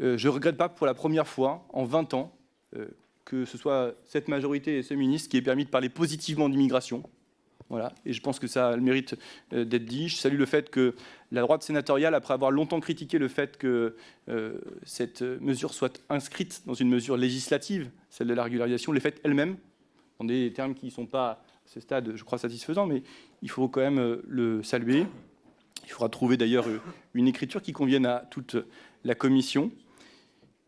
je ne regrette pas pour la première fois en 20 ans que ce soit cette majorité et ce ministre qui ait permis de parler positivement d'immigration. Voilà, et je pense que ça a le mérite euh, d'être dit. Je salue le fait que la droite sénatoriale, après avoir longtemps critiqué le fait que euh, cette mesure soit inscrite dans une mesure législative, celle de la régularisation, l'ait faite elle-même, dans des termes qui ne sont pas à ce stade, je crois, satisfaisants, mais il faut quand même euh, le saluer. Il faudra trouver d'ailleurs une écriture qui convienne à toute la commission.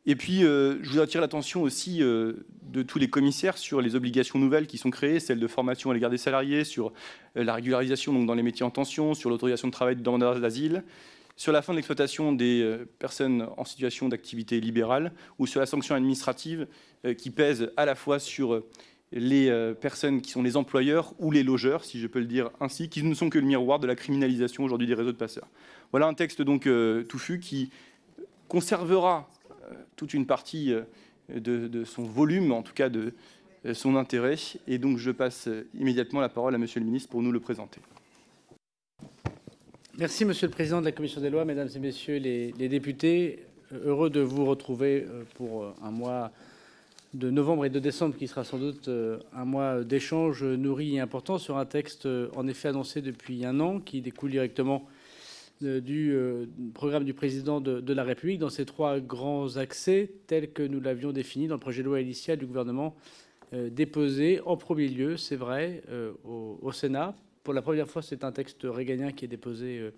Et puis, euh, je voudrais attirer l'attention aussi euh, de tous les commissaires sur les obligations nouvelles qui sont créées, celles de formation à l'égard des salariés, sur euh, la régularisation donc, dans les métiers en tension, sur l'autorisation de travail de demandeurs d'asile, sur la fin de l'exploitation des personnes en situation d'activité libérale ou sur la sanction administrative qui pèse à la fois sur les personnes qui sont les employeurs ou les logeurs, si je peux le dire ainsi, qui ne sont que le miroir de la criminalisation aujourd'hui des réseaux de passeurs. Voilà un texte donc touffu qui conservera toute une partie euh, de, son volume, en tout cas de euh, son intérêt. Et donc je passe euh, immédiatement la parole à Monsieur le ministre pour nous le présenter. Merci Monsieur le Président de la Commission des lois, Mesdames et Messieurs les, députés. Heureux de vous retrouver pour un mois de novembre et de décembre qui sera sans doute un mois d'échanges nourris et importants sur un texte en effet annoncé depuis un an qui découle directement du euh, programme du président de la République dans ces trois grands accès tels que nous l'avions défini dans le projet de loi initial du Gouvernement euh, déposé en premier lieu, c'est vrai, euh, au Sénat. Pour la première fois, c'est un texte régalien qui est déposé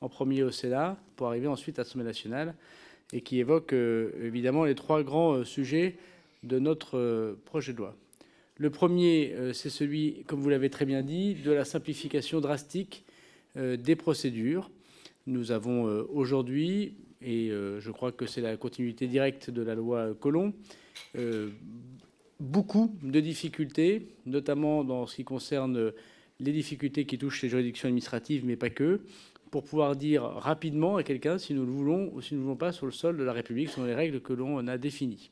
en premier au Sénat pour arriver ensuite à l'Assemblée nationale et qui évoque évidemment les trois grands sujets de notre projet de loi. Le premier, c'est celui, comme vous l'avez très bien dit, de la simplification drastique des procédures nous avons euh, aujourd'hui, et euh, je crois que c'est la continuité directe de la loi Colomb, euh, beaucoup de difficultés, notamment dans ce qui concerne les difficultés qui touchent les juridictions administratives, mais pas que, pour pouvoir dire rapidement à quelqu'un si nous le voulons ou si nous ne le voulons pas sur le sol de la République, selon les règles que l'on a définies.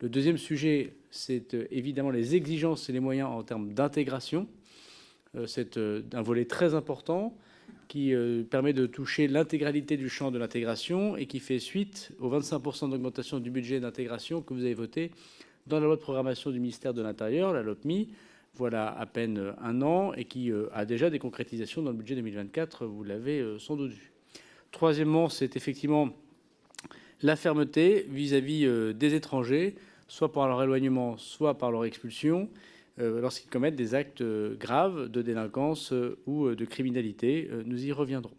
Le deuxième sujet, c'est évidemment les exigences et les moyens en termes d'intégration. C'est un volet très important qui euh, permet de toucher l'intégralité du champ de l'intégration et qui fait suite aux 25 d'augmentation du budget d'intégration que vous avez voté dans la loi de programmation du ministère de l'Intérieur, la LOPMI, voilà à peine un an, et qui euh, a déjà des concrétisations dans le budget 2024, vous l'avez euh, sans doute vu. Troisièmement, c'est effectivement la fermeté vis-à-vis des étrangers, soit par leur éloignement, soit par leur expulsion, lorsqu'ils commettent des actes euh, graves de délinquance euh, ou de criminalité. Nous y reviendrons.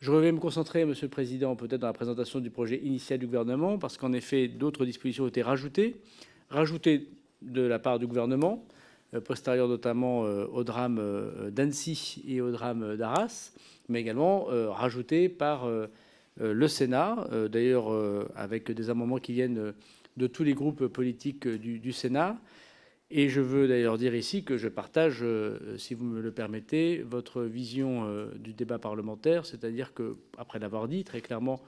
Je vais me concentrer, Monsieur le Président, peut-être dans la présentation du projet initial du gouvernement, parce qu'en effet, d'autres dispositions ont été rajoutées, rajoutées de la part du gouvernement, postérieures notamment au drame d'Annecy et au drame d'Arras, mais également rajoutées par le Sénat, d'ailleurs avec des amendements qui viennent de tous les groupes politiques du Sénat. Et je veux d'ailleurs dire ici que je partage, euh, si vous me le permettez, votre vision euh, du débat parlementaire, c'est-à-dire que, après l'avoir dit très clairement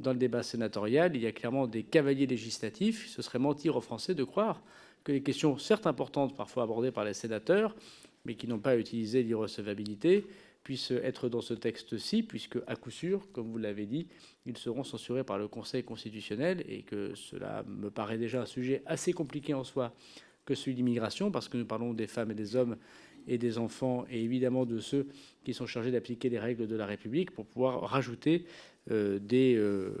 dans le débat sénatorial, il y a clairement des cavaliers législatifs. Ce serait mentir aux Français de croire que les questions, certes importantes, parfois abordées par les sénateurs, mais qui n'ont pas utilisé l'irrecevabilité, puissent être dans ce texte-ci, puisque, à coup sûr, comme vous l'avez dit, ils seront censurés par le Conseil constitutionnel et que cela me paraît déjà un sujet assez compliqué en soi que celui d'immigration, parce que nous parlons des femmes et des hommes et des enfants, et évidemment de ceux qui sont chargés d'appliquer les règles de la République pour pouvoir rajouter euh, des euh,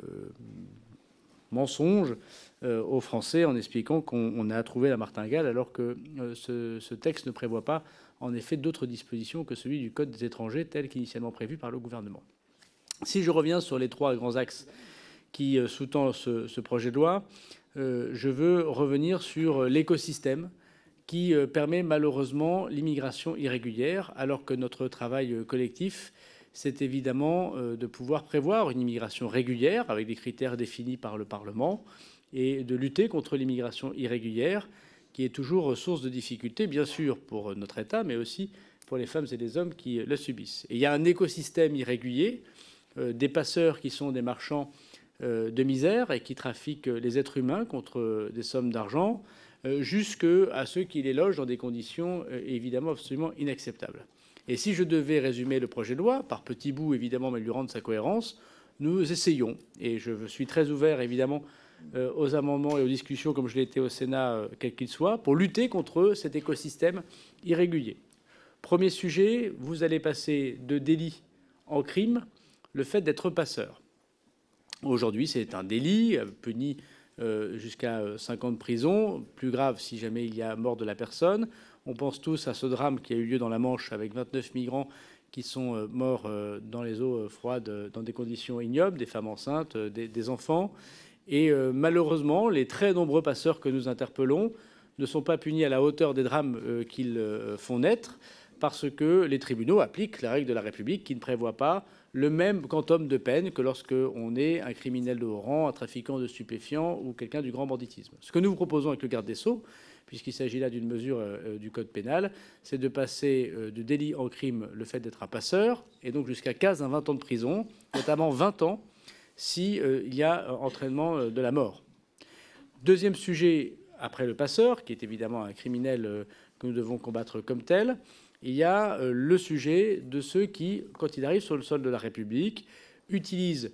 mensonges euh, aux Français en expliquant qu'on a trouvé la martingale, alors que ce, texte ne prévoit pas en effet d'autres dispositions que celui du Code des étrangers tel qu'initialement prévu par le gouvernement. Si je reviens sur les trois grands axes qui sous-tendent ce, projet de loi, je veux revenir sur l'écosystème qui euh, permet malheureusement l'immigration irrégulière, alors que notre travail euh, collectif, c'est évidemment de pouvoir prévoir une immigration régulière avec des critères définis par le Parlement et de lutter contre l'immigration irrégulière qui est toujours source de difficultés, bien sûr, pour notre État, mais aussi pour les femmes et les hommes qui le subissent. Il y a un écosystème irrégulier, des passeurs qui sont des marchands euh, de misère et qui trafiquent les êtres humains contre des sommes d'argent, euh, jusqu'à ceux qui les logent dans des conditions euh, évidemment absolument inacceptables. Et si je devais résumer le projet de loi, par petits bouts évidemment, mais lui rendre sa cohérence, nous essayons, et je suis très ouvert évidemment aux amendements et aux discussions, comme je l'ai été au Sénat, quel qu'il soit, pour lutter contre cet écosystème irrégulier. Premier sujet, vous allez passer de délit en crime le fait d'être passeur. Aujourd'hui, c'est un délit puni jusqu'à 5 ans de prison, plus grave si jamais il y a mort de la personne. On pense tous à ce drame qui a eu lieu dans la Manche avec 29 migrants qui sont morts dans les eaux froides dans des conditions ignobles, des femmes enceintes, des enfants. Et malheureusement, les très nombreux passeurs que nous interpellons ne sont pas punis à la hauteur des drames qu'ils font naître parce que les tribunaux appliquent la règle de la République qui ne prévoit pas le même quantum de peine que lorsqu'on est un criminel de haut rang, un trafiquant de stupéfiants ou quelqu'un du grand banditisme. Ce que nous proposons avec le garde des sceaux, puisqu'il s'agit là d'une mesure euh, du code pénal, c'est de passer euh, de délit en crime le fait d'être un passeur, et donc jusqu'à 15 à 20 ans de prison, notamment 20 ans s'il euh, y a entraînement de la mort. Deuxième sujet, après le passeur, qui est évidemment un criminel que nous devons combattre comme tel, il y a euh, le sujet de ceux qui, quand ils arrivent sur le sol de la République, utilisent,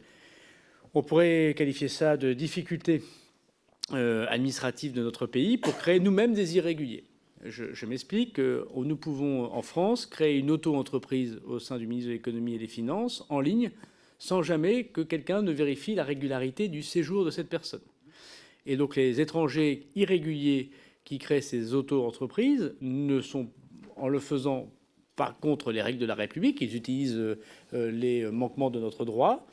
on pourrait qualifier ça de difficulté euh, administrative de notre pays pour créer nous-mêmes des irréguliers. Je, m'explique. Nous pouvons, en France, créer une auto-entreprise au sein du ministre de l'économie et des finances en ligne sans jamais que quelqu'un ne vérifie la régularité du séjour de cette personne. Et donc les étrangers irréguliers qui créent ces auto-entreprises ne sont en le faisant par contre les règles de la République, ils utilisent euh, les manquements de notre droit,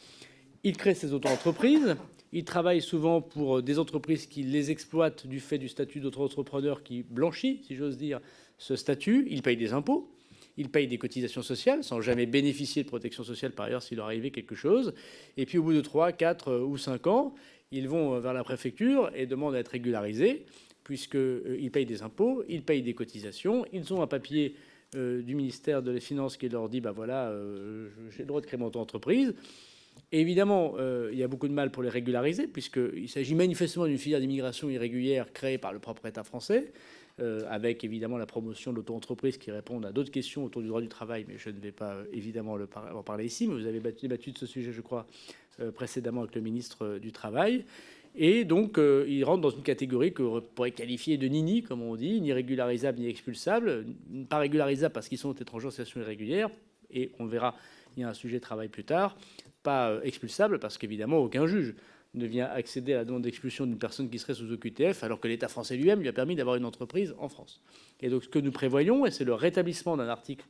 ils créent ces auto-entreprises, ils travaillent souvent pour des entreprises qui les exploitent du fait du statut d'auto-entrepreneur qui blanchit, si j'ose dire, ce statut, ils payent des impôts, ils payent des cotisations sociales sans jamais bénéficier de protection sociale. Par ailleurs s'il leur arrivait quelque chose. Et puis au bout de 3, 4 ou 5 ans, ils vont vers la préfecture et demandent à être régularisés puisqu'ils euh, payent des impôts, ils payent des cotisations, ils ont un papier euh, du ministère de Finances qui leur dit bah voilà, euh, j'ai le droit de créer mon entreprise. Évidemment, il y a beaucoup de mal pour les régulariser, puisqu'il s'agit manifestement d'une filière d'immigration irrégulière créée par le propre État français, avec évidemment la promotion de l'auto-entreprise qui répond à d'autres questions autour du droit du travail, mais je ne vais pas évidemment en parler ici, mais vous avez débattu de ce sujet, je crois, précédemment avec le ministre du Travail. Et donc, euh, il rentre dans une catégorie que pourrait qualifier de nini, comme on dit, ni régularisable ni expulsable. Pas régularisable parce qu'ils sont étrangers en situation irrégulière, et on verra, il y a un sujet de travail plus tard. Pas euh, expulsable parce qu'évidemment, aucun juge ne vient accéder à la demande d'expulsion d'une personne qui serait sous OQTF, alors que l'État français lui-même lui a permis d'avoir une entreprise en France. Et donc, ce que nous prévoyons, et c'est le rétablissement d'un article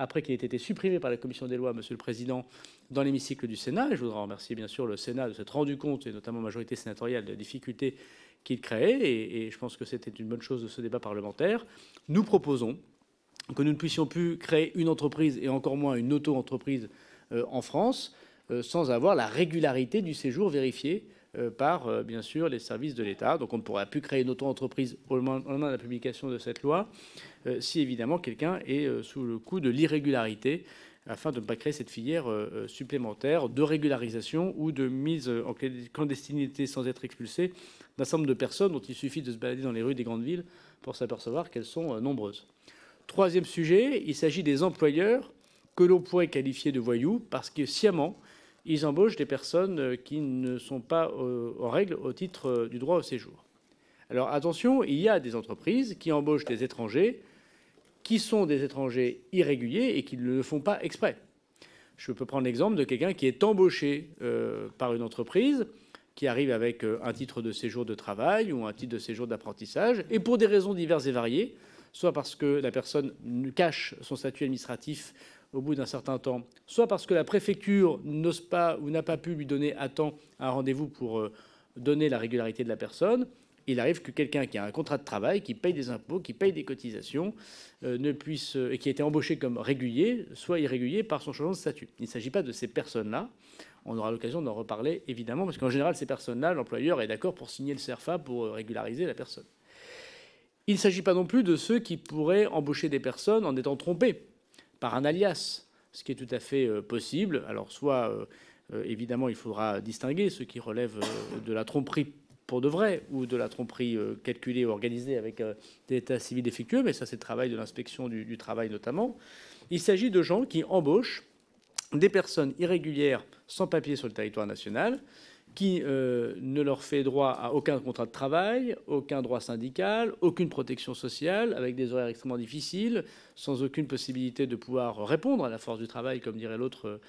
après qu'il ait été supprimé par la commission des lois, Monsieur le Président, dans l'hémicycle du Sénat. Et je voudrais remercier bien sûr le Sénat de s'être rendu compte, et notamment la majorité sénatoriale, de la difficulté qu'il créait. Et, je pense que c'était une bonne chose de ce débat parlementaire. Nous proposons que nous ne puissions plus créer une entreprise et encore moins une auto-entreprise euh, en France euh, sans avoir la régularité du séjour vérifié euh, par, bien sûr, les services de l'État. Donc on ne pourrait plus créer une auto-entreprise au moment de la publication de cette loi euh, si évidemment quelqu'un est euh, sous le coup de l'irrégularité afin de ne pas créer cette filière euh, supplémentaire de régularisation ou de mise en clandestinité sans être expulsé d'un certain nombre de personnes dont il suffit de se balader dans les rues des grandes villes pour s'apercevoir qu'elles sont nombreuses. Troisième sujet, il s'agit des employeurs que l'on pourrait qualifier de voyous parce que sciemment, ils embauchent des personnes qui ne sont pas en règle au titre du droit au séjour. Alors attention, il y a des entreprises qui embauchent des étrangers qui sont des étrangers irréguliers et qui ne le font pas exprès. Je peux prendre l'exemple de quelqu'un qui est embauché euh, par une entreprise, qui arrive avec euh, un titre de séjour de travail ou un titre de séjour d'apprentissage, et pour des raisons diverses et variées, soit parce que la personne cache son statut administratif au bout d'un certain temps, soit parce que la préfecture n'ose pas ou n'a pas pu lui donner à temps un rendez-vous pour euh, donner la régularité de la personne, il arrive que quelqu'un qui a un contrat de travail, qui paye des impôts, qui paye des cotisations, euh, ne puisse, euh, et qui a été embauché comme régulier, soit irrégulier par son changement de statut. Il ne s'agit pas de ces personnes-là. On aura l'occasion d'en reparler, évidemment, parce qu'en général, ces personnes-là, l'employeur est d'accord pour signer le CERFA pour régulariser la personne. Il ne s'agit pas non plus de ceux qui pourraient embaucher des personnes en étant trompés par un alias, ce qui est tout à fait possible. Alors, soit, évidemment, il faudra distinguer ceux qui relèvent de la tromperie pour de vrai ou de la tromperie euh, calculée ou organisée avec euh, des états civils défectueux, mais ça c'est le travail de l'inspection du, travail notamment. Il s'agit de gens qui embauchent des personnes irrégulières sans papier sur le territoire national qui euh, ne leur fait droit à aucun contrat de travail, aucun droit syndical, aucune protection sociale, avec des horaires extrêmement difficiles, sans aucune possibilité de pouvoir répondre à la force du travail, comme dirait l'autre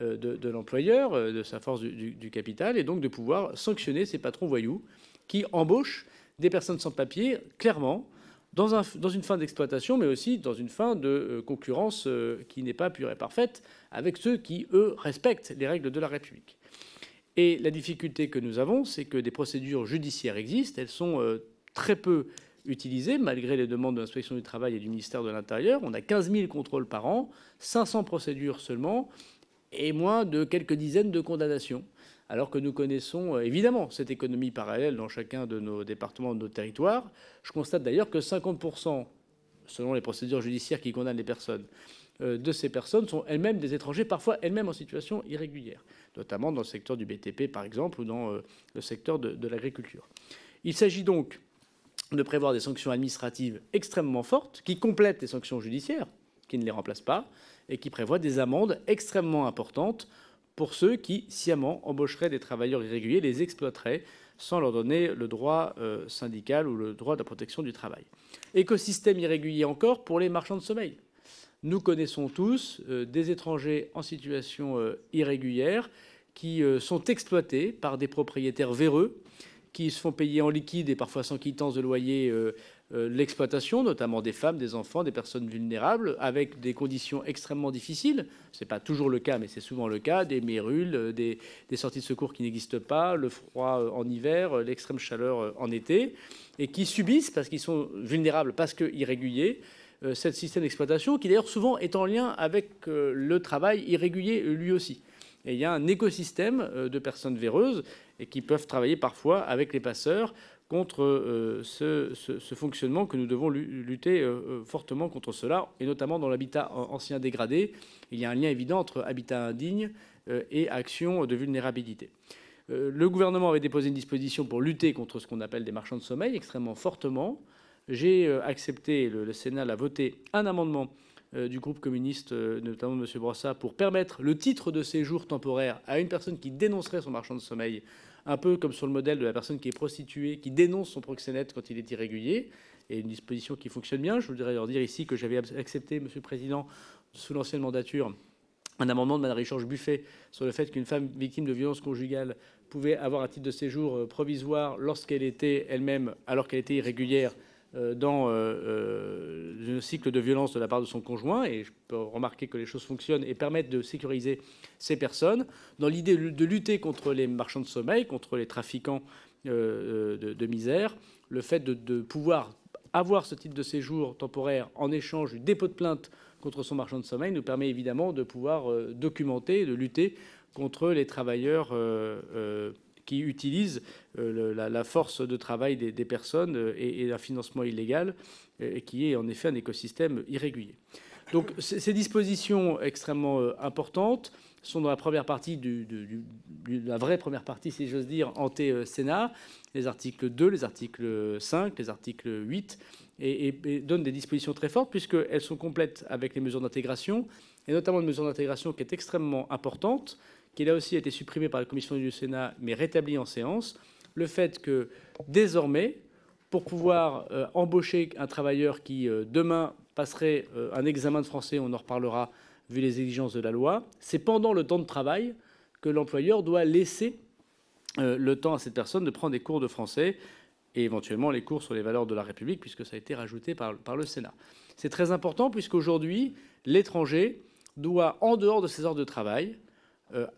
euh, de, l'employeur, euh, de sa force du, capital, et donc de pouvoir sanctionner ces patrons voyous qui embauchent des personnes sans papier, clairement, dans, un, dans une fin d'exploitation, mais aussi dans une fin de concurrence qui n'est pas pure et parfaite, avec ceux qui, eux, respectent les règles de la République. Et la difficulté que nous avons, c'est que des procédures judiciaires existent, elles sont euh, très peu utilisées, malgré les demandes de l'inspection du travail et du ministère de l'Intérieur. On a 15 000 contrôles par an, 500 procédures seulement, et moins de quelques dizaines de condamnations. Alors que nous connaissons euh, évidemment cette économie parallèle dans chacun de nos départements, de nos territoires. Je constate d'ailleurs que 50%, selon les procédures judiciaires qui condamnent les personnes, euh, de ces personnes sont elles-mêmes des étrangers, parfois elles-mêmes en situation irrégulière, notamment dans le secteur du BTP par exemple ou dans euh, le secteur de, l'agriculture. Il s'agit donc de prévoir des sanctions administratives extrêmement fortes qui complètent les sanctions judiciaires, qui ne les remplacent pas, et qui prévoient des amendes extrêmement importantes pour ceux qui sciemment embaucheraient des travailleurs irréguliers, les exploiteraient sans leur donner le droit euh, syndical ou le droit de la protection du travail. Écosystème irrégulier encore pour les marchands de sommeil. Nous connaissons tous euh, des étrangers en situation euh, irrégulière qui euh, sont exploités par des propriétaires véreux qui se font payer en liquide et parfois sans quittance de loyer l'exploitation, notamment des femmes, des enfants, des personnes vulnérables, avec des conditions extrêmement difficiles. Ce n'est pas toujours le cas, mais c'est souvent le cas, des mérules, des, sorties de secours qui n'existent pas, le froid en hiver, l'extrême chaleur en été, et qui subissent, parce qu'ils sont vulnérables, parce qu'irréguliers, euh, ce système d'exploitation, qui d'ailleurs souvent est en lien avec euh, le travail irrégulier lui aussi. Et il y a un écosystème euh, de personnes véreuses et qui peuvent travailler parfois avec les passeurs contre ce, fonctionnement que nous devons lutter fortement contre cela, et notamment dans l'habitat ancien dégradé. Il y a un lien évident entre habitat indigne et action de vulnérabilité. Le gouvernement avait déposé une disposition pour lutter contre ce qu'on appelle des marchands de sommeil extrêmement fortement j'ai euh, accepté, le, Sénat l'a voté, un amendement euh, du groupe communiste, euh, notamment de M. Brossat, pour permettre le titre de séjour temporaire à une personne qui dénoncerait son marchand de sommeil, un peu comme sur le modèle de la personne qui est prostituée, qui dénonce son proxénète quand il est irrégulier, et une disposition qui fonctionne bien. Je voudrais leur dire ici que j'avais accepté, Monsieur le Président, sous l'ancienne mandature, un amendement de Mme Richard Buffet sur le fait qu'une femme victime de violences conjugales pouvait avoir un titre de séjour provisoire lorsqu'elle était elle-même, alors qu'elle était irrégulière, dans un euh, euh, cycle de violence de la part de son conjoint, et je peux remarquer que les choses fonctionnent et permettent de sécuriser ces personnes, dans l'idée de lutter contre les marchands de sommeil, contre les trafiquants de, misère, le fait de, pouvoir avoir ce titre de séjour temporaire en échange du dépôt de plainte contre son marchand de sommeil nous permet évidemment de pouvoir documenter, de lutter contre les travailleurs qui utilisent euh, la, force de travail des, personnes euh, et, un financement illégal, euh, et qui est en effet un écosystème irrégulier. Donc ces dispositions extrêmement importantes sont dans la première partie du, la vraie première partie, si j'ose dire, anté-Sénat, les articles 2, les articles 5, les articles 8, et, et, donnent des dispositions très fortes puisqu'elles sont complètes avec les mesures d'intégration, et notamment une mesure d'intégration qui est extrêmement importante, qui a aussi été supprimé par la commission du Sénat, mais rétabli en séance, le fait que désormais, pour pouvoir euh, embaucher un travailleur qui euh, demain passerait euh, un examen de français, on en reparlera vu les exigences de la loi, c'est pendant le temps de travail que l'employeur doit laisser le temps à cette personne de prendre des cours de français et éventuellement les cours sur les valeurs de la République, puisque ça a été rajouté par, le Sénat. C'est très important puisqu'aujourd'hui, l'étranger doit, en dehors de ses heures de travail,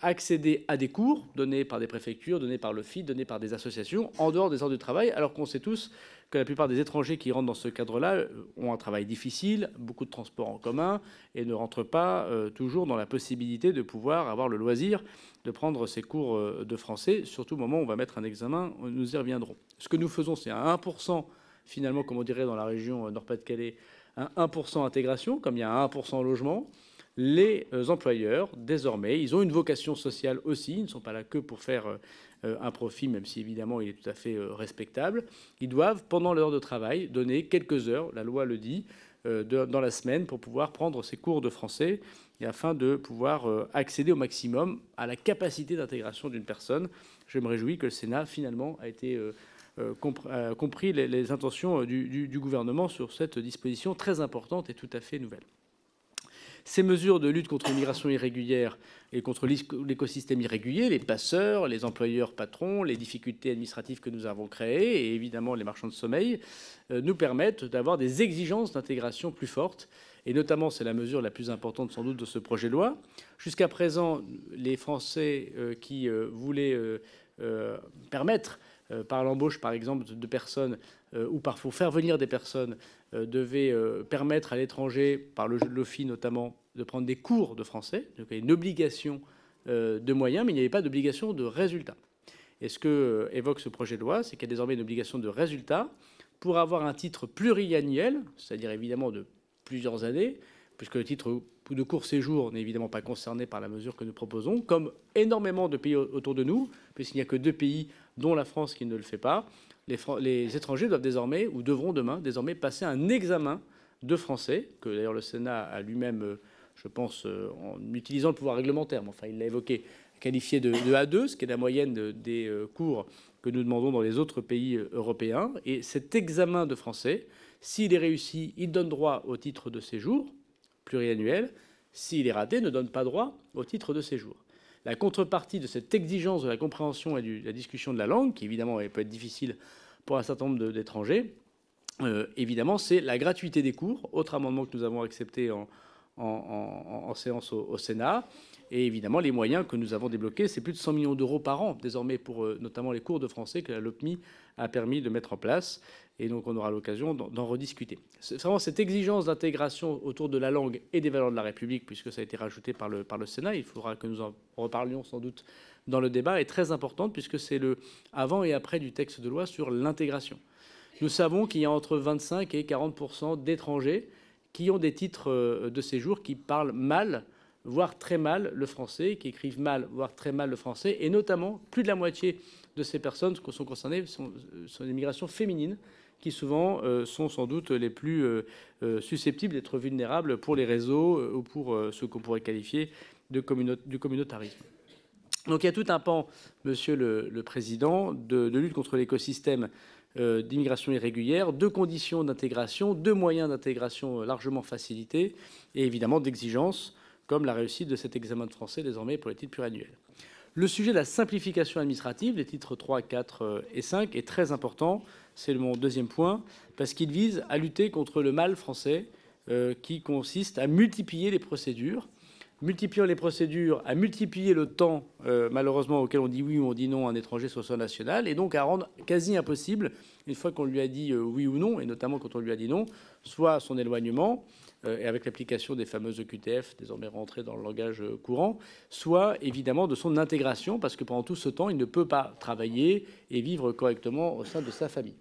accéder à des cours donnés par des préfectures, donnés par le FID, donnés par des associations, en dehors des heures de travail, alors qu'on sait tous que la plupart des étrangers qui rentrent dans ce cadre-là euh, ont un travail difficile, beaucoup de transports en commun, et ne rentrent pas euh, toujours dans la possibilité de pouvoir avoir le loisir de prendre ces cours de français, surtout au moment où on va mettre un examen, nous y reviendrons. Ce que nous faisons, c'est un 1%, finalement, comme on dirait dans la région Nord-Pas-de-Calais, un 1% intégration, comme il y a un 1% logement les euh, employeurs, désormais, ils ont une vocation sociale aussi, ils ne sont pas là que pour faire euh, un profit, même si évidemment il est tout à fait euh, respectable. Ils doivent, pendant l'heure de travail, donner quelques heures, la loi le dit, dans la semaine pour pouvoir prendre ces cours de français et afin de pouvoir accéder au maximum à la capacité d'intégration d'une personne. Je me réjouis que le Sénat, finalement, a été compris les, intentions du gouvernement sur cette disposition très importante et tout à fait nouvelle. Ces mesures de lutte contre l'immigration irrégulière et contre l'écosystème irrégulier, les passeurs, les employeurs patrons, les difficultés administratives que nous avons créées et évidemment les marchands de sommeil euh, nous permettent d'avoir des exigences d'intégration plus fortes. Et notamment, c'est la mesure la plus importante sans doute de ce projet de loi. Jusqu'à présent, les Français euh, qui euh, voulaient permettre par l'embauche, par exemple, de personnes ou par faire venir des personnes devait euh, permettre à l'étranger, par le jeu de l'OFI notamment, de prendre des cours de français. Donc il y a une obligation euh, de moyens, mais il n'y avait pas d'obligation de résultat. Et ce que évoque ce projet de loi, c'est qu'il y a désormais une obligation de résultat pour avoir un titre pluriannuel, c'est-à-dire évidemment de plusieurs années, puisque le titre de court séjour n'est évidemment pas concerné par la mesure que nous proposons, comme énormément de pays autour de nous, puisqu'il n'y a que deux pays, dont la France, qui ne le fait pas les, étrangers doivent désormais, ou devront demain, désormais passer un examen de français, que d'ailleurs le Sénat a lui-même, euh, je pense, euh, en utilisant le pouvoir réglementaire, mais enfin il l'a évoqué, qualifié de, A2, ce qui est la moyenne des euh, cours que nous demandons dans les autres pays européens. Et cet examen de français, s'il est réussi, il donne droit au titre de séjour pluriannuel. S'il est raté, ne donne pas droit au titre de séjour. La contrepartie de cette exigence de la compréhension et de la discussion de la langue, qui évidemment peut être difficile pour un certain nombre d'étrangers, euh, évidemment, c'est la gratuité des cours, autre amendement que nous avons accepté en, séance au, Sénat, et évidemment les moyens que nous avons débloqués, c'est plus de 100 millions d'euros par an désormais pour euh, notamment les cours de français que la LOPMI a permis de mettre en place et donc on aura l'occasion d'en rediscuter. C'est vraiment cette exigence d'intégration autour de la langue et des valeurs de la République, puisque ça a été rajouté par le, par le Sénat, il faudra que nous en reparlions sans doute dans le débat, est très importante, puisque c'est le avant et après du texte de loi sur l'intégration. Nous savons qu'il y a entre 25 et 40 d'étrangers qui ont des titres euh, de séjour qui parlent mal, voire très mal le français, qui écrivent mal, voire très mal le français, et notamment plus de la moitié de ces personnes qui sont concernées sont, euh, sont des migrations féminines qui souvent euh, sont sans doute les plus euh, susceptibles d'être vulnérables pour les réseaux ou pour ce qu'on pourrait qualifier de du communautarisme. Donc il y a tout un pan, Monsieur le, Président, de, lutte contre l'écosystème d'immigration irrégulière, de conditions d'intégration, de moyens d'intégration largement facilités et évidemment d'exigences comme la réussite de cet examen de français désormais pour les titres pluriannuels. Le sujet de la simplification administrative des titres 3, 4 et 5 est très important c'est mon deuxième point, parce qu'il vise à lutter contre le mal français euh, qui consiste à multiplier les procédures, multipliant les procédures, à multiplier le temps, euh, malheureusement, auquel on dit oui ou on dit non à un étranger sur sol national, et donc à rendre quasi impossible, une fois qu'on lui a dit euh, oui ou non, et notamment quand on lui a dit non, soit son éloignement, et avec l'application des fameuses EQTF, désormais rentrées dans le langage courant, soit évidemment de son intégration, parce que pendant tout ce temps, il ne peut pas travailler et vivre correctement au sein de sa famille.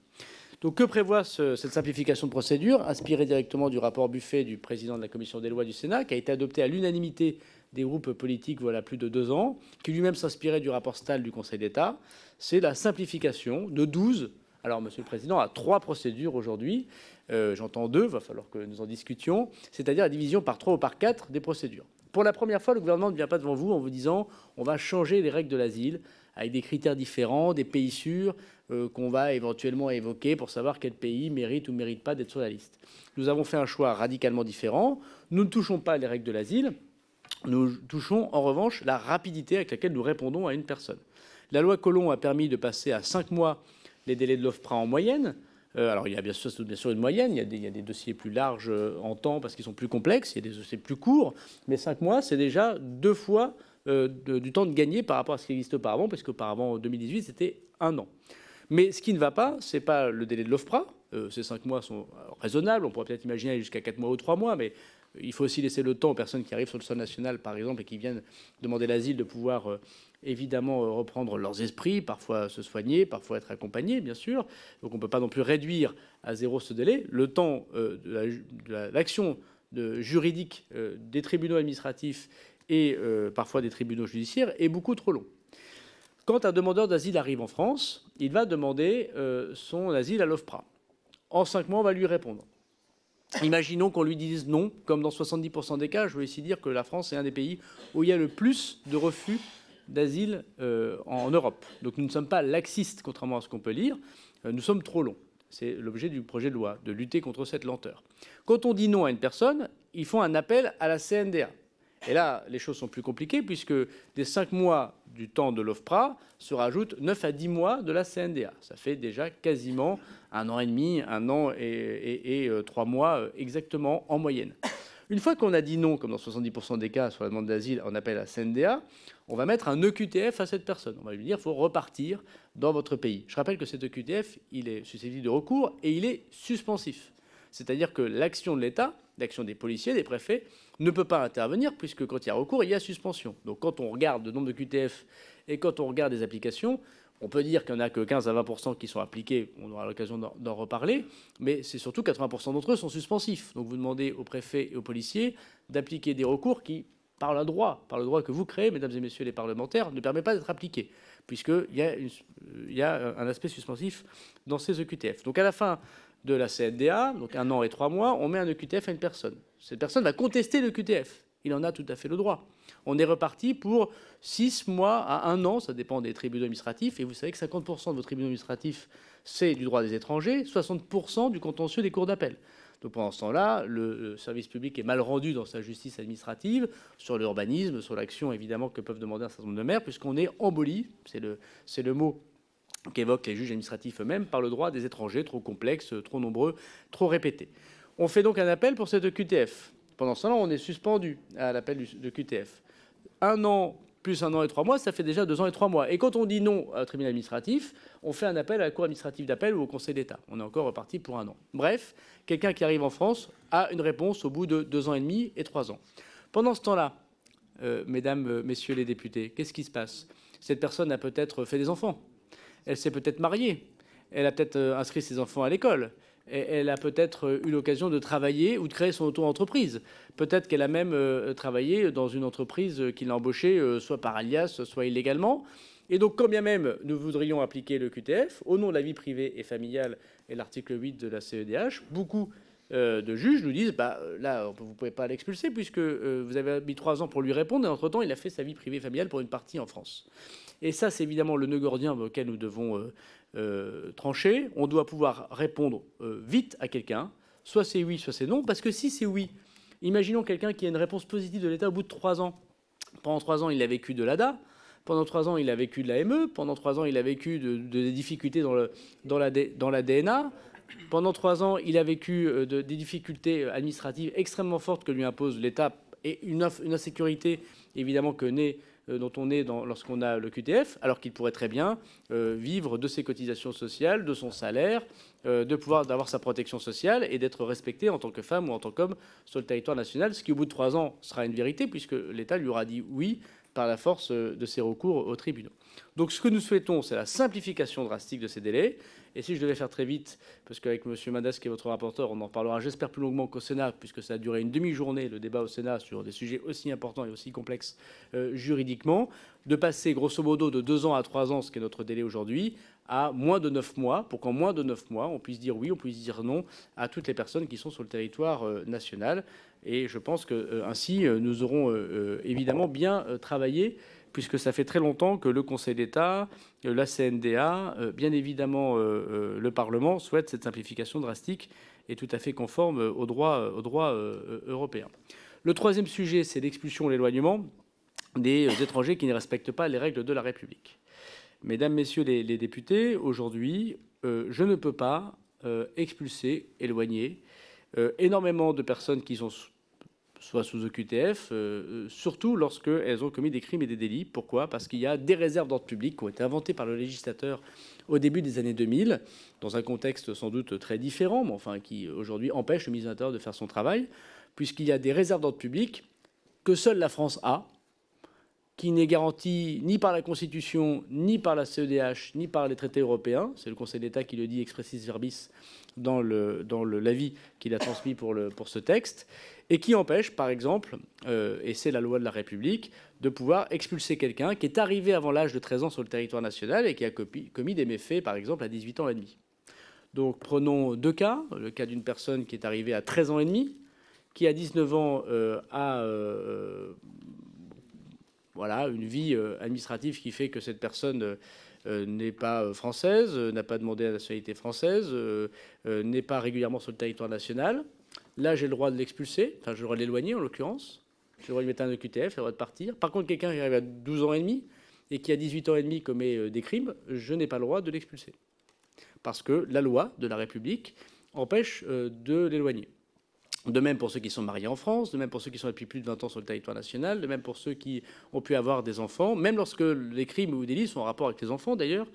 Donc, que prévoit cette simplification de procédure, inspirée directement du rapport Buffet du président de la commission des lois du Sénat, qui a été adopté à l'unanimité des groupes politiques voilà plus de deux ans, qui lui-même s'inspirait du rapport Stahl du Conseil d'État, c'est la simplification de 12, alors Monsieur le Président, à trois procédures aujourd'hui, euh, j'entends deux, il va falloir que nous en discutions, c'est-à-dire la division par trois ou par quatre des procédures. Pour la première fois, le gouvernement ne vient pas devant vous en vous disant on va changer les règles de l'asile avec des critères différents, des pays sûrs, euh, qu'on va éventuellement évoquer pour savoir quel pays mérite ou ne mérite pas d'être sur la liste. Nous avons fait un choix radicalement différent. Nous ne touchons pas les règles de l'asile. Nous touchons en revanche la rapidité avec laquelle nous répondons à une personne. La loi Colomb a permis de passer à cinq mois les délais de l'OFPRA en moyenne. Euh, alors il y a bien sûr, bien sûr, une moyenne, il y, a des, il y, a des, dossiers plus larges euh, en temps parce qu'ils sont plus complexes, il y a des dossiers plus courts, mais cinq mois, c'est déjà deux fois du temps de gagner par rapport à ce qui existe auparavant, parce qu'auparavant, en 2018, c'était un an. Mais ce qui ne va pas, ce n'est pas le délai de l'OFPRA. Euh, ces cinq mois sont raisonnables. On pourrait peut-être imaginer jusqu'à quatre mois ou trois mois, mais il faut aussi laisser le temps aux personnes qui arrivent sur le sol national, par exemple, et qui viennent demander l'asile, de pouvoir euh, évidemment euh, reprendre leurs esprits, parfois se soigner, parfois être accompagnés, bien sûr. Donc on ne peut pas non plus réduire à zéro ce délai. Le temps de l'action juridique des tribunaux administratifs et parfois des tribunaux judiciaires est beaucoup trop long. Quand un demandeur d'asile arrive en France, il va demander euh, son asile à l'OFPRA. En cinq mois, on va lui répondre. Imaginons qu'on lui dise non, comme dans 70% des cas. Je veux ici dire que la France est un des pays où il y a le plus de refus d'asile euh, en Europe. Donc nous ne sommes pas laxistes, contrairement à ce qu'on peut lire. Euh, nous sommes trop longs. C'est l'objet du projet de loi, de lutter contre cette lenteur. Quand on dit non à une personne, ils font un appel à la CNDA. Et là, les choses sont plus compliquées puisque des 5 mois du temps de l'OFPRA se rajoutent 9 à 10 mois de la CNDA. Ça fait déjà quasiment un an et demi, un an et, et, 3 euh, mois exactement en moyenne. Une fois qu'on a dit non, comme dans 70% des cas sur la demande d'asile, on appelle la CNDA, on va mettre un EQTF à cette personne. On va lui dire qu'il faut repartir dans votre pays. Je rappelle que cet EQTF, il est susceptible de recours et il est suspensif. C'est-à-dire que l'action de l'État, l'action des policiers, des préfets, ne peut pas intervenir puisque quand il y a recours, il y a suspension. Donc quand on regarde le nombre de QTF et quand on regarde les applications, on peut dire qu'il n'y en a que 15 à 20% qui sont appliqués, on aura l'occasion d'en reparler, mais c'est surtout 80% d'entre eux sont suspensifs. Donc vous demandez aux préfets et aux policiers d'appliquer des recours qui, par le droit, par le droit que vous créez, mesdames et messieurs les parlementaires, ne permet pas d'être appliqués, puisqu'il y, y, a un aspect suspensif dans ces EQTF. Donc à la fin de la CNDA, donc un an et trois mois, on met un EQTF à une personne. Cette personne va contester l'EQTF. Il en a tout à fait le droit. On est reparti pour six mois à un an, ça dépend des tribunaux administratifs, et vous savez que 50% de vos tribunaux administratifs, c'est du droit des étrangers, 60% du contentieux des cours d'appel. Donc pendant ce temps-là, le service public est mal rendu dans sa justice administrative, sur l'urbanisme, sur l'action évidemment que peuvent demander un certain nombre de maires, puisqu'on est embolie, c'est le, mot qu'évoquent les juges administratifs eux-mêmes par le droit des étrangers, trop complexes, trop nombreux, trop répétés. On fait donc un appel pour cette QTF. Pendant ce temps-là, on est suspendu à l'appel de QTF. Un an plus un an et trois mois, ça fait déjà deux ans et trois mois. Et quand on dit non au tribunal administratif, on fait un appel à la Cour administrative d'appel ou au Conseil d'État. On est encore reparti pour un an. Bref, quelqu'un qui arrive en France a une réponse au bout de deux ans et demi et trois ans. Pendant ce temps-là, euh, mesdames, euh, messieurs les députés, qu'est-ce qui se passe? Cette personne a peut-être fait des enfants elle s'est peut-être mariée, elle a peut-être euh, inscrit ses enfants à l'école, elle a peut-être euh, eu l'occasion de travailler ou de créer son auto-entreprise. Peut-être qu'elle a même euh, travaillé dans une entreprise qui l'a embauchée, soit par alias, soit illégalement. Et donc, quand bien même nous voudrions appliquer le QTF, au nom de la vie privée et familiale et l'article 8 de la CEDH, beaucoup de juges nous disent bah, là, vous ne pouvez pas l'expulser puisque vous avez mis trois ans pour lui répondre et entre-temps, il a fait sa vie privée et familiale pour une partie en France. Et ça, c'est évidemment le nœud gordien auquel nous devons euh, euh, trancher. On doit pouvoir répondre euh, vite à quelqu'un. Soit c'est oui, soit c'est non. Parce que si c'est oui, imaginons quelqu'un qui a une réponse positive de l'État au bout de trois ans. Pendant trois ans, il a vécu de l'ADA. Pendant trois ans, il a vécu de la ME. Pendant trois ans, il a vécu de, des difficultés dans, la, dans DNA. Pendant trois ans, il a vécu de, des difficultés administratives extrêmement fortes que lui impose l'État et une, une insécurité, évidemment, que naît euh, dont on est lorsqu'on a le QTF, alors qu'il pourrait très bien euh, vivre de ses cotisations sociales, de son salaire, euh, de pouvoir d'avoir sa protection sociale et d'être respecté en tant que femme ou en tant qu'homme sur le territoire national, ce qui au bout de trois ans sera une vérité puisque l'État lui aura dit oui par la force de ses recours aux tribunaux. Donc ce que nous souhaitons, c'est la simplification drastique de ces délais. Et si je devais faire très vite, parce qu'avec M. Mandas, qui est votre rapporteur, on en parlera, j'espère, plus longuement qu'au Sénat, puisque ça a duré une demi-journée, le débat au Sénat, sur des sujets aussi importants et aussi complexes euh, juridiquement, de passer grosso modo de deux ans à trois ans, ce qui est notre délai aujourd'hui, à moins de neuf mois, pour qu'en moins de neuf mois, on puisse dire oui, on puisse dire non à toutes les personnes qui sont sur le territoire euh, national. Et je pense que euh, ainsi, nous aurons évidemment bien travaillé puisque ça fait très longtemps que le Conseil d'État, euh, la CNDA, euh, bien évidemment euh, le Parlement souhaitent cette simplification drastique et tout à fait conforme au droit, européen. Le troisième sujet, c'est l'expulsion l'éloignement des étrangers qui ne respectent pas les règles de la République. Mesdames, Messieurs les, députés, aujourd'hui, je ne peux pas expulser, éloigner énormément de personnes qui sont soit sous OQTF, euh, euh, surtout lorsqu'elles ont commis des crimes et des délits. Pourquoi? Parce qu'il y a des réserves d'ordre public qui ont été inventées par le législateur au début des années 2000, dans un contexte sans doute très différent, mais enfin qui aujourd'hui empêche le ministre de de faire son travail, puisqu'il y a des réserves d'ordre public que seule la France a, qui n'est garantie ni par la Constitution, ni par la CEDH, ni par les traités européens. C'est le Conseil d'État qui le dit expressis verbis dans l'avis dans qu'il a transmis pour, le, pour ce texte et qui empêche, par exemple, euh, et c'est la loi de la République, de pouvoir expulser quelqu'un qui est arrivé avant l'âge de 13 ans sur le territoire national et qui a commis des méfaits, par exemple, à 18 ans et demi. Donc prenons deux cas. Le cas d'une personne qui est arrivée à 13 ans et demi, qui à 19 ans a voilà, une vie administrative qui fait que cette personne n'est pas française, n'a pas demandé la nationalité française, n'est pas régulièrement sur le territoire national. Là, j'ai le droit de l'expulser, enfin, j'ai le droit de l'éloigner en l'occurrence. J'ai le droit de mettre un EQTF, j'ai le droit de partir. Par contre, quelqu'un qui arrive à 12 ans et demi et qui à 18 ans et demi commet euh, des crimes, je n'ai pas le droit de l'expulser. Parce que la loi de la République empêche euh, de l'éloigner. De même pour ceux qui sont mariés en France, de même pour ceux qui sont depuis plus de 20 ans sur le territoire national, de même pour ceux qui ont pu avoir des enfants, même lorsque les crimes ou délits sont en rapport avec les enfants d'ailleurs.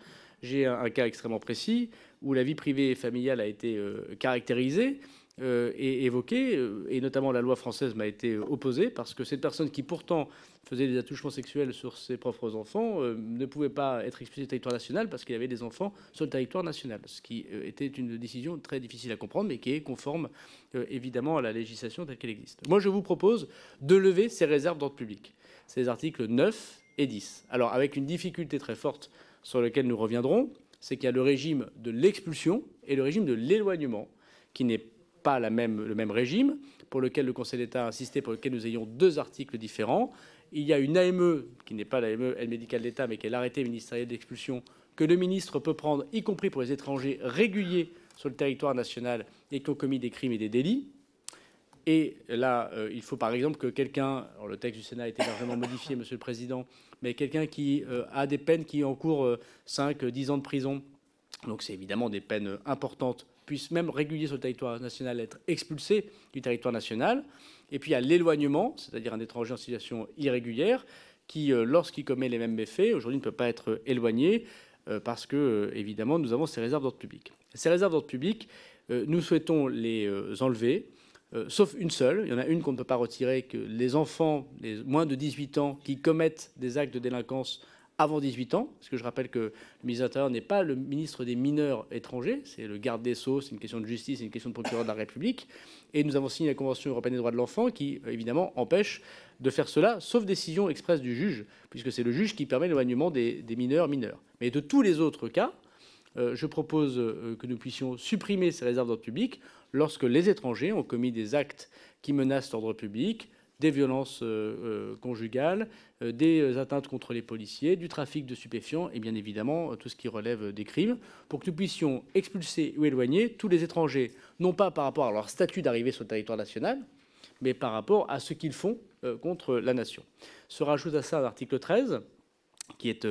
J'ai un, cas extrêmement précis où la vie privée et familiale a été euh, caractérisée euh, et évoqué, euh, et notamment la loi française m'a été opposée, parce que cette personne qui pourtant faisait des attouchements sexuels sur ses propres enfants euh, ne pouvait pas être expulsée du territoire national parce qu'il avait des enfants sur le territoire national, ce qui était une décision très difficile à comprendre, mais qui est conforme évidemment à la législation telle qu'elle existe. Moi, je vous propose de lever ces réserves d'ordre public, ces articles 9 et 10. Alors, avec une difficulté très forte sur laquelle nous reviendrons, c'est qu'il y a le régime de l'expulsion et le régime de l'éloignement, qui n'est pas la même, le même régime, pour lequel le Conseil d'État a insisté, pour lequel nous ayons deux articles différents. Il y a une AME, qui n'est pas l'AME, aide médicale d'État, mais qui est l'arrêté ministériel d'expulsion, que le ministre peut prendre, y compris pour les étrangers réguliers sur le territoire national et qui ont commis des crimes et des délits. Et là, euh, il faut par exemple que quelqu'un, le texte du Sénat a été largement modifié, Monsieur le Président, mais quelqu'un qui euh, a des peines qui encourent 5, euh, 10 ans de prison, donc c'est évidemment des peines importantes puisse même régulier sur le territoire national être expulsé du territoire national. Et puis il y a l'éloignement, c'est-à-dire un étranger en situation irrégulière qui, euh, lorsqu'il commet les mêmes méfaits, aujourd'hui ne peut pas être éloigné euh, parce que, euh, évidemment, nous avons ces réserves d'ordre public. Ces réserves d'ordre public, nous souhaitons les enlever, sauf une seule. Il y en a une qu'on ne peut pas retirer, que les enfants, les moins de 18 ans, qui commettent des actes de délinquance avant 18 ans, parce que je rappelle que le ministre de n'est pas le ministre des mineurs étrangers, c'est le garde des Sceaux, c'est une question de justice, c'est une question de procureur de la République. Et nous avons signé la Convention européenne des droits de l'enfant qui, évidemment, empêche de faire cela, sauf décision expresse du juge, puisque c'est le juge qui permet l'éloignement des, mineurs mineurs. Mais de tous les autres cas, euh, je propose euh, que nous puissions supprimer ces réserves d'ordre public lorsque les étrangers ont commis des actes qui menacent l'ordre public, des violences euh, euh, conjugales, euh, des atteintes contre les policiers, du trafic de stupéfiants et bien évidemment tout ce qui relève des crimes, pour que nous puissions expulser ou éloigner tous les étrangers, non pas par rapport à leur statut d'arrivée sur le territoire national, mais par rapport à ce qu'ils font contre la nation. Se rajoute à ça l'article 13 qui est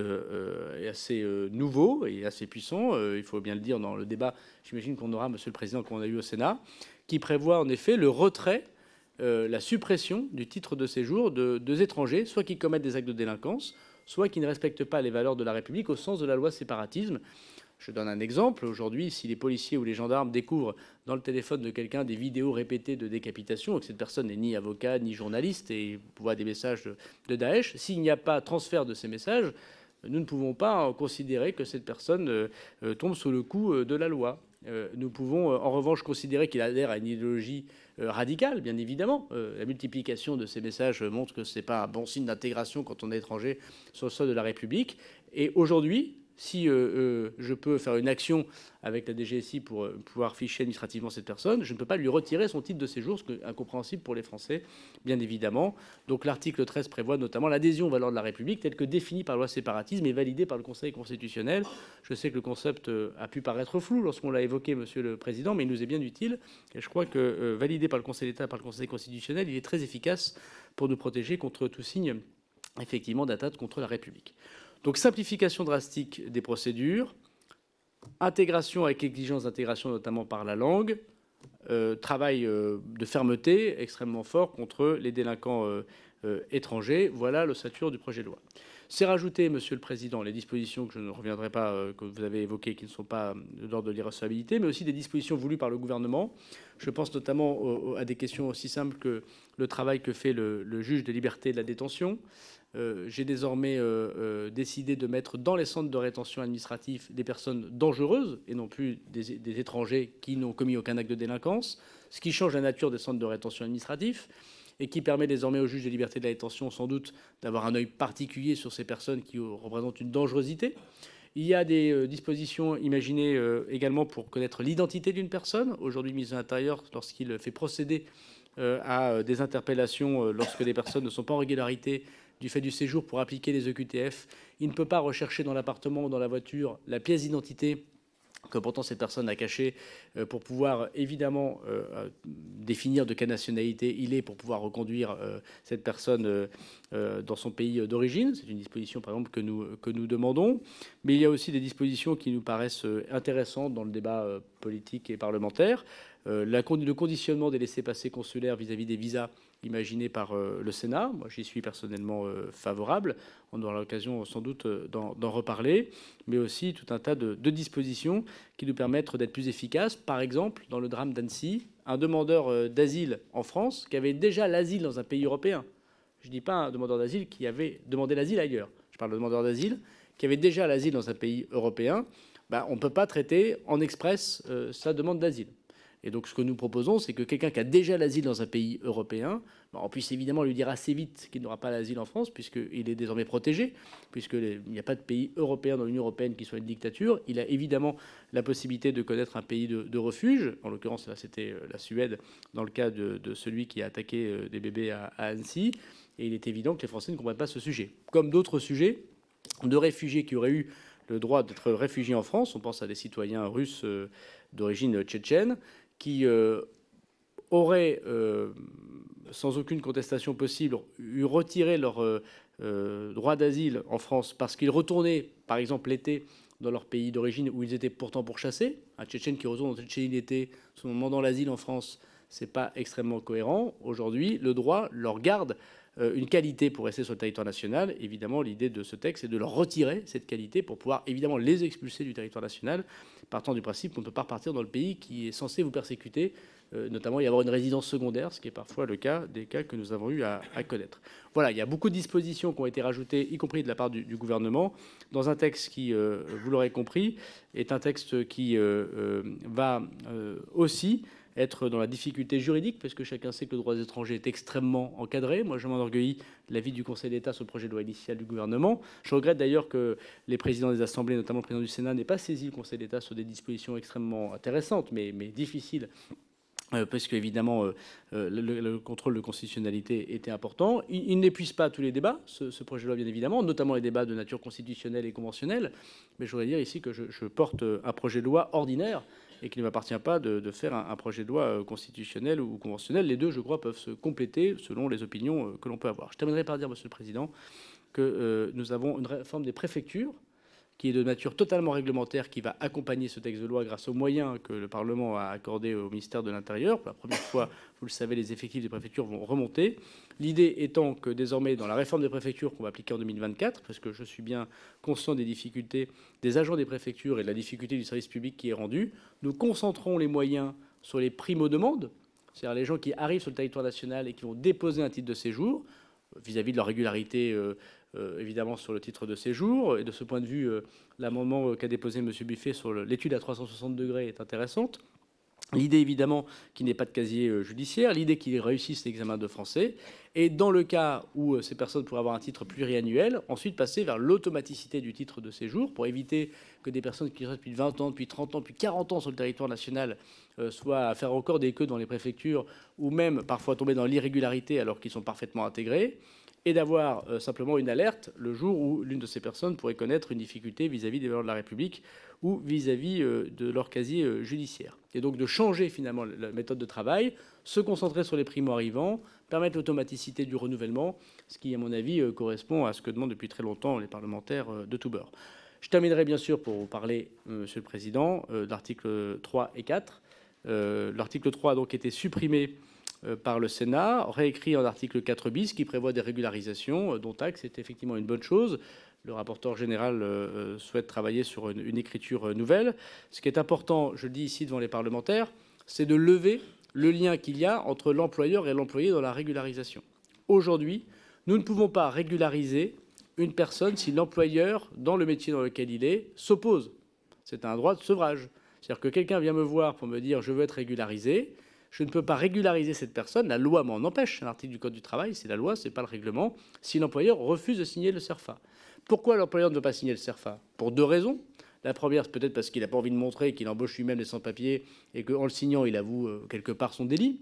assez nouveau et assez puissant, il faut bien le dire dans le débat, j'imagine qu'on aura, Monsieur le Président, qu'on a eu au Sénat, qui prévoit en effet le retrait euh, la suppression du titre de séjour de deux étrangers, soit qui commettent des actes de délinquance, soit qui ne respectent pas les valeurs de la République au sens de la loi séparatisme. Je donne un exemple. Aujourd'hui, si les policiers ou les gendarmes découvrent dans le téléphone de quelqu'un des vidéos répétées de décapitation, et que cette personne n'est ni avocat ni journaliste et voit des messages de, Daesh, s'il n'y a pas transfert de ces messages, nous ne pouvons pas considérer que cette personne euh, euh, tombe sous le coup de la loi. nous pouvons en revanche considérer qu'il adhère à une idéologie euh, radical, bien évidemment. Euh, la multiplication de ces messages montre que ce n'est pas un bon signe d'intégration quand on est étranger sur le sol de la République. Et aujourd'hui, si euh, je peux faire une action avec la DGSI pour pouvoir ficher administrativement cette personne, je ne peux pas lui retirer son titre de séjour, ce qui est incompréhensible pour les Français, bien évidemment. Donc l'article 13 prévoit notamment l'adhésion aux valeurs de la République, telle que définie par la loi séparatisme et validée par le Conseil constitutionnel. Je sais que le concept a pu paraître flou lorsqu'on l'a évoqué, Monsieur le Président, mais il nous est bien utile. Et je crois que validé par le Conseil d'État, par le Conseil constitutionnel, il est très efficace pour nous protéger contre tout signe effectivement d'atteinte contre la République. Donc simplification drastique des procédures, intégration avec exigence d'intégration notamment par la langue, euh, travail euh, de fermeté extrêmement fort contre les délinquants euh, étrangers. Voilà l'ossature du projet de loi. C'est rajouté, Monsieur le Président, les dispositions que je ne reviendrai pas, que vous avez évoquées, qui ne sont pas de l'ordre de l'irrecevabilité, mais aussi des dispositions voulues par le gouvernement. Je pense notamment à des questions aussi simples que le travail que fait le juge de liberté de la détention, euh, j'ai désormais euh, euh, décidé de mettre dans les centres de rétention administrative des personnes dangereuses et non plus des, étrangers qui n'ont commis aucun acte de délinquance, ce qui change la nature des centres de rétention administratifs et qui permet désormais au juge de liberté de la détention sans doute d'avoir un œil particulier sur ces personnes qui représentent une dangerosité. Il y a des dispositions imaginées également pour connaître l'identité d'une personne. Aujourd'hui, ministre de l'Intérieur, lorsqu'il fait procéder à des interpellations lorsque des personnes ne sont pas en régularité du fait du séjour pour appliquer les EQTF, il ne peut pas rechercher dans l'appartement ou dans la voiture la pièce d'identité que pourtant cette personne a caché euh, pour pouvoir évidemment euh, euh, définir de quelle nationalité il est pour pouvoir reconduire cette personne dans son pays d'origine. C'est une disposition par exemple que nous, que nous demandons. Mais il y a aussi des dispositions qui nous paraissent intéressantes dans le débat politique et parlementaire. le conditionnement des laissés-passer consulaires vis-à-vis des visas imaginé par euh, le Sénat. Moi, j'y suis personnellement euh, favorable. On aura l'occasion sans doute euh, d'en reparler, mais aussi tout un tas de, dispositions qui nous permettent d'être plus efficaces. Par exemple, dans le drame d'Annecy, un demandeur d'asile en France qui avait déjà l'asile dans un pays européen. Je ne dis pas un demandeur d'asile qui avait demandé l'asile ailleurs. Je parle de demandeur d'asile qui avait déjà l'asile dans un pays européen. Ben, on ne peut pas traiter en express sa demande d'asile. Et donc, ce que nous proposons, c'est que quelqu'un qui a déjà l'asile dans un pays européen, bah, on puisse évidemment lui dire assez vite qu'il n'aura pas l'asile en France, puisqu'il est désormais protégé, puisqu'il n'y a pas de pays européen dans l'Union européenne qui soit une dictature. Il a évidemment la possibilité de connaître un pays de, refuge. En l'occurrence, c'était euh, la Suède, dans le cas de, celui qui a attaqué euh, des bébés à, Annecy. Et il est évident que les Français ne comprennent pas ce sujet. Comme d'autres sujets de réfugiés qui auraient eu le droit d'être réfugiés en France, on pense à des citoyens russes euh, d'origine tchétchène, qui euh, auraient, euh, sans aucune contestation possible, eu retiré leur euh, droit d'asile en France parce qu'ils retournaient, par exemple, l'été dans leur pays d'origine où ils étaient pourtant pourchassés. Un Tchétchène qui retourne dans Tchétchénie l'été, son demandant l'asile en France, c'est pas extrêmement cohérent. Aujourd'hui, le droit leur garde une qualité pour rester sur le territoire national. Évidemment, l'idée de ce texte est de leur retirer cette qualité pour pouvoir évidemment les expulser du territoire national partant du principe qu'on ne peut pas repartir dans le pays qui est censé vous persécuter, euh, notamment y avoir une résidence secondaire, ce qui est parfois le cas des cas que nous avons eu à, connaître. Voilà, il y a beaucoup de dispositions qui ont été rajoutées, y compris de la part du, gouvernement, dans un texte qui, euh, vous l'aurez compris, est un texte qui euh, va aussi être dans la difficulté juridique, parce que chacun sait que le droit des étrangers est extrêmement encadré. Moi, je m'enorgueillis de l'avis du Conseil d'État sur le projet de loi initial du gouvernement. Je regrette d'ailleurs que les présidents des assemblées, notamment le président du Sénat, n'aient pas saisi le Conseil d'État sur des dispositions extrêmement intéressantes, mais, difficiles euh, parce qu'évidemment, euh, euh, le, contrôle de constitutionnalité était important. Il, n'épuise pas tous les débats, ce, projet de loi, bien évidemment, notamment les débats de nature constitutionnelle et conventionnelle. Mais je voudrais dire ici que je porte un projet de loi ordinaire et qu'il ne m'appartient pas de, faire un, projet de loi euh, constitutionnel ou conventionnel. Les deux, je crois, peuvent se compléter selon les opinions euh, que l'on peut avoir. Je terminerai par dire, Monsieur le Président, que euh, nous avons une réforme des préfectures qui est de nature totalement réglementaire, qui va accompagner ce texte de loi grâce aux moyens que le Parlement a accordés au ministère de l'Intérieur. Pour la première fois, vous le savez, les effectifs des préfectures vont remonter. L'idée étant que désormais, dans la réforme des préfectures qu'on va appliquer en 2024, parce que je suis bien conscient des difficultés des agents des préfectures et de la difficulté du service public qui est rendu, nous concentrons les moyens sur les primo-demandes, c'est-à-dire les gens qui arrivent sur le territoire national et qui vont déposer un titre de séjour vis-à-vis de leur régularité euh, évidemment sur le titre de séjour. Et de ce point de vue, euh, l'amendement qu'a déposé M. Buffet sur l'étude à 360 degrés est intéressante. L'idée, évidemment, qu'il n'ait pas de casier euh, judiciaire, l'idée qu'il réussisse l'examen de français, et dans le cas où ces personnes pourraient avoir un titre pluriannuel, ensuite passer vers l'automaticité du titre de séjour pour éviter que des personnes qui restent depuis 20 ans, depuis 30 ans, depuis 40 ans sur le territoire national soient à faire encore des queues dans les préfectures ou même parfois tomber dans l'irrégularité alors qu'ils sont parfaitement intégrés et d'avoir euh, simplement une alerte le jour où l'une de ces personnes pourrait connaître une difficulté vis-à-vis des valeurs de la République ou vis-à-vis euh, de leur casier euh, judiciaire. Et donc de changer finalement la méthode de travail, se concentrer sur les primo-arrivants, permettre l'automaticité du renouvellement, ce qui, à mon avis, correspond à ce que demandent depuis très longtemps les parlementaires de tout bord. Je terminerai bien sûr pour vous parler, Monsieur le Président, d'articles 3 et 4. L'article 3 a donc été supprimé par le Sénat, réécrit en article 4 bis qui prévoit des régularisations, euh, dont acte, c'est effectivement une bonne chose. Le rapporteur général euh, souhaite travailler sur une, écriture nouvelle. Ce qui est important, je le dis ici devant les parlementaires, c'est de lever le lien qu'il y a entre l'employeur et l'employé dans la régularisation. Aujourd'hui, nous ne pouvons pas régulariser une personne si l'employeur, dans le métier dans lequel il est, s'oppose. C'est un droit de sevrage. C'est-à-dire que quelqu'un vient me voir pour me dire je veux être régularisé je ne peux pas régulariser cette personne. La loi m'en empêche. C'est un article du Code du travail, c'est la loi, ce n'est pas le règlement, si l'employeur refuse de signer le CERFA. Pourquoi l'employeur ne veut pas signer le CERFA Pour deux raisons. La première, c'est peut-être parce qu'il n'a pas envie de montrer qu'il embauche lui-même les sans-papiers et qu'en le signant, il avoue euh, quelque part son délit.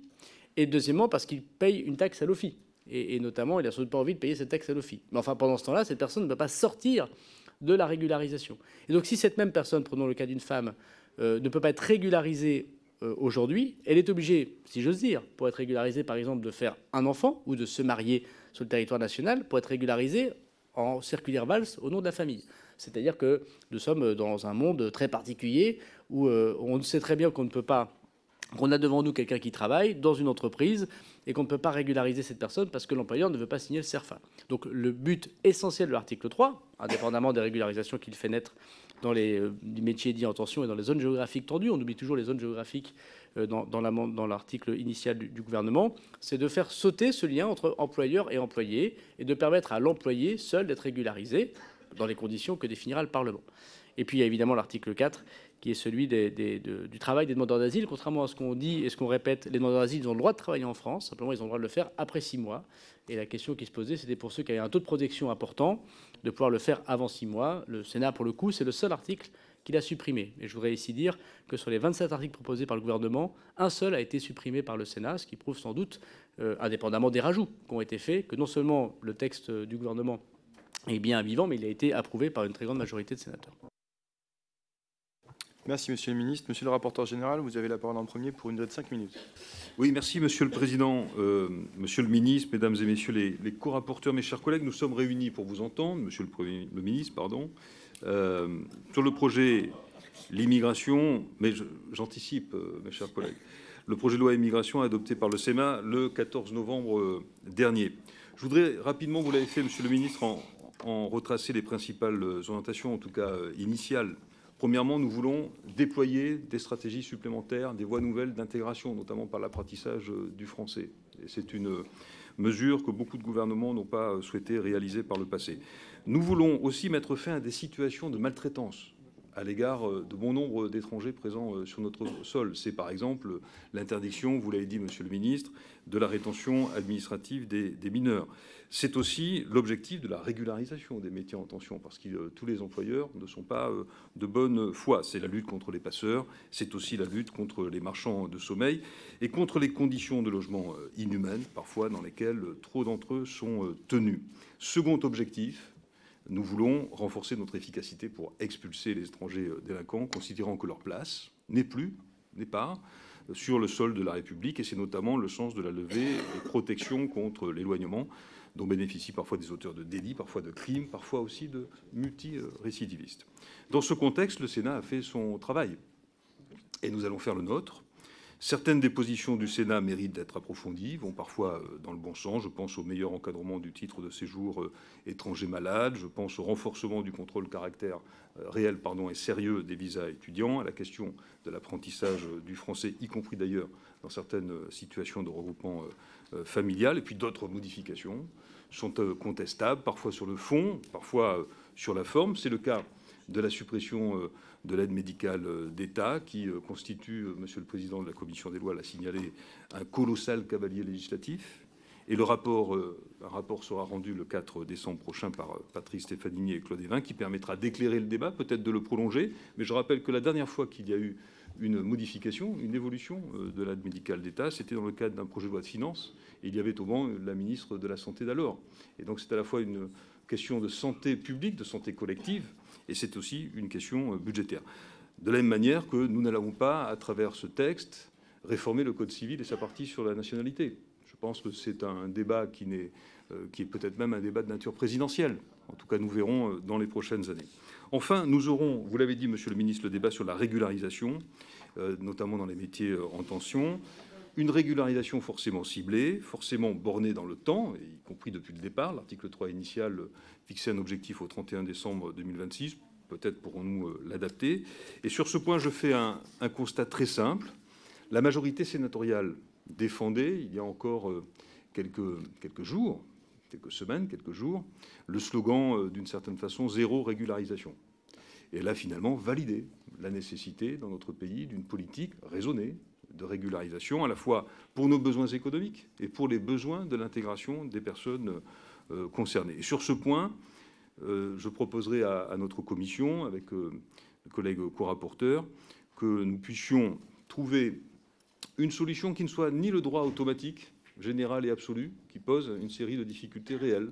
Et deuxièmement, parce qu'il paye une taxe à l'OFI. Et, notamment, il n'a doute pas envie de payer cette taxe à l'OFI. Mais enfin, pendant ce temps-là, cette personne ne peut pas sortir de la régularisation. Et donc, si cette même personne, prenons le cas d'une femme, euh, ne peut pas être régularisée aujourd'hui, elle est obligée, si j'ose dire, pour être régularisée, par exemple, de faire un enfant ou de se marier sur le territoire national, pour être régularisée en circulaire valse au nom de la famille. C'est-à-dire que nous sommes dans un monde très particulier où euh, on sait très bien qu'on ne peut pas qu'on a devant nous quelqu'un qui travaille dans une entreprise et qu'on ne peut pas régulariser cette personne parce que l'employeur ne veut pas signer le CERFA. Donc le but essentiel de l'article 3, indépendamment des régularisations qu'il fait naître dans les euh, métiers dits en tension et dans les zones géographiques tendues, on oublie toujours les zones géographiques euh, dans, l'article initial du, gouvernement, c'est de faire sauter ce lien entre employeur et employé et de permettre à l'employé seul d'être régularisé dans les conditions que définira le Parlement. Et puis il y a évidemment l'article 4 qui est celui du travail des demandeurs d'asile. Contrairement à ce qu'on dit et ce qu'on répète, les demandeurs d'asile ont le droit de travailler en France, simplement ils ont le droit de le faire après six mois. Et la question qui se posait, c'était pour ceux qui avaient un taux de protection important, de pouvoir le faire avant six mois. Le Sénat, pour le coup, c'est le seul article qu'il a supprimé. Et je voudrais ici dire que sur les 27 articles proposés par le gouvernement, un seul a été supprimé par le Sénat, ce qui prouve sans doute, euh, indépendamment des rajouts qui ont été faits, que non seulement le texte du gouvernement est bien vivant, mais il a été approuvé par une très grande majorité de sénateurs. Merci, Monsieur le Ministre. Monsieur le rapporteur général, vous avez la parole en premier pour une durée de cinq minutes. Oui, merci, Monsieur le Président. Euh, monsieur le Ministre, Mesdames et Messieurs les, co-rapporteurs, mes chers collègues, nous sommes réunis pour vous entendre, Monsieur le, Ministre, euh, sur le projet l'immigration, mais j'anticipe, euh, mes chers collègues, le projet de loi immigration adopté par le Sénat le 14 novembre dernier. Je voudrais rapidement, vous l'avez fait, Monsieur le Ministre, en retracer les principales orientations, en tout cas initiales Premièrement, nous voulons déployer des stratégies supplémentaires, des voies nouvelles d'intégration, notamment par l'apprentissage euh, du français. C'est une mesure que beaucoup de gouvernements n'ont pas souhaité réaliser par le passé. Nous voulons aussi mettre fin à des situations de maltraitance à l'égard euh, de bon nombre d'étrangers présents euh, sur notre sol. C'est par exemple l'interdiction, vous l'avez dit, Monsieur le Ministre, de la rétention administrative des, mineurs. C'est aussi l'objectif de la régularisation des métiers en tension, parce que euh, tous les employeurs ne sont pas de bonne foi. C'est la lutte contre les passeurs, c'est aussi la lutte contre les marchands de sommeil et contre les conditions de logement inhumaines, parfois dans lesquelles trop d'entre eux sont tenus. Second objectif, nous voulons renforcer notre efficacité pour expulser les étrangers euh, délinquants, considérant que leur place n'est plus, n'est pas, euh, sur le sol de la République, et c'est notamment le sens de la levée et protection contre l'éloignement, dont bénéficient parfois des auteurs de délits, parfois de crimes, parfois aussi de multirécidivistes. Dans ce contexte, le Sénat a fait son travail, et nous allons faire le nôtre. Certaines des positions du Sénat méritent d'être approfondies, vont parfois euh, dans le bon sens. Je pense au meilleur encadrement du titre de séjour euh, étranger malade, je pense au renforcement du contrôle caractère euh, réel et sérieux des visas étudiants, à la question de l'apprentissage du français, y compris d'ailleurs dans certaines situations de regroupement familial, et puis d'autres modifications sont contestables, parfois sur le fond, parfois sur la forme. C'est le cas de la suppression de l'aide médicale euh, d'État, qui euh, constitue, euh, Monsieur le Président de la Commission des lois l'a signalé, un colossal cavalier législatif. Et le rapport, un rapport sera rendu le 4 décembre prochain par Patrice Stefanini et Claude Evin, qui permettra d'éclairer le débat, peut-être de le prolonger. Mais je rappelle que la dernière fois qu'il y a eu une modification, une évolution de l'aide médicale d'État, c'était dans le cadre d'un projet de loi de finances. Et il y avait au moins la ministre de la Santé d'alors. Et donc c'est à la fois une question de santé publique, de santé collective, et c'est aussi une question euh, budgétaire. De la même manière que nous n'allons pas, à travers ce texte, réformer le Code civil et sa partie sur la nationalité. Je pense que c'est un débat qui, est, euh, est peut-être même un débat de nature présidentielle. En tout cas, nous verrons euh, dans les prochaines années. Enfin, nous aurons, vous l'avez dit, Monsieur le Ministre, le débat sur la régularisation, notamment dans les métiers en tension. Une régularisation forcément ciblée, forcément bornée dans le temps, y compris depuis le départ. L'article 3 initial fixait un objectif au 31 décembre 2026. Peut-être pourrons-nous euh, l'adapter. Et sur ce point, je fais un, constat très simple. La majorité sénatoriale défendait, il y a encore euh, quelques, jours, quelques semaines, quelques jours, le slogan, euh, d'une certaine façon, zéro régularisation. Et elle a finalement validé la nécessité dans notre pays d'une politique raisonnée, de régularisation, à la fois pour nos besoins économiques et pour les besoins de l'intégration des personnes euh, concernées. Sur ce point, je proposerai à, notre commission, avec le collègue co-rapporteur, que nous puissions trouver une solution qui ne soit ni le droit automatique, général et absolu, qui pose une série de difficultés réelles,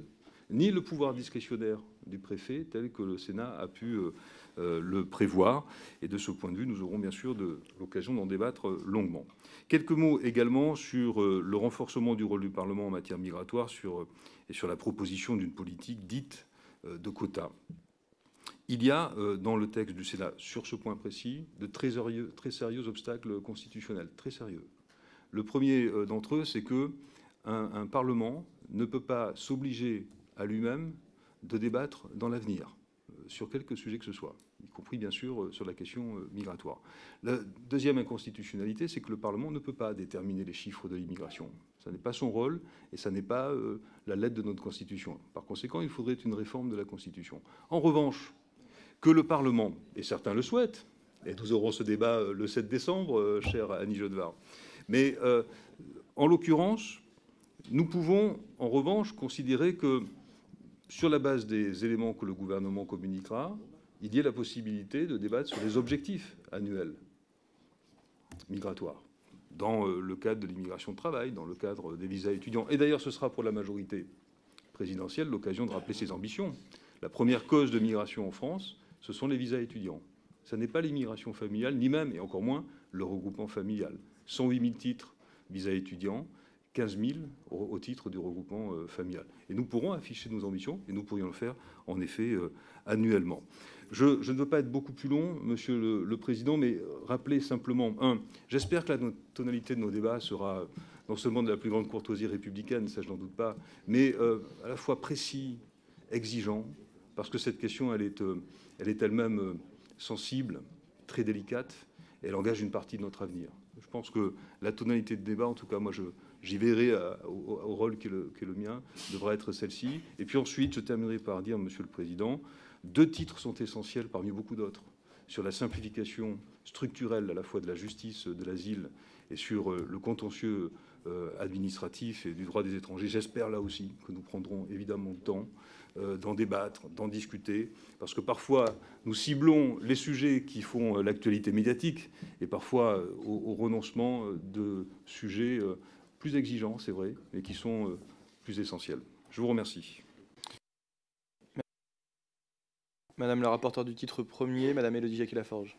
ni le pouvoir discrétionnaire du préfet tel que le Sénat a pu euh, euh, le prévoir. Et de ce point de vue, nous aurons bien sûr l'occasion d'en débattre longuement. Quelques mots également sur euh, le renforcement du rôle du Parlement en matière migratoire sur, et sur la proposition d'une politique dite de quotas. Il y a dans le texte du Sénat, sur ce point précis, de très sérieux, obstacles constitutionnels, très sérieux. Le premier d'entre eux, c'est que un Parlement ne peut pas s'obliger à lui-même de débattre dans l'avenir euh, sur quelque sujet que ce soit, y compris bien sûr euh, sur la question euh, migratoire. La deuxième inconstitutionnalité, c'est que le Parlement ne peut pas déterminer les chiffres de l'immigration. Ce n'est pas son rôle et ça n'est pas la lettre de notre Constitution. Par conséquent, il faudrait une réforme de la Constitution. En revanche, que le Parlement, et certains le souhaitent, et nous aurons ce débat le 7 décembre, chère Annie Jodvar, mais en l'occurrence, nous pouvons en revanche considérer que sur la base des éléments que le gouvernement communiquera, il y ait la possibilité de débattre sur les objectifs annuels migratoires, dans euh, le cadre de l'immigration de travail, dans le cadre des visas étudiants. Et d'ailleurs, ce sera pour la majorité présidentielle l'occasion de rappeler ses ambitions. La première cause de migration en France, ce sont les visas étudiants. Ce n'est pas l'immigration familiale, ni même, et encore moins, le regroupement familial. 108 000 titres visas étudiants, 15 000 au, titre du regroupement euh, familial. Et nous pourrons afficher nos ambitions, et nous pourrions le faire, en effet, euh, annuellement. Je, ne veux pas être beaucoup plus long, Monsieur le, Président, mais rappeler simplement, un, j'espère que la tonalité de nos débats sera non seulement de la plus grande courtoisie républicaine, ça je n'en doute pas, mais euh, à la fois précis, exigeant, parce que cette question, elle est, elle est elle-même sensible, très délicate, elle engage une partie de notre avenir. Je pense que la tonalité de débat, en tout cas, moi, je, j'y verrai euh, au, rôle qui est, le, qui est, le, mien, devra être celle-ci. Et puis ensuite, je terminerai par dire, Monsieur le Président, deux titres sont essentiels parmi beaucoup d'autres sur la simplification structurelle à la fois de la justice, de l'asile et sur euh, le contentieux euh, administratif et du droit des étrangers. J'espère là aussi que nous prendrons évidemment le temps d'en débattre, d'en discuter, parce que parfois nous ciblons les sujets qui font l'actualité médiatique et parfois au, au renoncement de sujets plus exigeants, c'est vrai, mais qui sont euh, plus essentiels. Je vous remercie. Madame la rapporteure du titre premier, Madame Élodie Jacques-Laforge.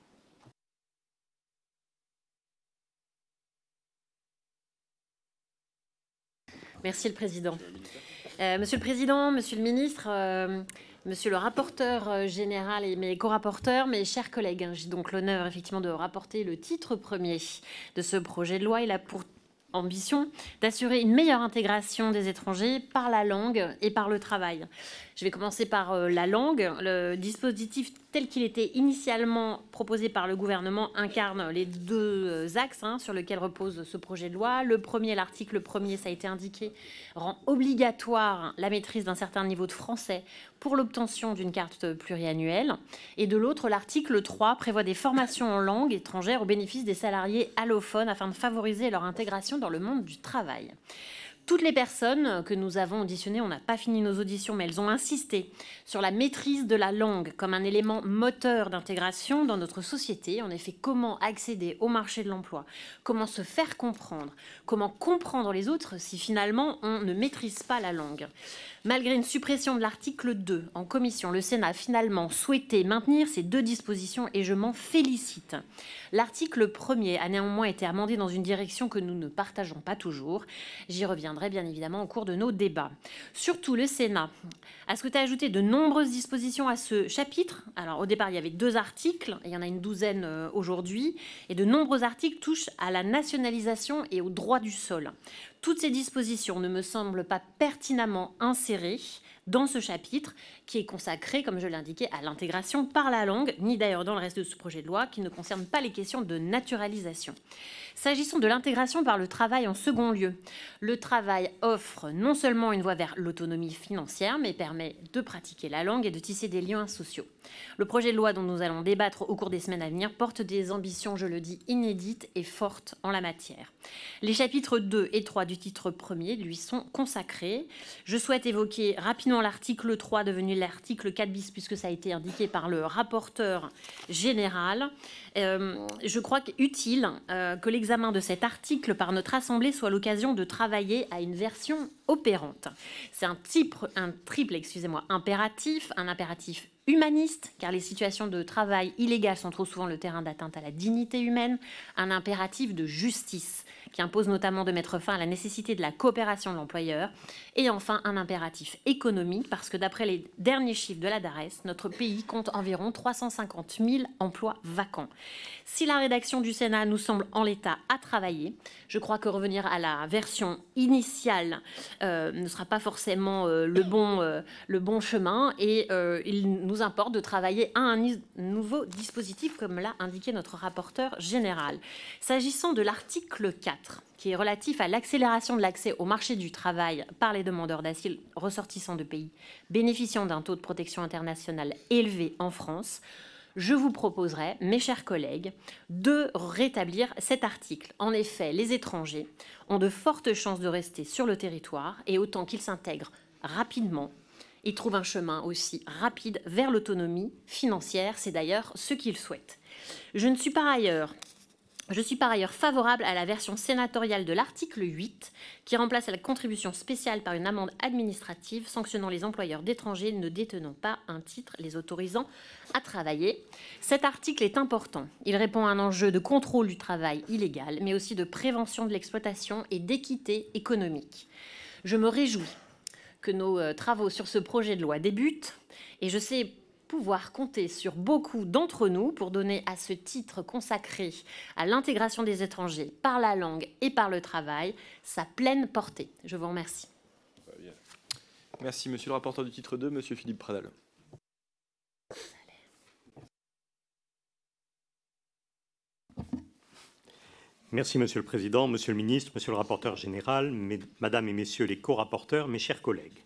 Merci le Président. Euh, monsieur le Président, Monsieur le Ministre, euh, Monsieur le rapporteur général et mes co-rapporteurs, mes chers collègues, j'ai donc l'honneur effectivement de rapporter le titre premier de ce projet de loi. Il a pour ambition d'assurer une meilleure intégration des étrangers par la langue et par le travail. Je vais commencer par euh, la langue. Le dispositif tel qu'il était initialement proposé par le gouvernement incarne les deux euh, axes hein, sur lesquels repose ce projet de loi. Le premier, l'article premier, ça a été indiqué, rend obligatoire la maîtrise d'un certain niveau de français pour l'obtention d'une carte pluriannuelle. Et de l'autre, l'article 3 prévoit des formations en langue étrangère au bénéfice des salariés allophones afin de favoriser leur intégration dans le monde du travail. Toutes les personnes que nous avons auditionnées, on n'a pas fini nos auditions, mais elles ont insisté sur la maîtrise de la langue comme un élément moteur d'intégration dans notre société. En effet, comment accéder au marché de l'emploi, comment se faire comprendre, comment comprendre les autres si finalement on ne maîtrise pas la langue. Malgré une suppression de l'article 2 en commission, le Sénat a finalement souhaité maintenir ces deux dispositions et je m'en félicite. L'article 1er a néanmoins été amendé dans une direction que nous ne partageons pas toujours. J'y reviendrai bien évidemment au cours de nos débats. Surtout, le Sénat a souhaité ajouter de nombreuses dispositions à ce chapitre? Alors au départ, il y avait deux articles, il y en a une douzaine euh, aujourd'hui, et de nombreux articles touchent à la nationalisation et au droit du sol. Toutes ces dispositions ne me semblent pas pertinemment insérées dans ce chapitre qui est consacré, comme je l'indiquais, à l'intégration par la langue, ni d'ailleurs dans le reste de ce projet de loi qui ne concerne pas les questions de naturalisation. S'agissant de l'intégration par le travail en second lieu, le travail offre non seulement une voie vers l'autonomie financière, mais permet de pratiquer la langue et de tisser des liens sociaux. Le projet de loi dont nous allons débattre au cours des semaines à venir porte des ambitions, je le dis, inédites et fortes en la matière. Les chapitres 2 et 3 du titre premier lui sont consacrés. Je souhaite évoquer rapidement l'article 3 devenu l'article 4 bis puisque ça a été indiqué par le rapporteur général. Euh, je crois euh, que l'examen de cet article par notre Assemblée soit l'occasion de travailler à une version opérante. C'est un, triple excusez-moi, impératif, un impératif humaniste, car les situations de travail illégal sont trop souvent le terrain d'atteinte à la dignité humaine, un impératif de justice, qui impose notamment de mettre fin à la nécessité de la coopération de l'employeur, et enfin un impératif économique, parce que d'après les derniers chiffres de la DARES, notre pays compte environ 350 000 emplois vacants. Si la rédaction du Sénat nous semble en l'état à travailler, je crois que revenir à la version initiale euh, ne sera pas forcément euh, le, bon, euh, le bon chemin, et il nous importe de travailler à un nouveau dispositif, comme l'a indiqué notre rapporteur général. S'agissant de l'article 4, qui est relatif à l'accélération de l'accès au marché du travail par les demandeurs d'asile ressortissants de pays bénéficiant d'un taux de protection internationale élevé en France, je vous proposerai, mes chers collègues, de rétablir cet article. En effet, les étrangers ont de fortes chances de rester sur le territoire et autant qu'ils s'intègrent rapidement, ils trouvent un chemin aussi rapide vers l'autonomie financière. C'est d'ailleurs ce qu'ils souhaitent. Je ne suis par ailleurs je suis par ailleurs favorable à la version sénatoriale de l'article 8 qui remplace la contribution spéciale par une amende administrative sanctionnant les employeurs d'étrangers ne détenant pas un titre les autorisant à travailler. Cet article est important. Il répond à un enjeu de contrôle du travail illégal mais aussi de prévention de l'exploitation et d'équité économique. Je me réjouis que nos euh, travaux sur ce projet de loi débutent et je sais pouvoir compter sur beaucoup d'entre nous pour donner à ce titre consacré à l'intégration des étrangers par la langue et par le travail sa pleine portée. Je vous remercie. Merci, monsieur le rapporteur du titre 2, monsieur Philippe Pradal. Merci, Monsieur le Président, Monsieur le Ministre, Monsieur le rapporteur général, Madame et Messieurs les co-rapporteurs, mes chers collègues.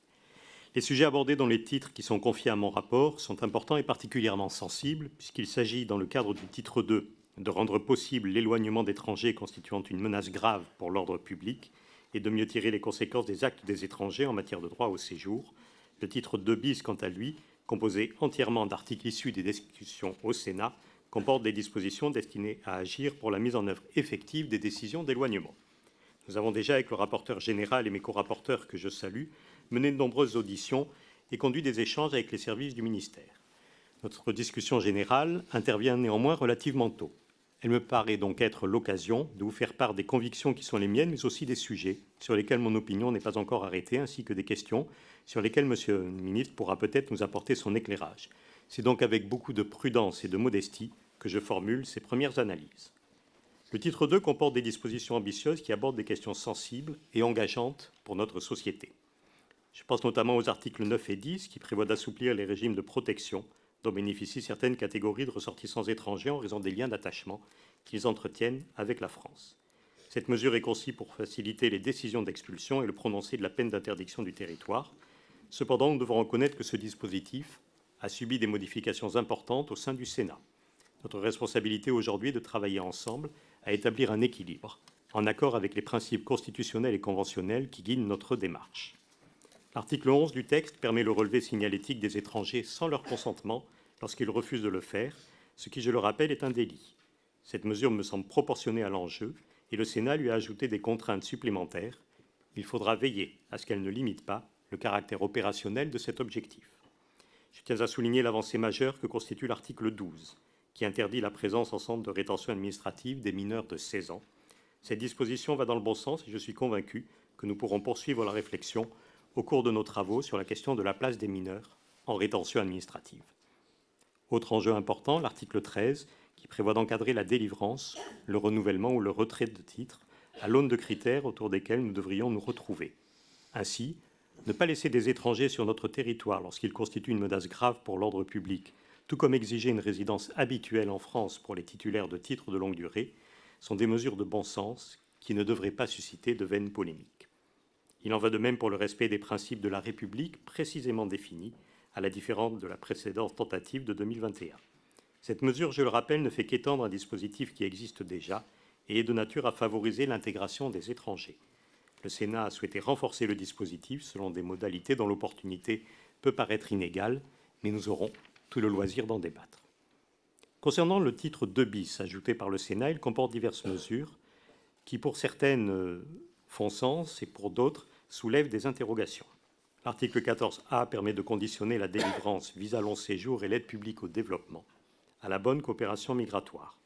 Les sujets abordés dans les titres qui sont confiés à mon rapport sont importants et particulièrement sensibles, puisqu'il s'agit, dans le cadre du titre 2, de rendre possible l'éloignement d'étrangers constituant une menace grave pour l'ordre public et de mieux tirer les conséquences des actes des étrangers en matière de droit au séjour. Le titre 2 bis, quant à lui, composé entièrement d'articles issus des discussions au Sénat, comporte des dispositions destinées à agir pour la mise en œuvre effective des décisions d'éloignement. Nous avons déjà, avec le rapporteur général et mes co-rapporteurs que je salue, mené de nombreuses auditions et conduit des échanges avec les services du ministère. Notre discussion générale intervient néanmoins relativement tôt. Elle me paraît donc être l'occasion de vous faire part des convictions qui sont les miennes, mais aussi des sujets sur lesquels mon opinion n'est pas encore arrêtée, ainsi que des questions sur lesquelles Monsieur le ministre pourra peut-être nous apporter son éclairage. C'est donc avec beaucoup de prudence et de modestie que je formule ces premières analyses. Le titre 2 comporte des dispositions ambitieuses qui abordent des questions sensibles et engageantes pour notre société. Je pense notamment aux articles 9 et 10 qui prévoient d'assouplir les régimes de protection dont bénéficient certaines catégories de ressortissants étrangers en raison des liens d'attachement qu'ils entretiennent avec la France. Cette mesure est conçue pour faciliter les décisions d'expulsion et le prononcé de la peine d'interdiction du territoire. Cependant, nous devons reconnaître que ce dispositif a subi des modifications importantes au sein du Sénat. Notre responsabilité aujourd'hui est de travailler ensemble à établir un équilibre en accord avec les principes constitutionnels et conventionnels qui guident notre démarche. L'article 11 du texte permet le relevé signalétique des étrangers sans leur consentement lorsqu'ils refusent de le faire, ce qui, je le rappelle, est un délit. Cette mesure me semble proportionnée à l'enjeu et le Sénat lui a ajouté des contraintes supplémentaires. Il faudra veiller à ce qu'elle ne limite pas le caractère opérationnel de cet objectif. Je tiens à souligner l'avancée majeure que constitue l'article 12, qui interdit la présence en centre de rétention administrative des mineurs de 16 ans. Cette disposition va dans le bon sens et je suis convaincu que nous pourrons poursuivre la réflexion au cours de nos travaux sur la question de la place des mineurs en rétention administrative. Autre enjeu important, l'article 13, qui prévoit d'encadrer la délivrance, le renouvellement ou le retrait de titres à l'aune de critères autour desquels nous devrions nous retrouver. Ainsi, ne pas laisser des étrangers sur notre territoire lorsqu'ils constituent une menace grave pour l'ordre public, tout comme exiger une résidence habituelle en France pour les titulaires de titres de longue durée, sont des mesures de bon sens qui ne devraient pas susciter de vaines polémiques. Il en va de même pour le respect des principes de la République précisément définis, à la différence de la précédente tentative de 2021. Cette mesure, je le rappelle, ne fait qu'étendre un dispositif qui existe déjà et est de nature à favoriser l'intégration des étrangers. Le Sénat a souhaité renforcer le dispositif selon des modalités dont l'opportunité peut paraître inégale, mais nous aurons tout le loisir d'en débattre. Concernant le titre 2 bis ajouté par le Sénat, il comporte diverses mesures qui, pour certaines, font sens et pour d'autres, soulèvent des interrogations. L'article 14A permet de conditionner la délivrance visa long séjour et l'aide publique au développement à la bonne coopération migratoire.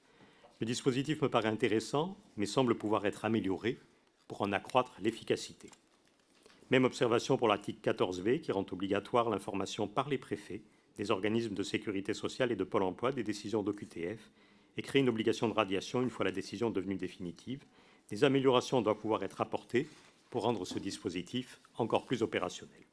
Le dispositif me paraît intéressant, mais semble pouvoir être amélioré pour en accroître l'efficacité. Même observation pour l'article 14V qui rend obligatoire l'information par les préfets des organismes de sécurité sociale et de Pôle emploi des décisions d'OQTF et crée une obligation de radiation une fois la décision devenue définitive. Des améliorations doivent pouvoir être apportées pour rendre ce dispositif encore plus opérationnel.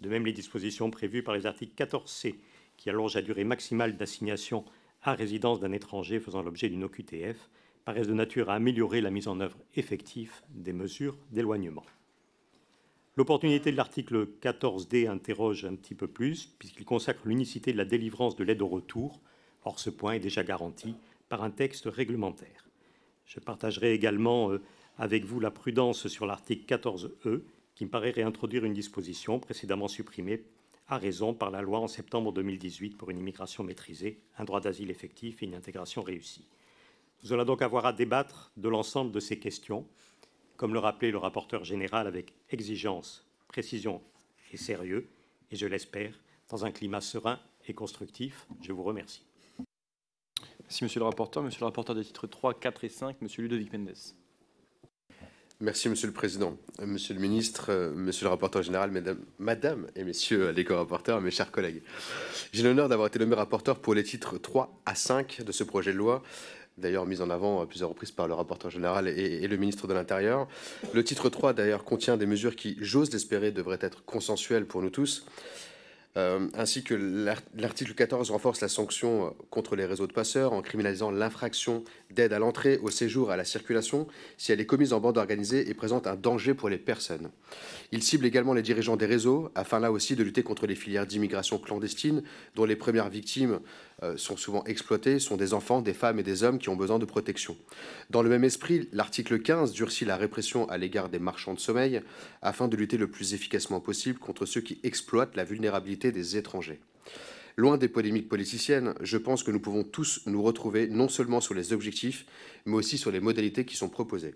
De même, les dispositions prévues par les articles 14C qui allongent la durée maximale d'assignation à résidence d'un étranger faisant l'objet d'une OQTF paraissent de nature à améliorer la mise en œuvre effective des mesures d'éloignement. L'opportunité de l'article 14D interroge un petit peu plus, puisqu'il consacre l'unicité de la délivrance de l'aide au retour. Or, ce point est déjà garanti par un texte réglementaire. Je partagerai également euh, avec vous la prudence sur l'article 14E, qui me paraît réintroduire une disposition précédemment supprimée à raison par la loi en septembre 2018 pour une immigration maîtrisée, un droit d'asile effectif et une intégration réussie. Nous allons donc avoir à débattre de l'ensemble de ces questions, comme le rappelait le rapporteur général avec exigence, précision et sérieux, et je l'espère, dans un climat serein et constructif. Je vous remercie. Merci, monsieur le rapporteur. Monsieur le rapporteur des titres 3, 4 et 5, monsieur Ludovic Mendes. Merci, Monsieur le Président. Monsieur le Ministre, Monsieur le rapporteur général, mesdames, Madame et Messieurs les co-rapporteurs, mes chers collègues. J'ai l'honneur d'avoir été nommé rapporteur pour les titres 3 à 5 de ce projet de loi, d'ailleurs mis en avant à plusieurs reprises par le rapporteur général et, et le ministre de l'Intérieur. Le titre 3, d'ailleurs, contient des mesures qui, j'ose l'espérer, devraient être consensuelles pour nous tous. Euh, ainsi que l'article 14 renforce la sanction euh, contre les réseaux de passeurs en criminalisant l'infraction d'aide à l'entrée, au séjour, à la circulation si elle est commise en bande organisée et présente un danger pour les personnes. Il cible également les dirigeants des réseaux afin là aussi de lutter contre les filières d'immigration clandestine dont les premières victimes euh, sont souvent exploités sont des enfants, des femmes et des hommes qui ont besoin de protection. Dans le même esprit, l'article 15 durcit la répression à l'égard des marchands de sommeil afin de lutter le plus efficacement possible contre ceux qui exploitent la vulnérabilité des étrangers. Loin des polémiques politiciennes, je pense que nous pouvons tous nous retrouver non seulement sur les objectifs, mais aussi sur les modalités qui sont proposées.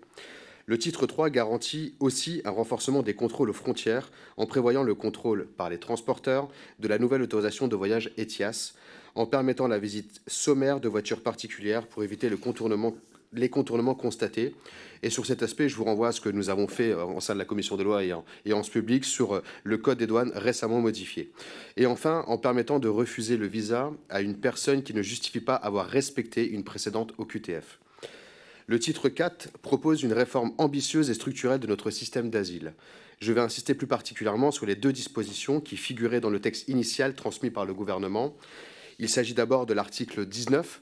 Le titre 3 garantit aussi un renforcement des contrôles aux frontières en prévoyant le contrôle par les transporteurs de la nouvelle autorisation de voyage ETIAS, en permettant la visite sommaire de voitures particulières pour éviter le contournement, les contournements constatés. Et sur cet aspect, je vous renvoie à ce que nous avons fait euh, en sein de la commission des lois et en, et en ce public sur euh, le code des douanes récemment modifié. Et enfin, en permettant de refuser le visa à une personne qui ne justifie pas avoir respecté une précédente OQTF. Le titre 4 propose une réforme ambitieuse et structurelle de notre système d'asile. Je vais insister plus particulièrement sur les deux dispositions qui figuraient dans le texte initial transmis par le gouvernement il s'agit d'abord de l'article 19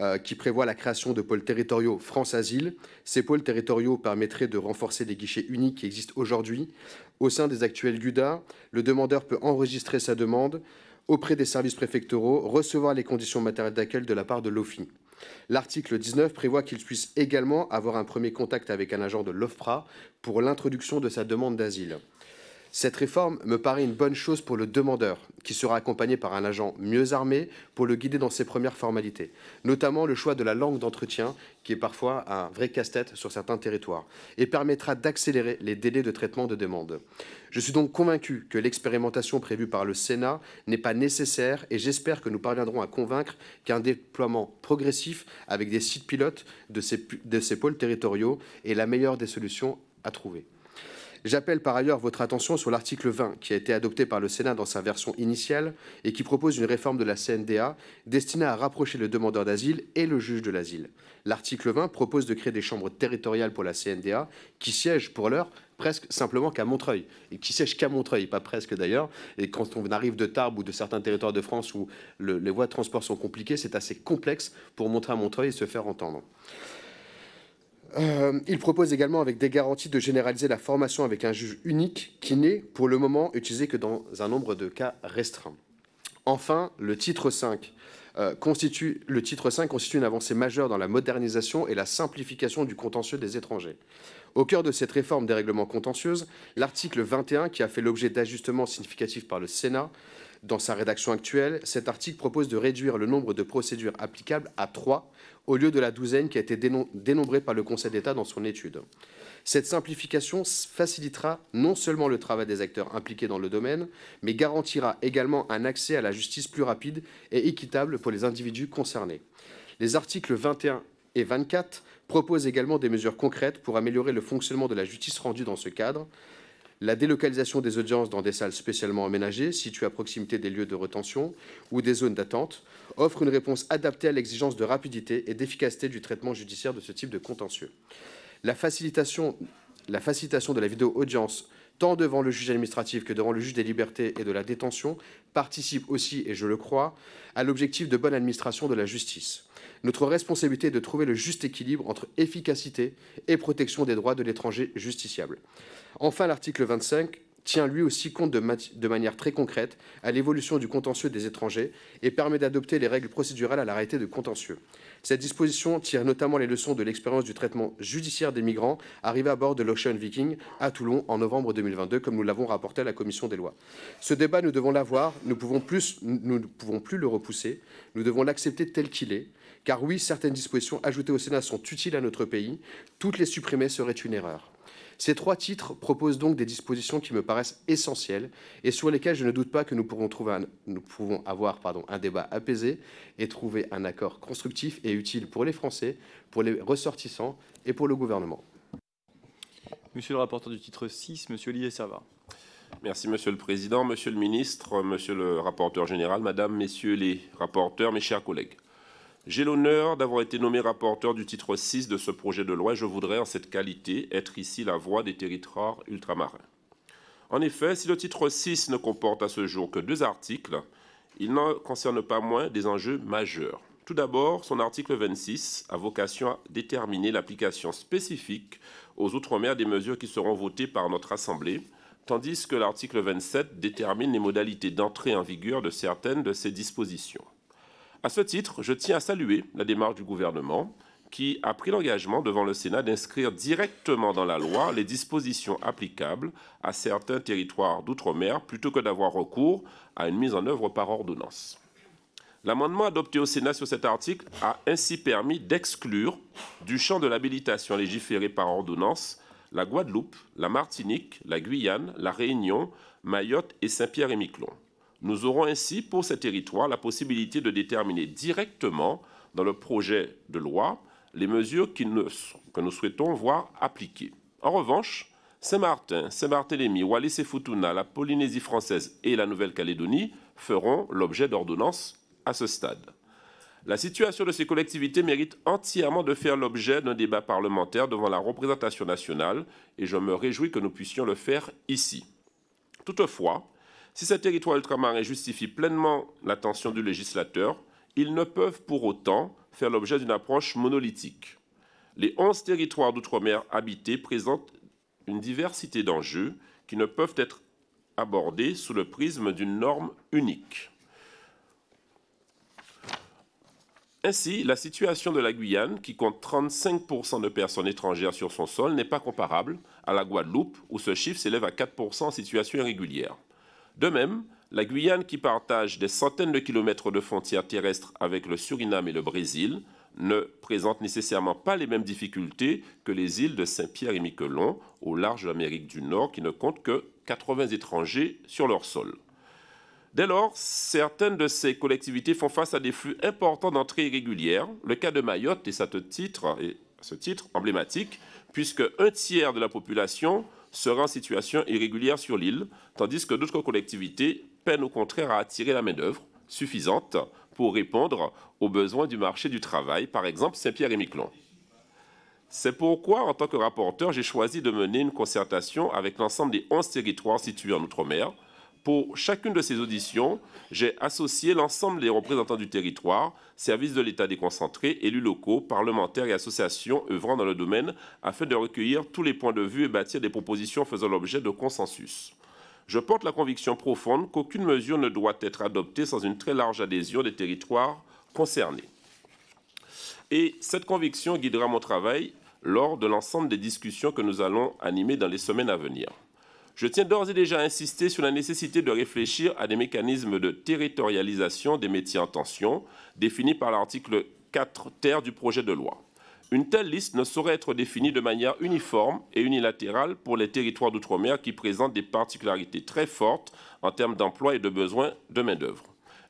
euh, qui prévoit la création de pôles territoriaux France Asile. Ces pôles territoriaux permettraient de renforcer les guichets uniques qui existent aujourd'hui. Au sein des actuels GUDA, le demandeur peut enregistrer sa demande auprès des services préfectoraux, recevoir les conditions matérielles d'accueil de la part de l'OFI. L'article 19 prévoit qu'il puisse également avoir un premier contact avec un agent de l'OFPRA pour l'introduction de sa demande d'asile. Cette réforme me paraît une bonne chose pour le demandeur, qui sera accompagné par un agent mieux armé pour le guider dans ses premières formalités, notamment le choix de la langue d'entretien, qui est parfois un vrai casse-tête sur certains territoires, et permettra d'accélérer les délais de traitement de demande. Je suis donc convaincu que l'expérimentation prévue par le Sénat n'est pas nécessaire et j'espère que nous parviendrons à convaincre qu'un déploiement progressif avec des sites pilotes de ces, de ces pôles territoriaux est la meilleure des solutions à trouver. J'appelle par ailleurs votre attention sur l'article 20 qui a été adopté par le Sénat dans sa version initiale et qui propose une réforme de la CNDA destinée à rapprocher le demandeur d'asile et le juge de l'asile. L'article 20 propose de créer des chambres territoriales pour la CNDA qui siègent pour l'heure presque simplement qu'à Montreuil, et qui siègent qu'à Montreuil, pas presque d'ailleurs. Et quand on arrive de Tarbes ou de certains territoires de France où le, les voies de transport sont compliquées, c'est assez complexe pour montrer à Montreuil et se faire entendre. Euh, il propose également, avec des garanties, de généraliser la formation avec un juge unique qui n'est, pour le moment, utilisé que dans un nombre de cas restreints. Enfin, le titre 5 euh, constitue, le titre 5 constitue une avancée majeure dans la modernisation et la simplification du contentieux des étrangers. Au cœur de cette réforme des règlements contentieux, l'article 21, qui a fait l'objet d'ajustements significatifs par le Sénat, dans sa rédaction actuelle, cet article propose de réduire le nombre de procédures applicables à trois, au lieu de la douzaine qui a été dénombrée par le Conseil d'État dans son étude. Cette simplification facilitera non seulement le travail des acteurs impliqués dans le domaine, mais garantira également un accès à la justice plus rapide et équitable pour les individus concernés. Les articles 21 et 24 proposent également des mesures concrètes pour améliorer le fonctionnement de la justice rendue dans ce cadre. La délocalisation des audiences dans des salles spécialement aménagées, situées à proximité des lieux de retention ou des zones d'attente, offre une réponse adaptée à l'exigence de rapidité et d'efficacité du traitement judiciaire de ce type de contentieux. La facilitation, la facilitation de la vidéo-audience, tant devant le juge administratif que devant le juge des libertés et de la détention, participe aussi, et je le crois, à l'objectif de bonne administration de la justice. Notre responsabilité est de trouver le juste équilibre entre efficacité et protection des droits de l'étranger justiciable. Enfin, l'article 25 tient lui aussi compte de, manière très concrète à l'évolution du contentieux des étrangers et permet d'adopter les règles procédurales à l'arrêté de contentieux. Cette disposition tire notamment les leçons de l'expérience du traitement judiciaire des migrants arrivés à bord de l'Ocean Viking à Toulon en novembre 2022, comme nous l'avons rapporté à la commission des lois. Ce débat, nous devons l'avoir, nous ne pouvons plus le repousser, nous devons l'accepter tel qu'il est, car oui, certaines dispositions ajoutées au Sénat sont utiles à notre pays, toutes les supprimer serait une erreur. Ces trois titres proposent donc des dispositions qui me paraissent essentielles et sur lesquelles je ne doute pas que nous pourrons, trouver un, nous pouvons avoir pardon, un débat apaisé et trouver un accord constructif et utile pour les Français, pour les ressortissants et pour le gouvernement. Monsieur le rapporteur du titre 6, Monsieur Olivier Servat. Merci Monsieur le Président, Monsieur le Ministre, Monsieur le rapporteur général, Madame, Messieurs les rapporteurs, mes chers collègues. J'ai l'honneur d'avoir été nommé rapporteur du titre 6 de ce projet de loi et je voudrais en cette qualité être ici la voix des territoires ultramarins. En effet, si le titre 6 ne comporte à ce jour que deux articles, il n'en concerne pas moins des enjeux majeurs. Tout d'abord, son article 26 a vocation à déterminer l'application spécifique aux Outre-mer des mesures qui seront votées par notre Assemblée, tandis que l'article 27 détermine les modalités d'entrée en vigueur de certaines de ces dispositions. À ce titre, je tiens à saluer la démarche du gouvernement qui a pris l'engagement devant le Sénat d'inscrire directement dans la loi les dispositions applicables à certains territoires d'outre-mer plutôt que d'avoir recours à une mise en œuvre par ordonnance. L'amendement adopté au Sénat sur cet article a ainsi permis d'exclure du champ de l'habilitation légiférée par ordonnance la Guadeloupe, la Martinique, la Guyane, la Réunion, Mayotte et Saint-Pierre-et-Miquelon. Nous aurons ainsi pour ces territoires la possibilité de déterminer directement dans le projet de loi les mesures que nous souhaitons voir appliquées. En revanche, Saint-Martin, Saint-Barthélemy, Wallis et Futuna, la Polynésie française et la Nouvelle-Calédonie feront l'objet d'ordonnances à ce stade. La situation de ces collectivités mérite entièrement de faire l'objet d'un débat parlementaire devant la représentation nationale et je me réjouis que nous puissions le faire ici. Toutefois, si ces territoires ultramarins justifient pleinement l'attention du législateur, ils ne peuvent pour autant faire l'objet d'une approche monolithique. Les 11 territoires d'outre-mer habités présentent une diversité d'enjeux qui ne peuvent être abordés sous le prisme d'une norme unique. Ainsi, la situation de la Guyane, qui compte 35% de personnes étrangères sur son sol, n'est pas comparable à la Guadeloupe, où ce chiffre s'élève à 4% en situation irrégulière. De même, la Guyane, qui partage des centaines de kilomètres de frontières terrestres avec le Suriname et le Brésil, ne présente nécessairement pas les mêmes difficultés que les îles de Saint-Pierre et Miquelon, au large de l'Amérique du Nord, qui ne comptent que 80 étrangers sur leur sol. Dès lors, certaines de ces collectivités font face à des flux importants d'entrées irrégulières. Le cas de Mayotte est à ce titre, et à ce titre emblématique, puisque un tiers de la population sera en situation irrégulière sur l'île, tandis que d'autres collectivités peinent au contraire à attirer la main-d'œuvre suffisante pour répondre aux besoins du marché du travail, par exemple Saint-Pierre et Miquelon. C'est pourquoi, en tant que rapporteur, j'ai choisi de mener une concertation avec l'ensemble des 11 territoires situés en Outre-mer, pour chacune de ces auditions, j'ai associé l'ensemble des représentants du territoire, services de l'État déconcentré, élus locaux, parlementaires et associations œuvrant dans le domaine afin de recueillir tous les points de vue et bâtir des propositions faisant l'objet de consensus. Je porte la conviction profonde qu'aucune mesure ne doit être adoptée sans une très large adhésion des territoires concernés. Et cette conviction guidera mon travail lors de l'ensemble des discussions que nous allons animer dans les semaines à venir. Je tiens d'ores et déjà à insister sur la nécessité de réfléchir à des mécanismes de territorialisation des métiers en tension définis par l'article 4 ter du projet de loi. Une telle liste ne saurait être définie de manière uniforme et unilatérale pour les territoires d'outre-mer qui présentent des particularités très fortes en termes d'emploi et de besoins de main-d'œuvre.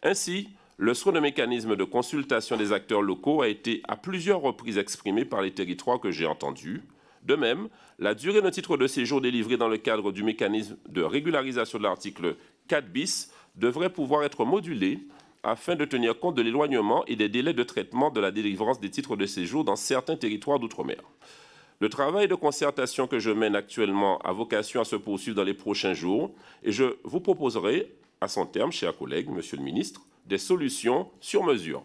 Ainsi, le souhait de mécanisme de consultation des acteurs locaux a été à plusieurs reprises exprimé par les territoires que j'ai entendus. De même, la durée d'un titre de séjour délivré dans le cadre du mécanisme de régularisation de l'article 4 bis devrait pouvoir être modulée afin de tenir compte de l'éloignement et des délais de traitement de la délivrance des titres de séjour dans certains territoires d'outre-mer. Le travail de concertation que je mène actuellement a vocation à se poursuivre dans les prochains jours et je vous proposerai, à son terme, chers collègues, Monsieur le Ministre, des solutions sur mesure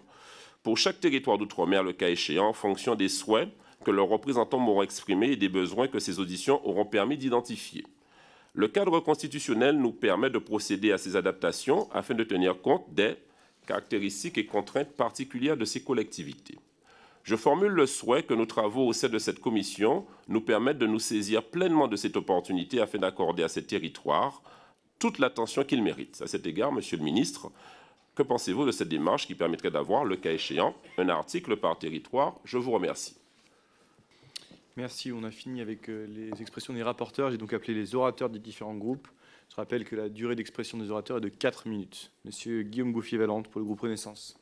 pour chaque territoire d'outre-mer, le cas échéant, en fonction des souhaits que leurs représentants m'auront exprimés et des besoins que ces auditions auront permis d'identifier. Le cadre constitutionnel nous permet de procéder à ces adaptations afin de tenir compte des caractéristiques et contraintes particulières de ces collectivités. Je formule le souhait que nos travaux au sein de cette commission nous permettent de nous saisir pleinement de cette opportunité afin d'accorder à ces territoires toute l'attention qu'ils méritent. À cet égard, Monsieur le Ministre, que pensez-vous de cette démarche qui permettrait d'avoir, le cas échéant, un article par territoire? Je vous remercie. Merci. On a fini avec euh, les expressions des rapporteurs. J'ai donc appelé les orateurs des différents groupes. Je rappelle que la durée d'expression des orateurs est de 4 minutes. Monsieur Guillaume Bouffier-Valente pour le groupe Renaissance.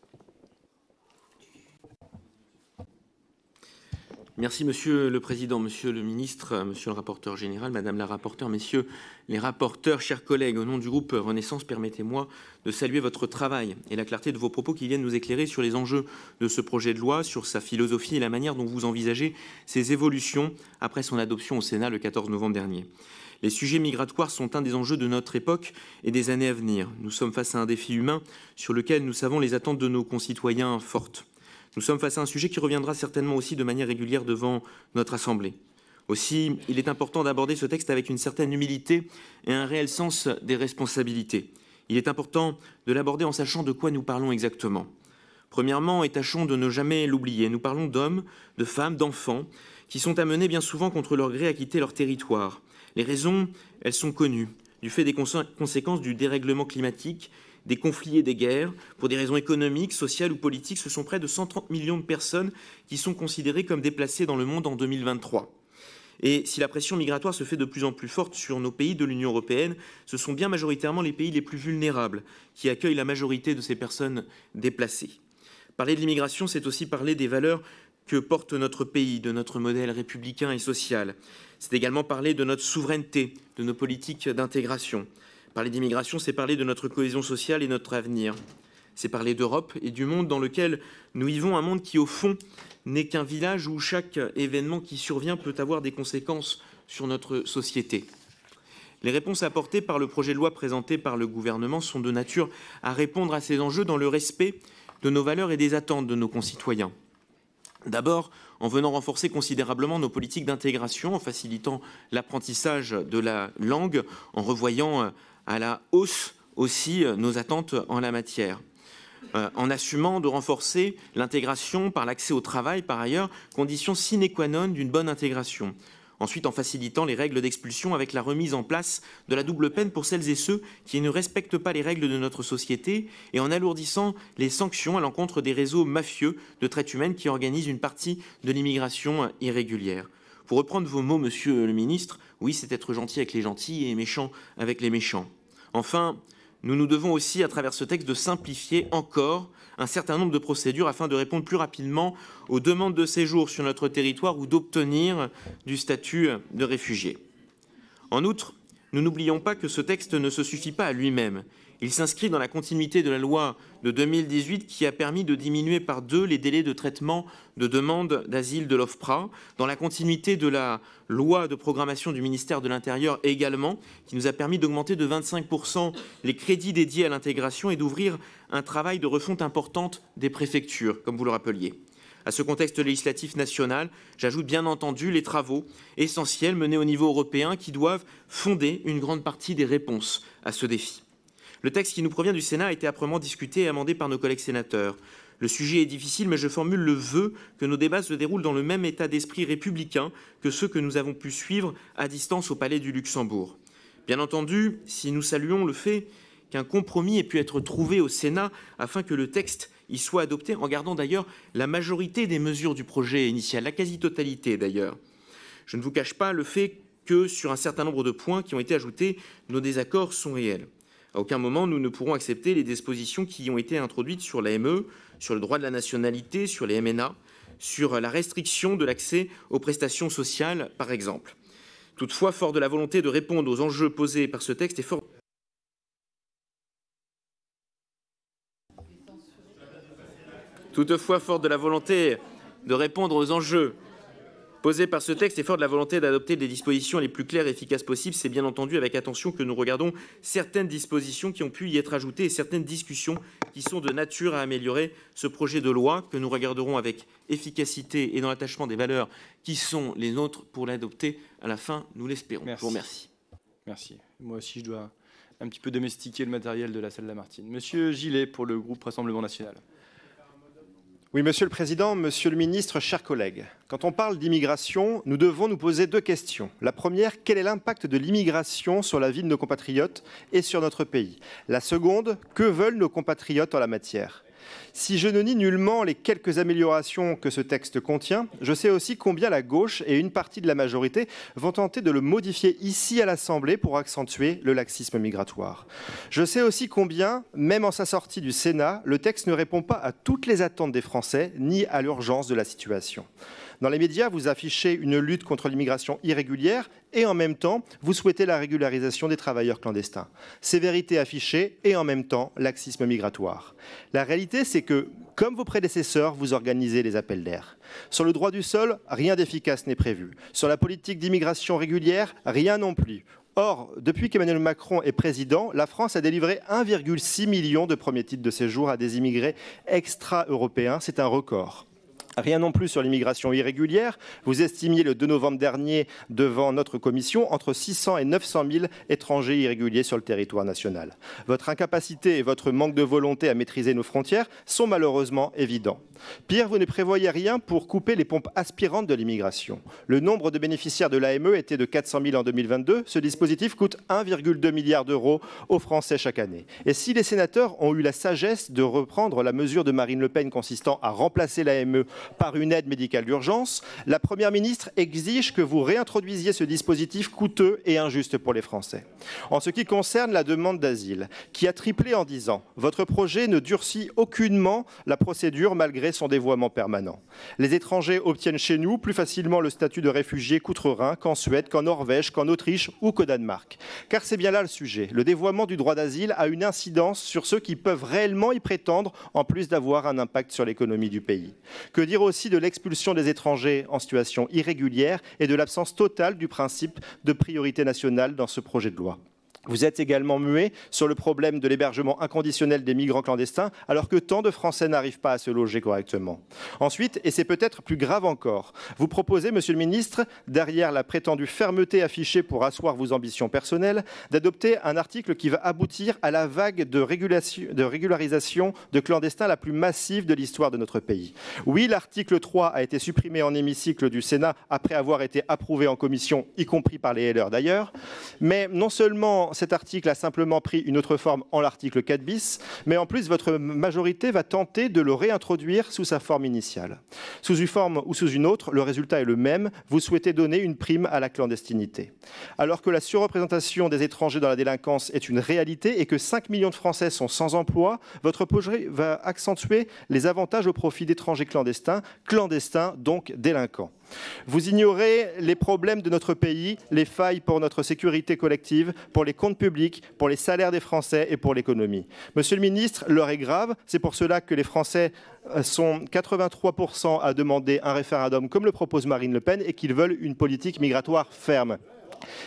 Merci Monsieur le Président, Monsieur le Ministre, Monsieur le rapporteur général, Madame la rapporteure, Messieurs les rapporteurs, chers collègues, au nom du groupe Renaissance, permettez-moi de saluer votre travail et la clarté de vos propos qui viennent nous éclairer sur les enjeux de ce projet de loi, sur sa philosophie et la manière dont vous envisagez ses évolutions après son adoption au Sénat le 14 novembre dernier. Les sujets migratoires sont un des enjeux de notre époque et des années à venir. Nous sommes face à un défi humain sur lequel nous savons les attentes de nos concitoyens fortes. Nous sommes face à un sujet qui reviendra certainement aussi de manière régulière devant notre Assemblée. Aussi, il est important d'aborder ce texte avec une certaine humilité et un réel sens des responsabilités. Il est important de l'aborder en sachant de quoi nous parlons exactement. Premièrement, et tâchons de ne jamais l'oublier, nous parlons d'hommes, de femmes, d'enfants, qui sont amenés bien souvent contre leur gré à quitter leur territoire. Les raisons, elles sont connues, du fait des conséquences du dérèglement climatique des conflits et des guerres. Pour des raisons économiques, sociales ou politiques, ce sont près de 130 millions de personnes qui sont considérées comme déplacées dans le monde en 2023. Et si la pression migratoire se fait de plus en plus forte sur nos pays de l'Union européenne, ce sont bien majoritairement les pays les plus vulnérables qui accueillent la majorité de ces personnes déplacées. Parler de l'immigration, c'est aussi parler des valeurs que porte notre pays, de notre modèle républicain et social. C'est également parler de notre souveraineté, de nos politiques d'intégration. Parler d'immigration, c'est parler de notre cohésion sociale et notre avenir. C'est parler d'Europe et du monde dans lequel nous vivons, un monde qui, au fond, n'est qu'un village où chaque événement qui survient peut avoir des conséquences sur notre société. Les réponses apportées par le projet de loi présenté par le gouvernement sont de nature à répondre à ces enjeux dans le respect de nos valeurs et des attentes de nos concitoyens. D'abord, en venant renforcer considérablement nos politiques d'intégration, en facilitant l'apprentissage de la langue, en revoyant à la hausse aussi euh, nos attentes en la matière. Euh, en assumant de renforcer l'intégration par l'accès au travail, par ailleurs, condition sine qua non d'une bonne intégration. Ensuite, en facilitant les règles d'expulsion avec la remise en place de la double peine pour celles et ceux qui ne respectent pas les règles de notre société et en alourdissant les sanctions à l'encontre des réseaux mafieux de traite humaine qui organisent une partie de l'immigration irrégulière. Pour reprendre vos mots, monsieur le ministre, oui, c'est être gentil avec les gentils et méchant avec les méchants. Enfin, nous nous devons aussi, à travers ce texte, de simplifier encore un certain nombre de procédures afin de répondre plus rapidement aux demandes de séjour sur notre territoire ou d'obtenir du statut de réfugié. En outre, nous n'oublions pas que ce texte ne se suffit pas à lui-même. Il s'inscrit dans la continuité de la loi de 2018 qui a permis de diminuer par deux les délais de traitement de demande d'asile de l'OFPRA, dans la continuité de la loi de programmation du ministère de l'Intérieur également, qui nous a permis d'augmenter de 25% les crédits dédiés à l'intégration et d'ouvrir un travail de refonte importante des préfectures, comme vous le rappeliez. À ce contexte législatif national, j'ajoute bien entendu les travaux essentiels menés au niveau européen qui doivent fonder une grande partie des réponses à ce défi. Le texte qui nous provient du Sénat a été âprement discuté et amendé par nos collègues sénateurs. Le sujet est difficile, mais je formule le vœu que nos débats se déroulent dans le même état d'esprit républicain que ceux que nous avons pu suivre à distance au Palais du Luxembourg. Bien entendu, si nous saluons le fait qu'un compromis ait pu être trouvé au Sénat afin que le texte y soit adopté, en gardant d'ailleurs la majorité des mesures du projet initial, la quasi-totalité d'ailleurs. Je ne vous cache pas le fait que sur un certain nombre de points qui ont été ajoutés, nos désaccords sont réels. À aucun moment, nous ne pourrons accepter les dispositions qui ont été introduites sur l'AME, sur le droit de la nationalité, sur les MNA, sur la restriction de l'accès aux prestations sociales, par exemple. Toutefois, fort de la volonté de répondre aux enjeux posés par ce texte et fort Toutefois, fort de la volonté de répondre aux enjeux posés par ce texte et fort de la volonté d'adopter des dispositions les plus claires et efficaces possibles, c'est bien entendu avec attention que nous regardons certaines dispositions qui ont pu y être ajoutées et certaines discussions qui sont de nature à améliorer ce projet de loi que nous regarderons avec efficacité et dans l'attachement des valeurs qui sont les nôtres pour l'adopter à la fin, nous l'espérons. Je vous remercie. Merci. Moi aussi, je dois un petit peu domestiquer le matériel de la salle Lamartine. Monsieur Gillet, pour le groupe Rassemblement national. Oui, Monsieur le Président, Monsieur le Ministre, chers collègues, quand on parle d'immigration, nous devons nous poser deux questions. La première, quel est l'impact de l'immigration sur la vie de nos compatriotes et sur notre pays? La seconde, que veulent nos compatriotes en la matière? Si je ne nie nullement les quelques améliorations que ce texte contient, je sais aussi combien la gauche et une partie de la majorité vont tenter de le modifier ici à l'Assemblée pour accentuer le laxisme migratoire. Je sais aussi combien, même en sa sortie du Sénat, le texte ne répond pas à toutes les attentes des Français ni à l'urgence de la situation. Dans les médias, vous affichez une lutte contre l'immigration irrégulière et en même temps, vous souhaitez la régularisation des travailleurs clandestins. Sévérité affichée et en même temps, laxisme migratoire. La réalité, c'est que, comme vos prédécesseurs, vous organisez les appels d'air. Sur le droit du sol, rien d'efficace n'est prévu. Sur la politique d'immigration régulière, rien non plus. Or, depuis qu'Emmanuel Macron est président, la France a délivré 1,6 million de premiers titres de séjour à des immigrés extra-européens. C'est un record. Rien non plus sur l'immigration irrégulière. Vous estimiez le 2 novembre dernier devant notre commission entre 600 et 900 000 étrangers irréguliers sur le territoire national. Votre incapacité et votre manque de volonté à maîtriser nos frontières sont malheureusement évidents. Pire, vous ne prévoyez rien pour couper les pompes aspirantes de l'immigration. Le nombre de bénéficiaires de l'AME était de 400 000 en 2022. Ce dispositif coûte 1,2 milliard d'euros aux Français chaque année. Et si les sénateurs ont eu la sagesse de reprendre la mesure de Marine Le Pen consistant à remplacer l'AME par une aide médicale d'urgence, la Première ministre exige que vous réintroduisiez ce dispositif coûteux et injuste pour les Français. En ce qui concerne la demande d'asile, qui a triplé en 10 ans, votre projet ne durcit aucunement la procédure malgré son dévoiement permanent. Les étrangers obtiennent chez nous plus facilement le statut de réfugié qu'outre-Rhin, qu'en Suède, qu'en Norvège, qu'en Autriche ou qu'au Danemark. Car c'est bien là le sujet. Le dévoiement du droit d'asile a une incidence sur ceux qui peuvent réellement y prétendre, en plus d'avoir un impact sur l'économie du pays. Dire aussi de l'expulsion des étrangers en situation irrégulière et de l'absence totale du principe de priorité nationale dans ce projet de loi. Vous êtes également muet sur le problème de l'hébergement inconditionnel des migrants clandestins, alors que tant de Français n'arrivent pas à se loger correctement. Ensuite, et c'est peut-être plus grave encore, vous proposez, Monsieur le Ministre, derrière la prétendue fermeté affichée pour asseoir vos ambitions personnelles, d'adopter un article qui va aboutir à la vague de, régularisation de clandestins la plus massive de l'histoire de notre pays. Oui, l'article 3 a été supprimé en hémicycle du Sénat après avoir été approuvé en commission, y compris par les LR d'ailleurs, mais non seulement cet article a simplement pris une autre forme en l'article 4 bis, mais en plus, votre majorité va tenter de le réintroduire sous sa forme initiale. Sous une forme ou sous une autre, le résultat est le même. Vous souhaitez donner une prime à la clandestinité. Alors que la surreprésentation des étrangers dans la délinquance est une réalité et que 5 millions de Français sont sans emploi, votre projet va accentuer les avantages au profit d'étrangers clandestins, clandestins donc délinquants. Vous ignorez les problèmes de notre pays, les failles pour notre sécurité collective, pour les comptes publics, pour les salaires des Français et pour l'économie. Monsieur le ministre, l'heure est grave. C'est pour cela que les Français euh, sont 83% à demander un référendum comme le propose Marine Le Pen et qu'ils veulent une politique migratoire ferme.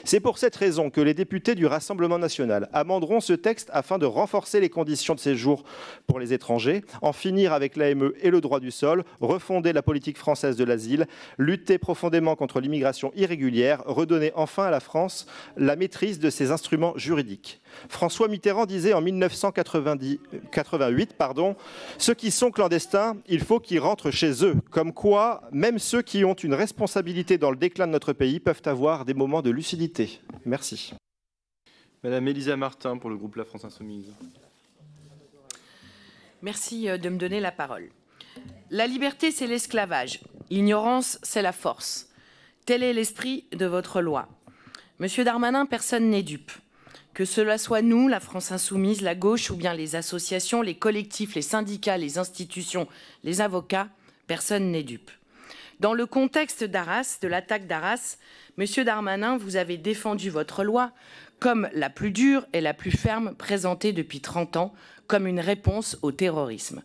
C'est pour cette raison que les députés du Rassemblement national amenderont ce texte afin de renforcer les conditions de séjour pour les étrangers, en finir avec l'AME et le droit du sol, refonder la politique française de l'asile, lutter profondément contre l'immigration irrégulière, redonner enfin à la France la maîtrise de ses instruments juridiques. François Mitterrand disait en 1988, pardon, ceux qui sont clandestins, il faut qu'ils rentrent chez eux. Comme quoi, même ceux qui ont une responsabilité dans le déclin de notre pays peuvent avoir des moments de lucidité. Merci. Madame Elisa Martin pour le groupe La France Insoumise. Merci euh, de me donner la parole. La liberté, c'est l'esclavage. L'ignorance, c'est la force. Tel est l'esprit de votre loi. Monsieur Darmanin, personne n'est dupe. Que cela soit nous, la France insoumise, la gauche, ou bien les associations, les collectifs, les syndicats, les institutions, les avocats, personne n'est dupe. Dans le contexte d'Arras, de l'attaque d'Arras, Monsieur Darmanin, vous avez défendu votre loi comme la plus dure et la plus ferme présentée depuis 30 ans, comme une réponse au terrorisme.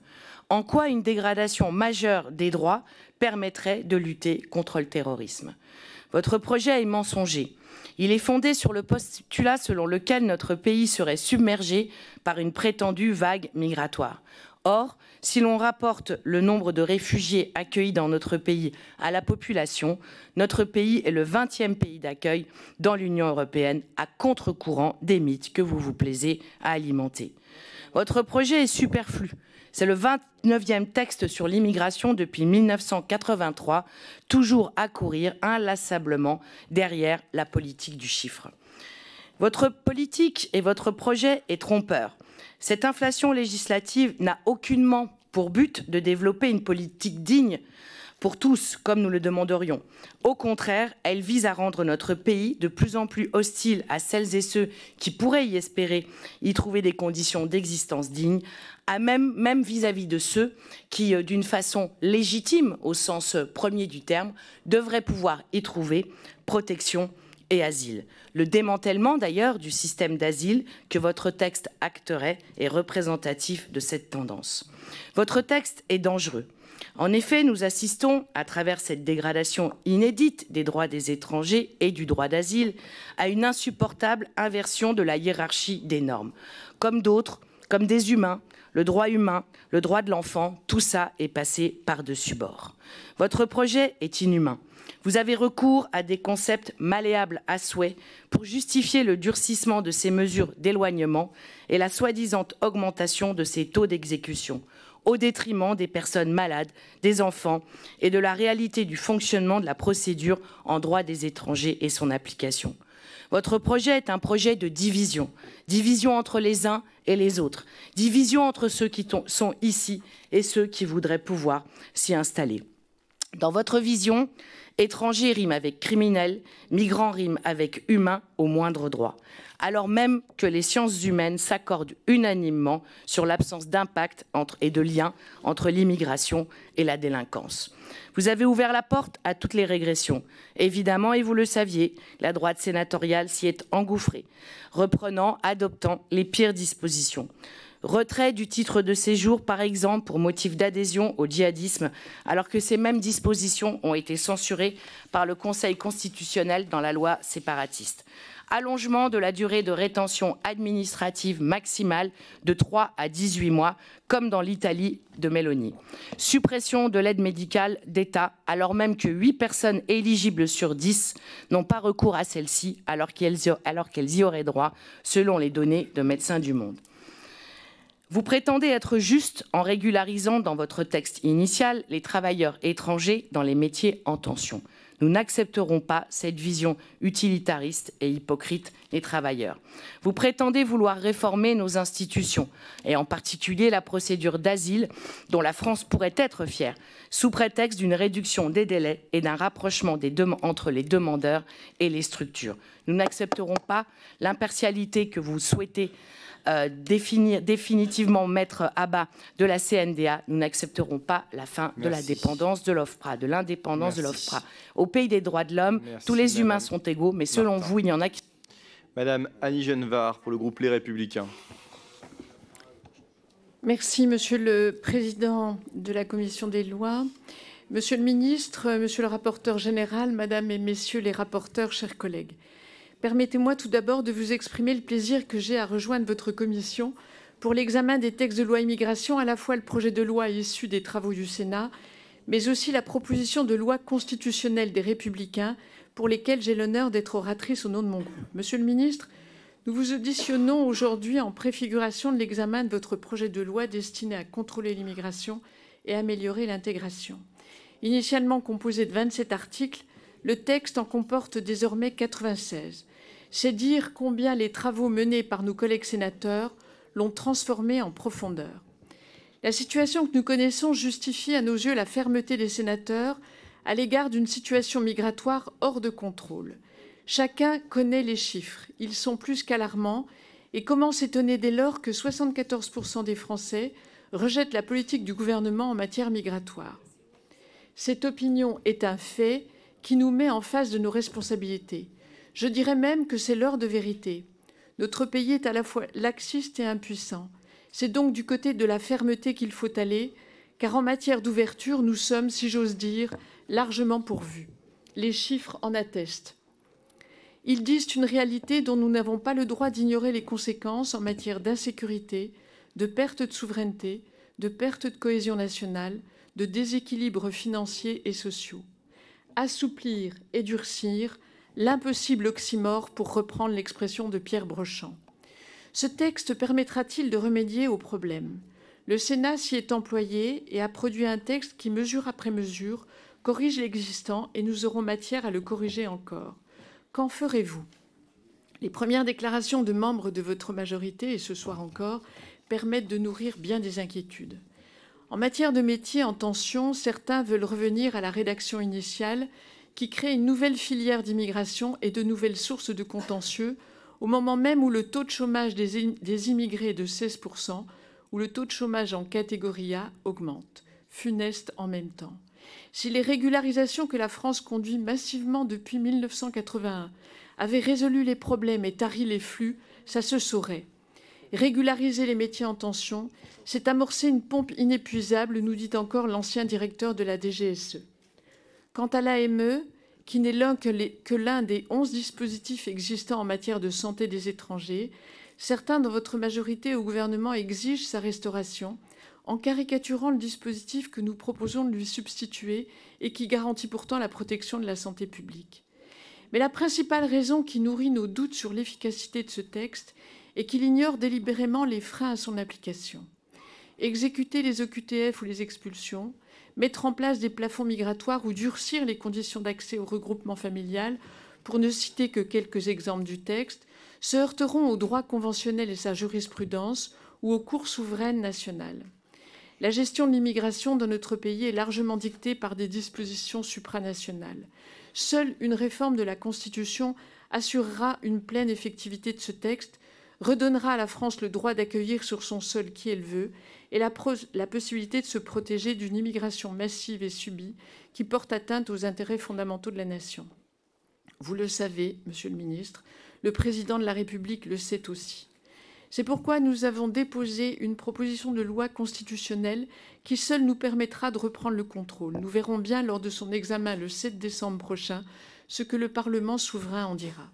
En quoi une dégradation majeure des droits permettrait de lutter contre le terrorisme? Votre projet est mensonger. Il est fondé sur le postulat selon lequel notre pays serait submergé par une prétendue vague migratoire. Or, si l'on rapporte le nombre de réfugiés accueillis dans notre pays à la population, notre pays est le 20e pays d'accueil dans l'Union européenne à contre-courant des mythes que vous vous plaisez à alimenter. Votre projet est superflu. C'est le 29e texte sur l'immigration depuis 1983, toujours à courir inlassablement derrière la politique du chiffre. Votre politique et votre projet est trompeur. Cette inflation législative n'a aucunement pour but de développer une politique digne pour tous, comme nous le demanderions. Au contraire, elle vise à rendre notre pays de plus en plus hostile à celles et ceux qui pourraient y espérer y trouver des conditions d'existence dignes, à même, vis-à-vis de ceux qui, euh, d'une façon légitime, au sens premier du terme, devraient pouvoir y trouver protection et asile. Le démantèlement d'ailleurs du système d'asile que votre texte acterait est représentatif de cette tendance. Votre texte est dangereux. En effet, nous assistons, à travers cette dégradation inédite des droits des étrangers et du droit d'asile, à une insupportable inversion de la hiérarchie des normes. Comme d'autres, comme des humains, le droit humain, le droit de l'enfant, tout ça est passé par-dessus bord. Votre projet est inhumain. Vous avez recours à des concepts malléables à souhait pour justifier le durcissement de ces mesures d'éloignement et la soi-disant augmentation de ces taux d'exécution au détriment des personnes malades, des enfants et de la réalité du fonctionnement de la procédure en droit des étrangers et son application. Votre projet est un projet de division, division entre les uns et les autres, division entre ceux qui sont ici et ceux qui voudraient pouvoir s'y installer. Dans votre vision, étranger rime avec criminel, migrant rime avec humain au moindre droit alors même que les sciences humaines s'accordent unanimement sur l'absence d'impact et de lien entre l'immigration et la délinquance. Vous avez ouvert la porte à toutes les régressions. Évidemment, et vous le saviez, la droite sénatoriale s'y est engouffrée, reprenant, adoptant les pires dispositions. Retrait du titre de séjour, par exemple, pour motif d'adhésion au djihadisme, alors que ces mêmes dispositions ont été censurées par le Conseil constitutionnel dans la loi séparatiste allongement de la durée de rétention administrative maximale de 3 à 18 mois, comme dans l'Italie de Meloni. Suppression de l'aide médicale d'État, alors même que 8 personnes éligibles sur 10 n'ont pas recours à celle-ci, alors qu'elles y auraient droit, selon les données de Médecins du Monde. Vous prétendez être juste en régularisant dans votre texte initial les travailleurs étrangers dans les métiers en tension. Nous n'accepterons pas cette vision utilitariste et hypocrite des travailleurs. Vous prétendez vouloir réformer nos institutions, et en particulier la procédure d'asile, dont la France pourrait être fière, sous prétexte d'une réduction des délais et d'un rapprochement entre les demandeurs et les structures. Nous n'accepterons pas l'impartialité que vous souhaitez définir, définitivement mettre à bas de la CNDA, nous n'accepterons pas la fin de la dépendance de l'OFPRA, de l'indépendance de l'OFPRA. Au pays des droits de l'homme, tous les humains sont égaux, mais selon vous, il y en a qui... Madame Annie Genevard, pour le groupe Les Républicains. Merci, Monsieur le Président de la Commission des lois. Monsieur le Ministre, Monsieur le rapporteur général, Madame et Messieurs les rapporteurs, chers collègues. Permettez-moi tout d'abord de vous exprimer le plaisir que j'ai à rejoindre votre commission pour l'examen des textes de loi immigration, à la fois le projet de loi issu des travaux du Sénat, mais aussi la proposition de loi constitutionnelle des Républicains, pour lesquels j'ai l'honneur d'être oratrice au nom de mon groupe. Monsieur le ministre, nous vous auditionnons aujourd'hui en préfiguration de l'examen de votre projet de loi destiné à contrôler l'immigration et améliorer l'intégration. Initialement composé de 27 articles, le texte en comporte désormais 96. C'est dire combien les travaux menés par nos collègues sénateurs l'ont transformé en profondeur. La situation que nous connaissons justifie à nos yeux la fermeté des sénateurs à l'égard d'une situation migratoire hors de contrôle. Chacun connaît les chiffres, ils sont plus qu'alarmants, et comment s'étonner dès lors que 74% des Français rejettent la politique du gouvernement en matière migratoire? Cette opinion est un fait qui nous met en face de nos responsabilités. Je dirais même que c'est l'heure de vérité. Notre pays est à la fois laxiste et impuissant. C'est donc du côté de la fermeté qu'il faut aller, car en matière d'ouverture, nous sommes, si j'ose dire, largement pourvus. Les chiffres en attestent. Ils disent une réalité dont nous n'avons pas le droit d'ignorer les conséquences en matière d'insécurité, de perte de souveraineté, de perte de cohésion nationale, de déséquilibres financiers et sociaux. Assouplir et durcir, l'impossible oxymore pour reprendre l'expression de Pierre Brochant. Ce texte permettra-t-il de remédier au problème? Le Sénat s'y est employé et a produit un texte qui, mesure après mesure, corrige l'existant et nous aurons matière à le corriger encore. Qu'en ferez-vous? Les premières déclarations de membres de votre majorité, et ce soir encore, permettent de nourrir bien des inquiétudes. En matière de métiers en tension, certains veulent revenir à la rédaction initiale qui crée une nouvelle filière d'immigration et de nouvelles sources de contentieux, au moment même où le taux de chômage des, immigrés est de 16%, où le taux de chômage en catégorie A augmente, funeste en même temps. Si les régularisations que la France conduit massivement depuis 1981 avaient résolu les problèmes et tari les flux, ça se saurait. Régulariser les métiers en tension, c'est amorcer une pompe inépuisable, nous dit encore l'ancien directeur de la DGSE. Quant à l'AME, qui n'est l'un que l'un des onze dispositifs existants en matière de santé des étrangers, certains dans votre majorité au gouvernement exigent sa restauration en caricaturant le dispositif que nous proposons de lui substituer et qui garantit pourtant la protection de la santé publique. Mais la principale raison qui nourrit nos doutes sur l'efficacité de ce texte est qu'il ignore délibérément les freins à son application. Exécuter les OQTF ou les expulsions, mettre en place des plafonds migratoires ou durcir les conditions d'accès au regroupement familial, pour ne citer que quelques exemples du texte, se heurteront au droit conventionnel et sa jurisprudence ou aux cours souveraines nationales. La gestion de l'immigration dans notre pays est largement dictée par des dispositions supranationales. Seule une réforme de la Constitution assurera une pleine effectivité de ce texte, redonnera à la France le droit d'accueillir sur son sol qui elle veut et la, possibilité de se protéger d'une immigration massive et subie qui porte atteinte aux intérêts fondamentaux de la nation. Vous le savez, Monsieur le ministre, le Président de la République le sait aussi. C'est pourquoi nous avons déposé une proposition de loi constitutionnelle qui seule nous permettra de reprendre le contrôle. Nous verrons bien lors de son examen le 7 décembre prochain ce que le Parlement souverain en dira.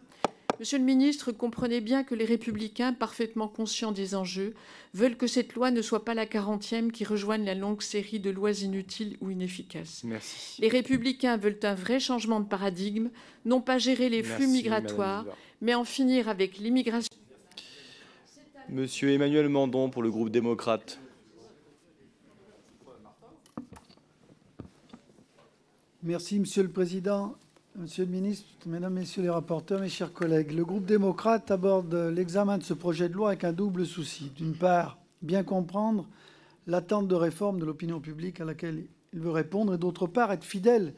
Monsieur le ministre, comprenez bien que les républicains, parfaitement conscients des enjeux, veulent que cette loi ne soit pas la quarantième qui rejoigne la longue série de lois inutiles ou inefficaces. Merci. Les républicains veulent un vrai changement de paradigme, non pas gérer les flux Merci, migratoires, mais en finir avec l'immigration. Monsieur Emmanuel Mandon pour le groupe démocrate. Merci, Monsieur le Président. Monsieur le ministre, Mesdames, Messieurs les rapporteurs, mes chers collègues, le groupe démocrate aborde l'examen de ce projet de loi avec un double souci. D'une part, bien comprendre l'attente de réforme de l'opinion publique à laquelle il veut répondre, et d'autre part, être fidèle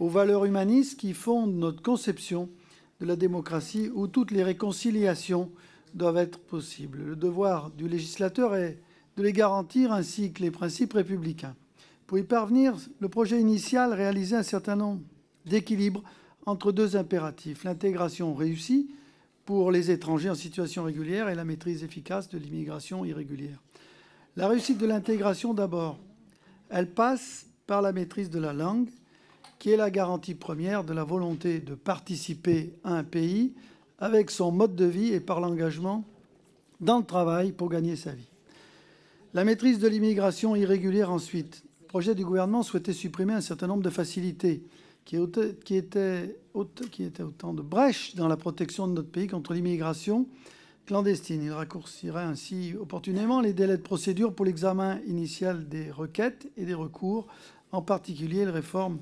aux valeurs humanistes qui fondent notre conception de la démocratie où toutes les réconciliations doivent être possibles. Le devoir du législateur est de les garantir ainsi que les principes républicains. Pour y parvenir, le projet initial réalisait un certain nombre d'équilibre entre deux impératifs, l'intégration réussie pour les étrangers en situation régulière et la maîtrise efficace de l'immigration irrégulière. La réussite de l'intégration d'abord, elle passe par la maîtrise de la langue, qui est la garantie première de la volonté de participer à un pays avec son mode de vie et par l'engagement dans le travail pour gagner sa vie. La maîtrise de l'immigration irrégulière ensuite. Le projet du gouvernement souhaitait supprimer un certain nombre de facilités qui, étaient autant de brèches dans la protection de notre pays contre l'immigration clandestine. Il raccourcirait ainsi opportunément les délais de procédure pour l'examen initial des requêtes et des recours, en particulier les réformes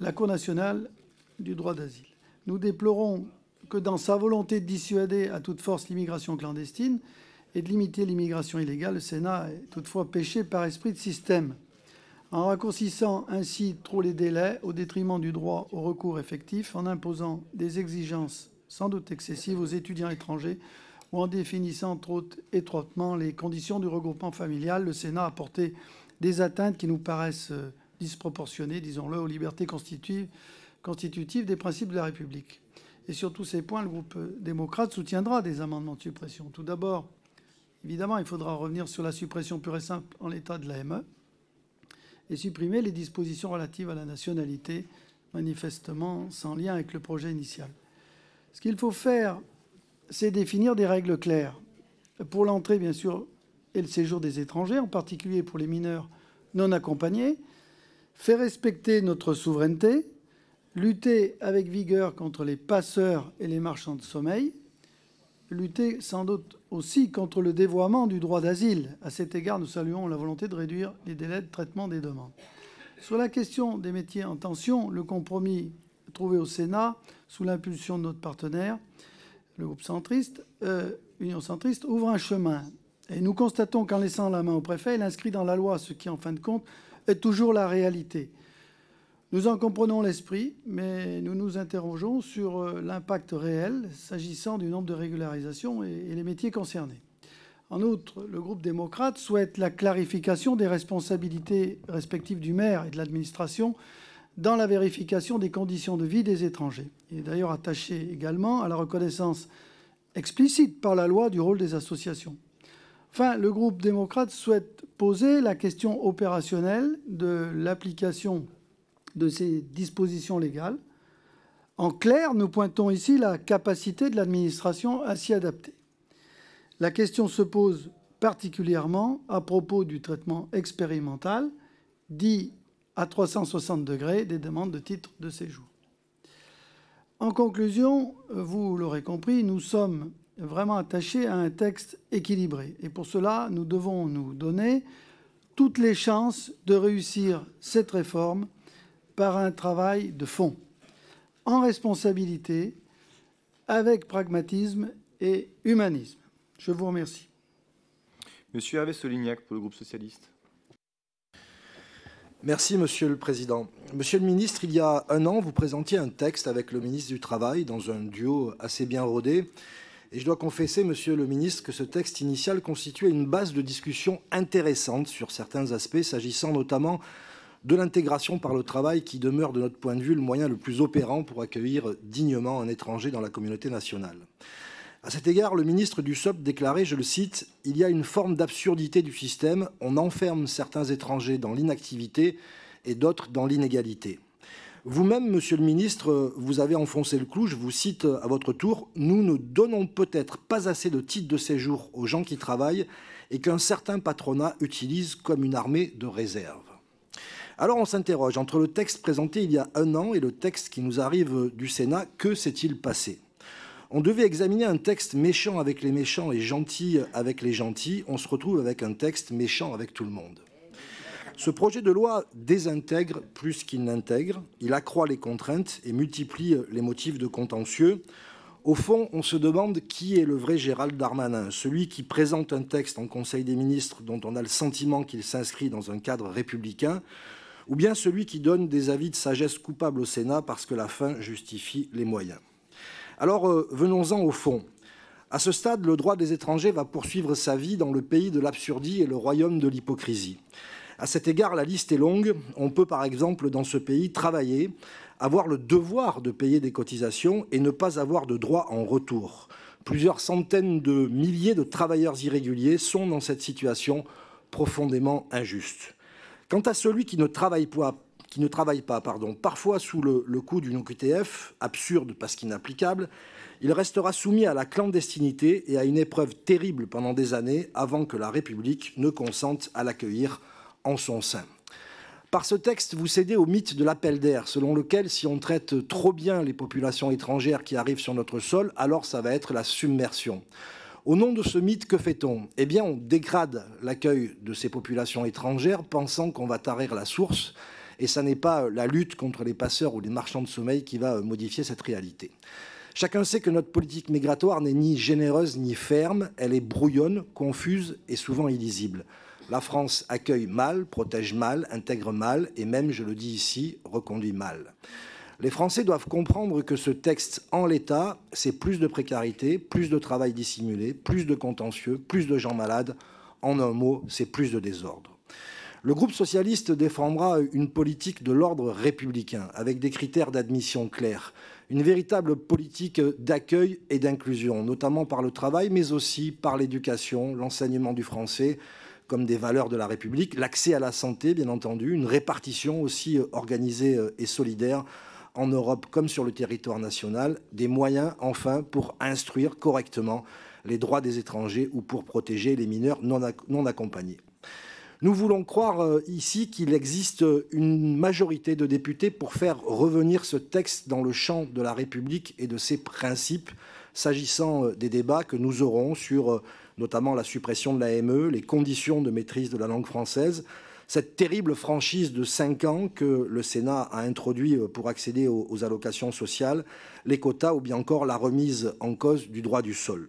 la Cour nationale du droit d'asile. Nous déplorons que dans sa volonté de dissuader à toute force l'immigration clandestine et de limiter l'immigration illégale, le Sénat ait toutefois péché par esprit de système. En raccourcissant ainsi trop les délais au détriment du droit au recours effectif, en imposant des exigences sans doute excessives aux étudiants étrangers ou en définissant trop étroitement les conditions du regroupement familial, le Sénat a apporté des atteintes qui nous paraissent euh, disproportionnées, disons-le, aux libertés constitutives des principes de la République. Et sur tous ces points, le groupe démocrate soutiendra des amendements de suppression. Tout d'abord, évidemment, il faudra revenir sur la suppression pure et simple en l'état de l'AME et supprimer les dispositions relatives à la nationalité, manifestement sans lien avec le projet initial. Ce qu'il faut faire c'est définir des règles claires pour l'entrée, bien sûr, et le séjour des étrangers, en particulier pour les mineurs non accompagnés, faire respecter notre souveraineté, lutter avec vigueur contre les passeurs et les marchands de sommeil, lutter sans doute aussi contre le dévoiement du droit d'asile. À cet égard, nous saluons la volonté de réduire les délais de traitement des demandes. Sur la question des métiers en tension, le compromis trouvé au Sénat, sous l'impulsion de notre partenaire, le groupe centriste, euh, Union centriste, ouvre un chemin. Et nous constatons qu'en laissant la main au préfet, il inscrit dans la loi ce qui, en fin de compte, est toujours la réalité. Nous en comprenons l'esprit, mais nous nous interrogeons sur euh, l'impact réel s'agissant du nombre de régularisations et les métiers concernés. En outre, le groupe démocrate souhaite la clarification des responsabilités respectives du maire et de l'administration dans la vérification des conditions de vie des étrangers. Il est d'ailleurs attaché également à la reconnaissance explicite par la loi du rôle des associations. Enfin, le groupe démocrate souhaite poser la question opérationnelle de l'application de ces dispositions légales. En clair, nous pointons ici la capacité de l'administration à s'y adapter. La question se pose particulièrement à propos du traitement expérimental, dit à 360 degrés des demandes de titre de séjour. En conclusion, vous l'aurez compris, nous sommes vraiment attachés à un texte équilibré. Et pour cela, nous devons nous donner toutes les chances de réussir cette réforme par un travail de fond, en responsabilité, avec pragmatisme et humanisme. Je vous remercie. Monsieur Hervé Solignac pour le groupe socialiste. Merci, Monsieur le Président. Monsieur le Ministre, il y a un an, vous présentiez un texte avec le ministre du Travail dans un duo assez bien rodé. Et je dois confesser, Monsieur le Ministre, que ce texte initial constituait une base de discussion intéressante sur certains aspects, s'agissant notamment de l'intégration par le travail qui demeure, de notre point de vue, le moyen le plus opérant pour accueillir dignement un étranger dans la communauté nationale. À cet égard, le ministre du SOP déclarait, je le cite, Il y a une forme d'absurdité du système, on enferme certains étrangers dans l'inactivité et d'autres dans l'inégalité. Vous-même, monsieur le ministre, vous avez enfoncé le clou, je vous cite à votre tour, Nous ne donnons peut-être pas assez de titres de séjour aux gens qui travaillent et qu'un certain patronat utilise comme une armée de réserve. Alors on s'interroge, entre le texte présenté il y a un an et le texte qui nous arrive du Sénat, que s'est-il passé? On devait examiner un texte méchant avec les méchants et gentil avec les gentils. On se retrouve avec un texte méchant avec tout le monde. Ce projet de loi désintègre plus qu'il n'intègre. Il accroît les contraintes et multiplie les motifs de contentieux. Au fond, on se demande qui est le vrai Gérald Darmanin, celui qui présente un texte en Conseil des ministres dont on a le sentiment qu'il s'inscrit dans un cadre républicain, ou bien celui qui donne des avis de sagesse coupable au Sénat parce que la fin justifie les moyens. Alors euh, venons-en au fond. À ce stade, le droit des étrangers va poursuivre sa vie dans le pays de l'absurdie et le royaume de l'hypocrisie. À cet égard, la liste est longue. On peut par exemple dans ce pays travailler, avoir le devoir de payer des cotisations et ne pas avoir de droit en retour. Plusieurs centaines de milliers de travailleurs irréguliers sont dans cette situation profondément injuste. Quant à celui qui ne travaille pas, qui ne travaillent pas, parfois sous le, le coup d'une OQTF, absurde parce qu'inapplicable, il restera soumis à la clandestinité et à une épreuve terrible pendant des années avant que la République ne consente à l'accueillir en son sein. Par ce texte, vous cédez au mythe de l'appel d'air, selon lequel si on traite trop bien les populations étrangères qui arrivent sur notre sol, alors ça va être la submersion. Au nom de ce mythe, que fait-on? Eh bien, on dégrade l'accueil de ces populations étrangères, pensant qu'on va tarir la source, et ça n'est pas la lutte contre les passeurs ou les marchands de sommeil qui va modifier cette réalité. Chacun sait que notre politique migratoire n'est ni généreuse ni ferme, elle est brouillonne, confuse et souvent illisible. La France accueille mal, protège mal, intègre mal et même, je le dis ici, reconduit mal. Les Français doivent comprendre que ce texte, en l'état, c'est plus de précarité, plus de travail dissimulé, plus de contentieux, plus de gens malades. En un mot, c'est plus de désordre. Le groupe socialiste défendra une politique de l'ordre républicain, avec des critères d'admission clairs, une véritable politique d'accueil et d'inclusion, notamment par le travail, mais aussi par l'éducation, l'enseignement du français comme des valeurs de la République, l'accès à la santé, bien entendu, une répartition aussi organisée et solidaire en Europe comme sur le territoire national, des moyens, enfin, pour instruire correctement les droits des étrangers ou pour protéger les mineurs non accompagnés. Nous voulons croire euh, ici qu'il existe une majorité de députés pour faire revenir ce texte dans le champ de la République et de ses principes, s'agissant euh, des débats que nous aurons sur euh, notamment la suppression de l'AME, les conditions de maîtrise de la langue française, cette terrible franchise de cinq ans que le Sénat a introduit pour accéder aux, allocations sociales, les quotas ou bien encore la remise en cause du droit du sol.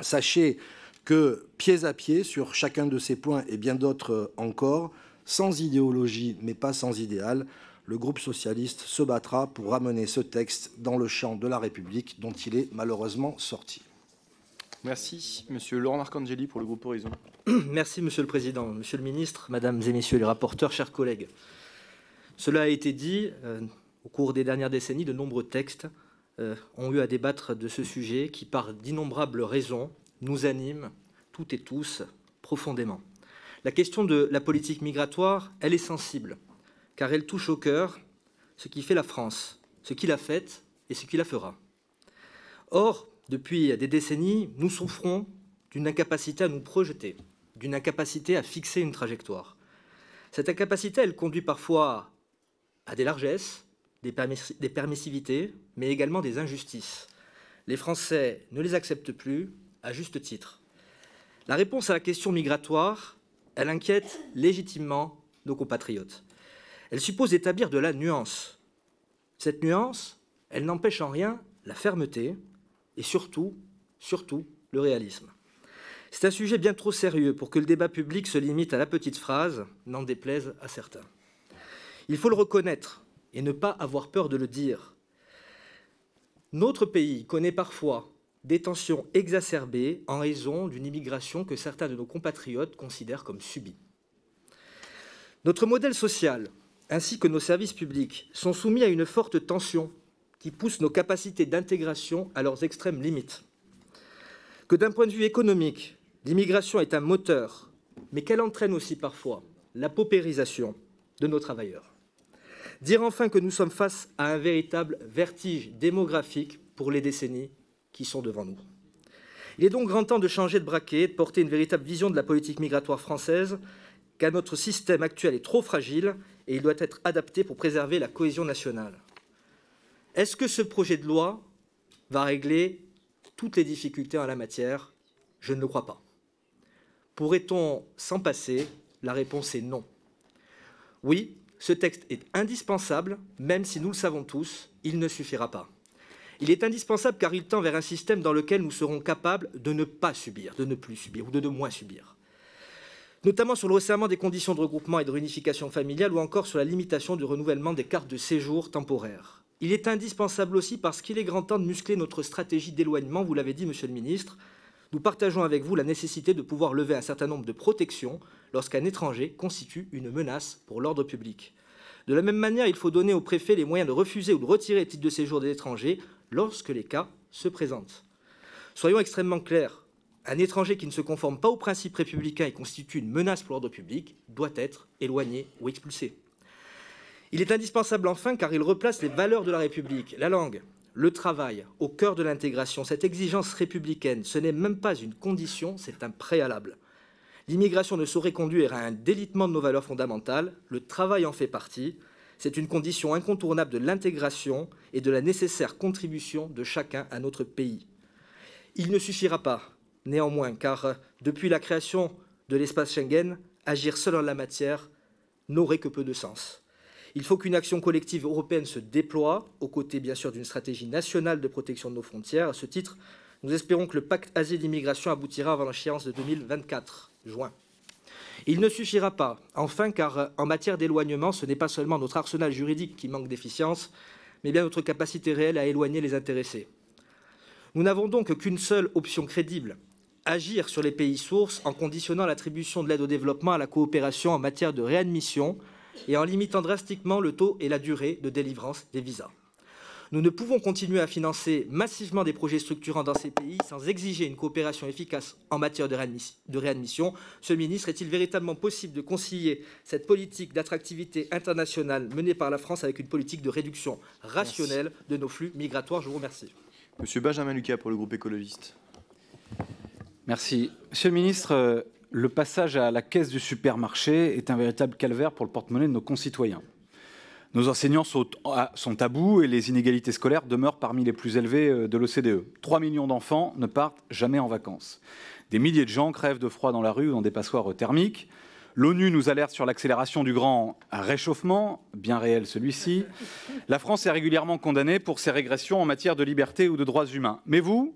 Sachez que pieds à pied sur chacun de ces points et bien d'autres encore, sans idéologie mais pas sans idéal, le groupe socialiste se battra pour ramener ce texte dans le champ de la République dont il est malheureusement sorti. Merci. Monsieur Laurent Arcangeli pour le groupe Horizon. Merci, Monsieur le Président. Monsieur le Ministre, Mesdames et Messieurs les rapporteurs, chers collègues. Cela a été dit, euh, au cours des dernières décennies, de nombreux textes euh, ont eu à débattre de ce sujet qui, par d'innombrables raisons, nous anime toutes et tous profondément. La question de la politique migratoire, elle est sensible, car elle touche au cœur ce qui fait la France, ce qui l'a faite et ce qui la fera. Or, depuis des décennies, nous souffrons d'une incapacité à nous projeter, d'une incapacité à fixer une trajectoire. Cette incapacité, elle conduit parfois à des largesses, des, permissivités, mais également des injustices. Les Français ne les acceptent plus, à juste titre. La réponse à la question migratoire, elle inquiète légitimement nos compatriotes. Elle suppose d'établir de la nuance. Cette nuance, elle n'empêche en rien la fermeté, et surtout, surtout, le réalisme. C'est un sujet bien trop sérieux pour que le débat public se limite à la petite phrase, n'en déplaise à certains. Il faut le reconnaître et ne pas avoir peur de le dire. Notre pays connaît parfois des tensions exacerbées en raison d'une immigration que certains de nos compatriotes considèrent comme subie. Notre modèle social ainsi que nos services publics sont soumis à une forte tension qui poussent nos capacités d'intégration à leurs extrêmes limites. Que d'un point de vue économique, l'immigration est un moteur, mais qu'elle entraîne aussi parfois la paupérisation de nos travailleurs. Dire enfin que nous sommes face à un véritable vertige démographique pour les décennies qui sont devant nous. Il est donc grand temps de changer de braquet, de porter une véritable vision de la politique migratoire française, car notre système actuel est trop fragile et il doit être adapté pour préserver la cohésion nationale. Est-ce que ce projet de loi va régler toutes les difficultés en la matière? Je ne le crois pas. Pourrait-on s'en passer? La réponse est non. Oui, ce texte est indispensable, même si nous le savons tous, il ne suffira pas. Il est indispensable car il tend vers un système dans lequel nous serons capables de ne pas subir, de ne plus subir ou de, de moins subir. Notamment sur le resserrement des conditions de regroupement et de réunification familiale ou encore sur la limitation du renouvellement des cartes de séjour temporaires. Il est indispensable aussi parce qu'il est grand temps de muscler notre stratégie d'éloignement, vous l'avez dit, Monsieur le Ministre. Nous partageons avec vous la nécessité de pouvoir lever un certain nombre de protections lorsqu'un étranger constitue une menace pour l'ordre public. De la même manière, il faut donner aux préfets les moyens de refuser ou de retirer les titres de séjour des étrangers lorsque les cas se présentent. Soyons extrêmement clairs, un étranger qui ne se conforme pas aux principes républicains et constitue une menace pour l'ordre public doit être éloigné ou expulsé. Il est indispensable enfin car il replace les valeurs de la République, la langue, le travail, au cœur de l'intégration. Cette exigence républicaine, ce n'est même pas une condition, c'est un préalable. L'immigration ne saurait conduire à un délitement de nos valeurs fondamentales, le travail en fait partie, c'est une condition incontournable de l'intégration et de la nécessaire contribution de chacun à notre pays. Il ne suffira pas, néanmoins, car depuis la création de l'espace Schengen, agir seul en la matière n'aurait que peu de sens. Il faut qu'une action collective européenne se déploie, aux côtés bien sûr d'une stratégie nationale de protection de nos frontières. À ce titre, nous espérons que le pacte asile-immigration aboutira avant l'échéance de 2024, juin. Il ne suffira pas, enfin, car en matière d'éloignement, ce n'est pas seulement notre arsenal juridique qui manque d'efficience, mais bien notre capacité réelle à éloigner les intéressés. Nous n'avons donc qu'une seule option crédible, agir sur les pays sources en conditionnant l'attribution de l'aide au développement à la coopération en matière de réadmission et en limitant drastiquement le taux et la durée de délivrance des visas. Nous ne pouvons continuer à financer massivement des projets structurants dans ces pays sans exiger une coopération efficace en matière de réadmission. Monsieur le ministre, est-il véritablement possible de concilier cette politique d'attractivité internationale menée par la France avec une politique de réduction rationnelle de nos flux migratoires? Je vous remercie. Monsieur Benjamin Lucas pour le groupe écologiste. Merci. Monsieur le ministre, euh, le passage à la caisse du supermarché est un véritable calvaire pour le porte-monnaie de nos concitoyens. Nos enseignants sont à bout et les inégalités scolaires demeurent parmi les plus élevées euh, de l'OCDE. 3 millions d'enfants ne partent jamais en vacances. Des milliers de gens crèvent de froid dans la rue ou dans des passoires thermiques. L'ONU nous alerte sur l'accélération du grand réchauffement, bien réel celui-ci. La France est régulièrement condamnée pour ses régressions en matière de liberté ou de droits humains. Mais vous,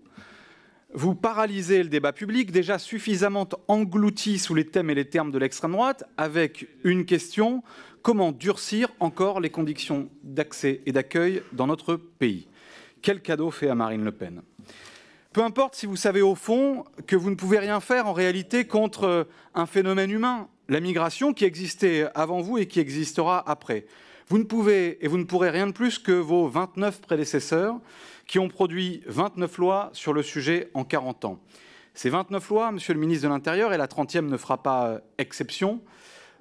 vous paralysez le débat public, déjà suffisamment englouti sous les thèmes et les termes de l'extrême droite, avec une question comment durcir encore les conditions d'accès et d'accueil dans notre pays? Quel cadeau fait à Marine Le Pen? Peu importe si vous savez au fond que vous ne pouvez rien faire en réalité contre un phénomène humain, la migration qui existait avant vous et qui existera après. Vous ne pouvez et vous ne pourrez rien de plus que vos 29 prédécesseurs qui ont produit 29 lois sur le sujet en 40 ans. Ces 29 lois, Monsieur le ministre de l'Intérieur, et la 30e ne fera pas exception,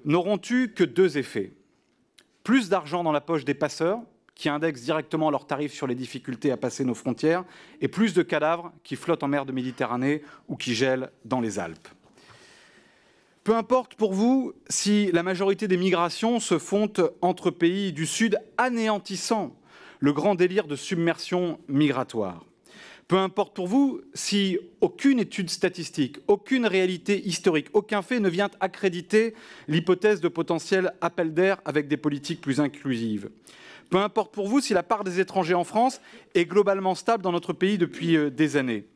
n'auront eu que deux effets. Plus d'argent dans la poche des passeurs, qui indexent directement leurs tarifs sur les difficultés à passer nos frontières, et plus de cadavres qui flottent en mer de Méditerranée ou qui gèlent dans les Alpes. Peu importe pour vous si la majorité des migrations se font entre pays du Sud, anéantissant le grand délire de submersion migratoire. Peu importe pour vous si aucune étude statistique, aucune réalité historique, aucun fait ne vient accréditer l'hypothèse de potentiel appel d'air avec des politiques plus inclusives. Peu importe pour vous si la part des étrangers en France est globalement stable dans notre pays depuis euh, des années.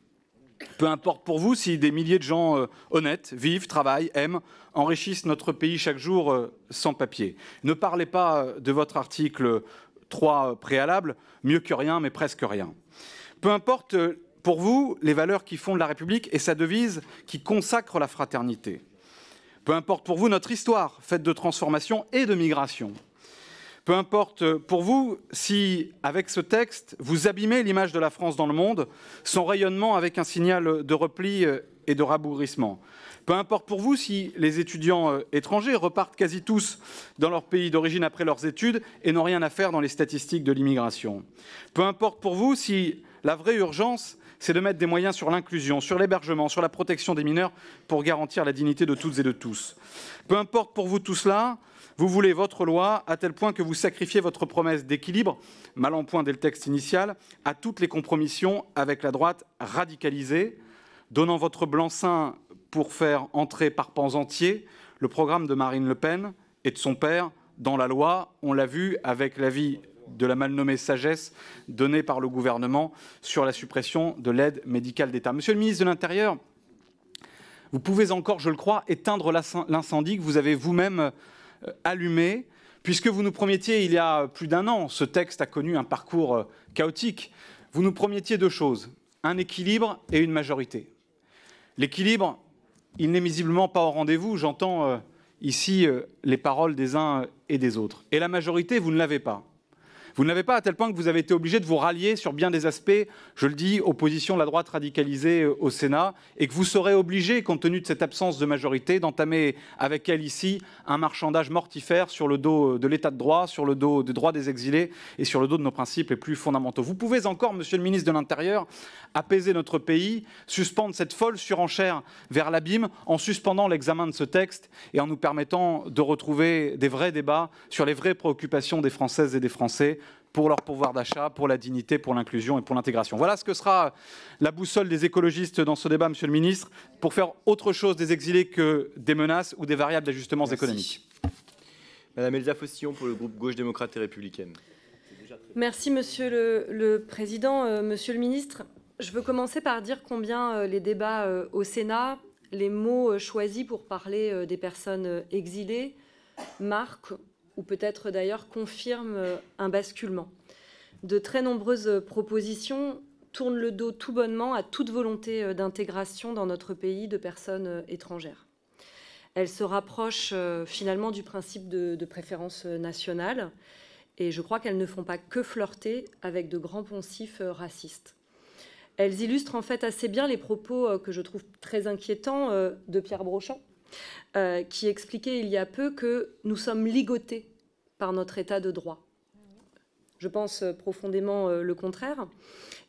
Peu importe pour vous si des milliers de gens euh, honnêtes vivent, travaillent, aiment, enrichissent notre pays chaque jour euh, sans papier. Ne parlez pas de votre article 3 préalable, mieux que rien, mais presque rien. Peu importe euh, pour vous les valeurs qui fondent la République et sa devise qui consacre la fraternité. Peu importe pour vous notre histoire, faite de transformation et de migration. Peu importe euh, pour vous si, avec ce texte, vous abîmez l'image de la France dans le monde, son rayonnement avec un signal de repli euh, et de rabougrissement. Peu importe pour vous si les étudiants étrangers repartent quasi tous dans leur pays d'origine après leurs études et n'ont rien à faire dans les statistiques de l'immigration. Peu importe pour vous si la vraie urgence, c'est de mettre des moyens sur l'inclusion, sur l'hébergement, sur la protection des mineurs pour garantir la dignité de toutes et de tous. Peu importe pour vous tout cela, vous voulez votre loi à tel point que vous sacrifiez votre promesse d'équilibre, mal en point dès le texte initial, à toutes les compromissions avec la droite radicalisée, donnant votre blanc-seing pour faire entrer par pans entiers le programme de Marine Le Pen et de son père dans la loi. On l'a vu avec l'avis de la mal nommée sagesse donnée par le gouvernement sur la suppression de l'aide médicale d'État. Monsieur le ministre de l'Intérieur, vous pouvez encore, je le crois, éteindre l'incendie que vous avez vous-même euh, allumé, puisque vous nous promettiez il y a plus d'un an, ce texte a connu un parcours euh, chaotique, vous nous promettiez deux choses, un équilibre et une majorité. L'équilibre, il n'est visiblement pas au rendez-vous, j'entends euh, ici les paroles des uns et des autres. Et la majorité, vous ne l'avez pas. Vous ne l'avez pas à tel point que vous avez été obligé de vous rallier sur bien des aspects, je le dis, opposition de la droite radicalisée euh, au Sénat, et que vous serez obligé, compte tenu de cette absence de majorité, d'entamer avec elle ici un marchandage mortifère sur le dos euh, de l'état de droit, sur le dos des droits des exilés et sur le dos de nos principes les plus fondamentaux. Vous pouvez encore, monsieur le ministre de l'Intérieur, apaiser notre pays, suspendre cette folle surenchère vers l'abîme en suspendant l'examen de ce texte et en nous permettant de retrouver des vrais débats sur les vraies préoccupations des Françaises et des Français pour leur pouvoir d'achat, pour la dignité, pour l'inclusion et pour l'intégration. Voilà ce que sera la boussole des écologistes dans ce débat, Monsieur le Ministre, pour faire autre chose des exilés que des menaces ou des variables d'ajustement économiques. Madame Elsa Faucillon pour le groupe Gauche démocrate et républicaine. Merci Monsieur le, Président. Euh, monsieur le Ministre, je veux commencer par dire combien euh, les débats euh, au Sénat, les mots choisis pour parler des personnes exilées, marquent ou peut-être d'ailleurs confirment un basculement. De très nombreuses propositions tournent le dos tout bonnement à toute volonté d'intégration dans notre pays de personnes étrangères. Elles se rapprochent finalement du principe de préférence nationale et je crois qu'elles ne font pas que flirter avec de grands poncifs euh, racistes. Elles illustrent en fait assez bien les propos euh, que je trouve très inquiétants euh, de Pierre Brochant, qui expliquait il y a peu que nous sommes ligotés par notre état de droit. Je pense profondément le contraire.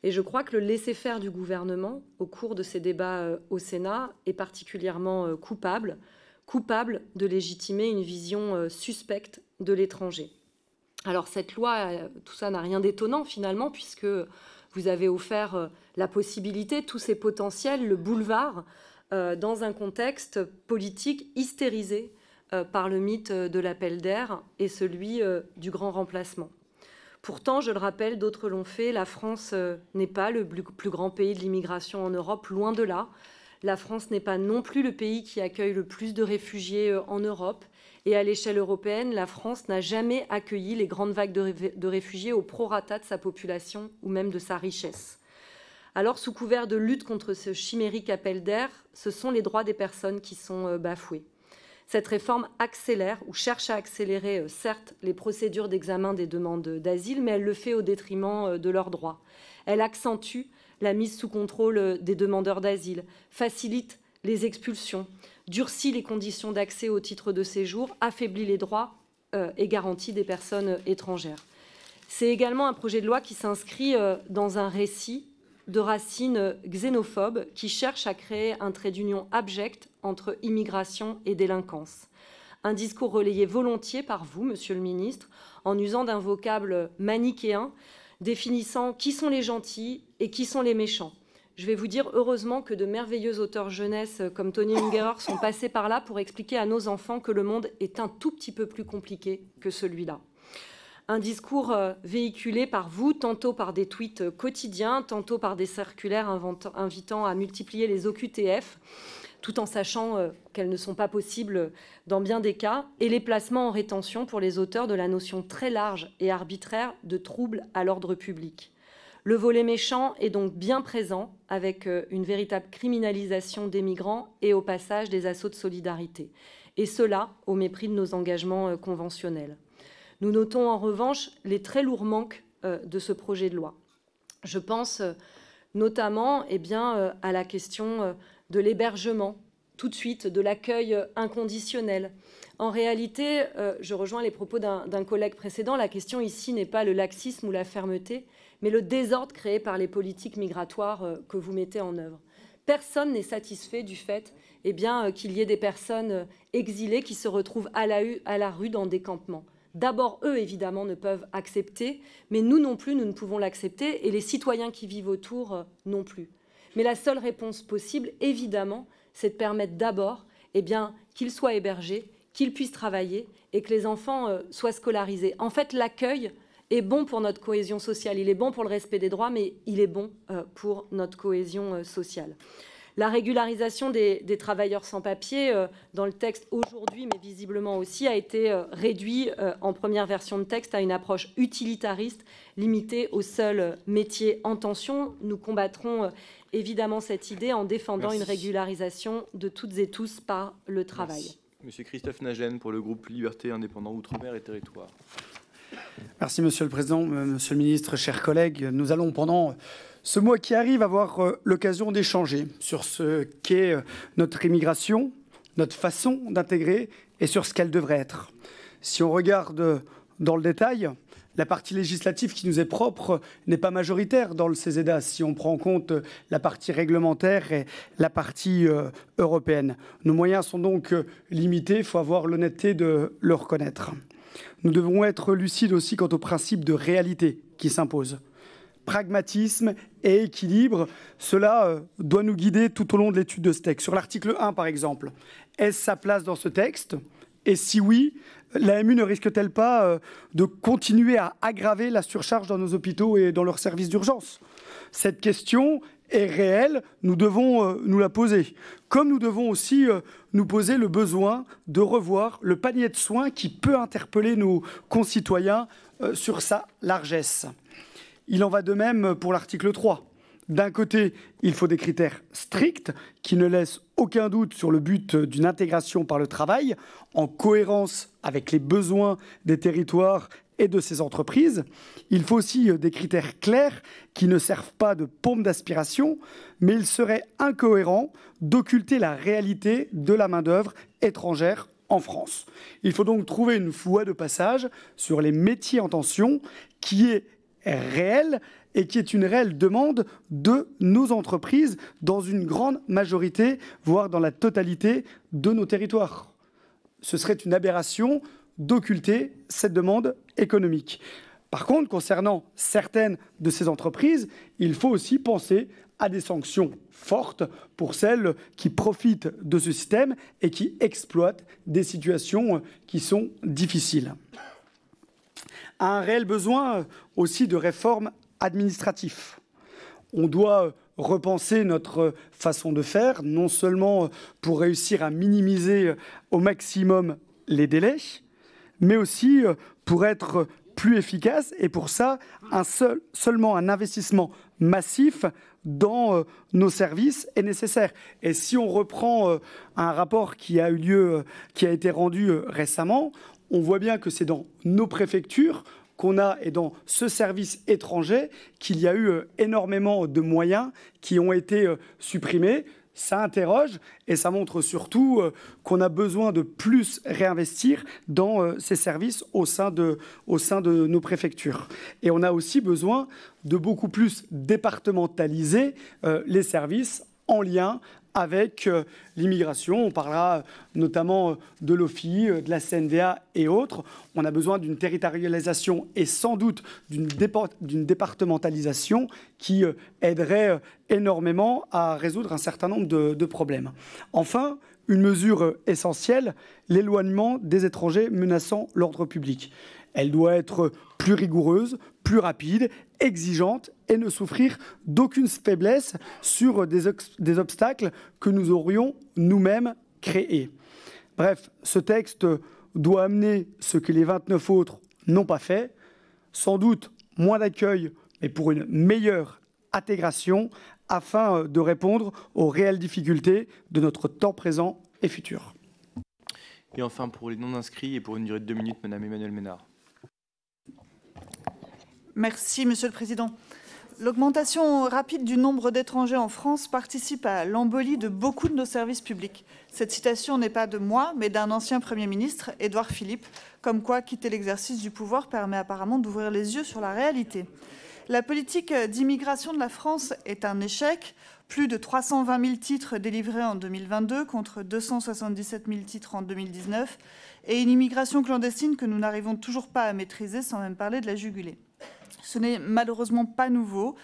Et je crois que le laisser-faire du gouvernement au cours de ces débats au Sénat est particulièrement coupable, coupable de légitimer une vision suspecte de l'étranger. Alors cette loi, euh, tout ça n'a rien d'étonnant finalement, puisque vous avez offert euh, la possibilité, tous ces potentiels, le boulevard, euh, dans un contexte politique hystérisé par le mythe de l'appel d'air et celui du grand remplacement. Pourtant, je le rappelle, d'autres l'ont fait, la France n'est pas le plus grand pays de l'immigration en Europe, loin de là. La France n'est pas non plus le pays qui accueille le plus de réfugiés en Europe. Et à l'échelle européenne, la France n'a jamais accueilli les grandes vagues de, réfugiés au prorata de sa population ou même de sa richesse. Alors, sous couvert de lutte contre ce chimérique appel d'air, ce sont les droits des personnes qui sont euh, bafoués. Cette réforme accélère ou cherche à accélérer, euh, certes, les procédures d'examen des demandes d'asile, mais elle le fait au détriment euh, de leurs droits. Elle accentue la mise sous contrôle des demandeurs d'asile, facilite les expulsions, durcit les conditions d'accès au titre de séjour, affaiblit les droits et garanties des personnes étrangères. C'est également un projet de loi qui s'inscrit dans un récit de racines xénophobes qui cherche à créer un trait d'union abject entre immigration et délinquance. Un discours relayé volontiers par vous, Monsieur le Ministre, en usant d'un vocable manichéen définissant qui sont les gentils et qui sont les méchants je vais vous dire heureusement que de merveilleux auteurs jeunesse comme Tony Ungerer sont passés par là pour expliquer à nos enfants que le monde est un tout petit peu plus compliqué que celui-là. Un discours euh, véhiculé par vous, tantôt par des tweets quotidiens, tantôt par des circulaires invitant à multiplier les OQTF, tout en sachant euh, qu'elles ne sont pas possibles dans bien des cas, et les placements en rétention pour les auteurs de la notion très large et arbitraire de trouble à l'ordre public. Le volet méchant est donc bien présent avec euh, une véritable criminalisation des migrants et au passage des assauts de solidarité. Et cela au mépris de nos engagements euh, conventionnels. Nous notons en revanche les très lourds manques euh, de ce projet de loi. Je pense notamment eh bien, à la question de l'hébergement, tout de suite, de l'accueil inconditionnel. En réalité, je rejoins les propos d'un collègue précédent, la question ici n'est pas le laxisme ou la fermeté, mais le désordre créé par les politiques migratoires euh, que vous mettez en œuvre. Personne n'est satisfait du fait eh bien, euh, qu'il y ait des personnes euh, exilées qui se retrouvent à à la rue dans des campements. D'abord, eux, évidemment, ne peuvent accepter, mais nous non plus, nous ne pouvons l'accepter, et les citoyens qui vivent autour non plus. Mais la seule réponse possible, évidemment, c'est de permettre d'abord eh bien, qu'ils soient hébergés, qu'ils puissent travailler et que les enfants soient scolarisés. En fait, l'accueil, est bon pour notre cohésion sociale. Il est bon pour le respect des droits, mais il est bon euh, pour notre cohésion euh, sociale. La régularisation des, travailleurs sans papier, euh, dans le texte aujourd'hui, mais visiblement aussi, a été réduit en première version de texte à une approche utilitariste limitée aux seuls métiers en tension. Nous combattrons évidemment cette idée en défendant une régularisation de toutes et tous par le travail. Monsieur Christophe Nagène pour le groupe Liberté, Indépendant, Outre-mer et Territoire. Merci Monsieur le Président, Monsieur le Ministre, chers collègues. Nous allons pendant ce mois qui arrive avoir l'occasion d'échanger sur ce qu'est notre immigration, notre façon d'intégrer et sur ce qu'elle devrait être. Si on regarde dans le détail, la partie législative qui nous est propre n'est pas majoritaire dans le CESEDA si on prend en compte la partie réglementaire et la partie euh, européenne. Nos moyens sont donc euh, limités, il faut avoir l'honnêteté de le reconnaître. Nous devons être lucides aussi quant au principe de réalité qui s'impose. Pragmatisme et équilibre, cela euh, doit nous guider tout au long de l'étude de ce texte. Sur l'article 1, par exemple, est-ce sa place dans ce texte? Et si oui, l'AMU ne risque-t-elle pas euh, de continuer à aggraver la surcharge dans nos hôpitaux et dans leurs services d'urgence? Cette question est réelle, nous devons euh, nous la poser. Comme nous devons aussi nous poser le besoin de revoir le panier de soins qui peut interpeller nos concitoyens sur sa largesse. Il en va de même pour l'article 3. D'un côté, il faut des critères stricts qui ne laissent aucun doute sur le but d'une intégration par le travail, en cohérence avec les besoins des territoires et de ces entreprises. Il faut aussi des critères clairs qui ne servent pas de pompe d'aspiration, mais il serait incohérent d'occulter la réalité de la main-d'œuvre étrangère en France. Il faut donc trouver une voie de passage sur les métiers en tension qui est réelle et qui est une réelle demande de nos entreprises dans une grande majorité, voire dans la totalité de nos territoires. Ce serait une aberration d'occulter cette demande économique. Par contre, concernant certaines de ces entreprises, il faut aussi penser à des sanctions fortes pour celles qui profitent de ce système et qui exploitent des situations qui sont difficiles. Un réel besoin aussi de réformes administratif. On doit repenser notre façon de faire, non seulement pour réussir à minimiser au maximum les délais, mais aussi pour être plus efficace. Et pour ça, un seul, seulement un investissement massif dans nos services est nécessaire. Et si on reprend un rapport qui a eu lieu, qui a été rendu récemment, on voit bien que c'est dans nos préfectures qu'on a et dans ce service étranger qu'il y a eu euh, énormément de moyens qui ont été euh, supprimés. Ça interroge et ça montre surtout euh, qu'on a besoin de plus réinvestir dans ces services au sein, de, au sein de nos préfectures. Et on a aussi besoin de beaucoup plus départementaliser les services en lien avec euh, l'immigration. On parlera notamment euh, de l'OFI, euh, de la CNVA et autres. On a besoin d'une territorialisation et sans doute d'une départementalisation qui aiderait énormément à résoudre un certain nombre de, de problèmes. Enfin, une mesure essentielle, l'éloignement des étrangers menaçant l'ordre public. Elle doit être plus rigoureuse, plus rapide, exigeante et ne souffrir d'aucune faiblesse sur des, obstacles que nous aurions nous-mêmes créés. Bref, ce texte doit amener ce que les 29 autres n'ont pas fait, sans doute moins d'accueil, mais pour une meilleure intégration, afin de répondre aux réelles difficultés de notre temps présent et futur. Et enfin, pour les non-inscrits et pour une durée de deux minutes, Madame Emmanuelle Ménard. Merci, Monsieur le Président. L'augmentation rapide du nombre d'étrangers en France participe à l'embolie de beaucoup de nos services publics. Cette citation n'est pas de moi, mais d'un ancien Premier ministre, Édouard Philippe, comme quoi quitter l'exercice du pouvoir permet apparemment d'ouvrir les yeux sur la réalité. La politique d'immigration de la France est un échec. Plus de 320 000 titres délivrés en 2022 contre 277 000 titres en 2019 et une immigration clandestine que nous n'arrivons toujours pas à maîtriser sans même parler de la juguler. Ce n'est malheureusement pas nouveau,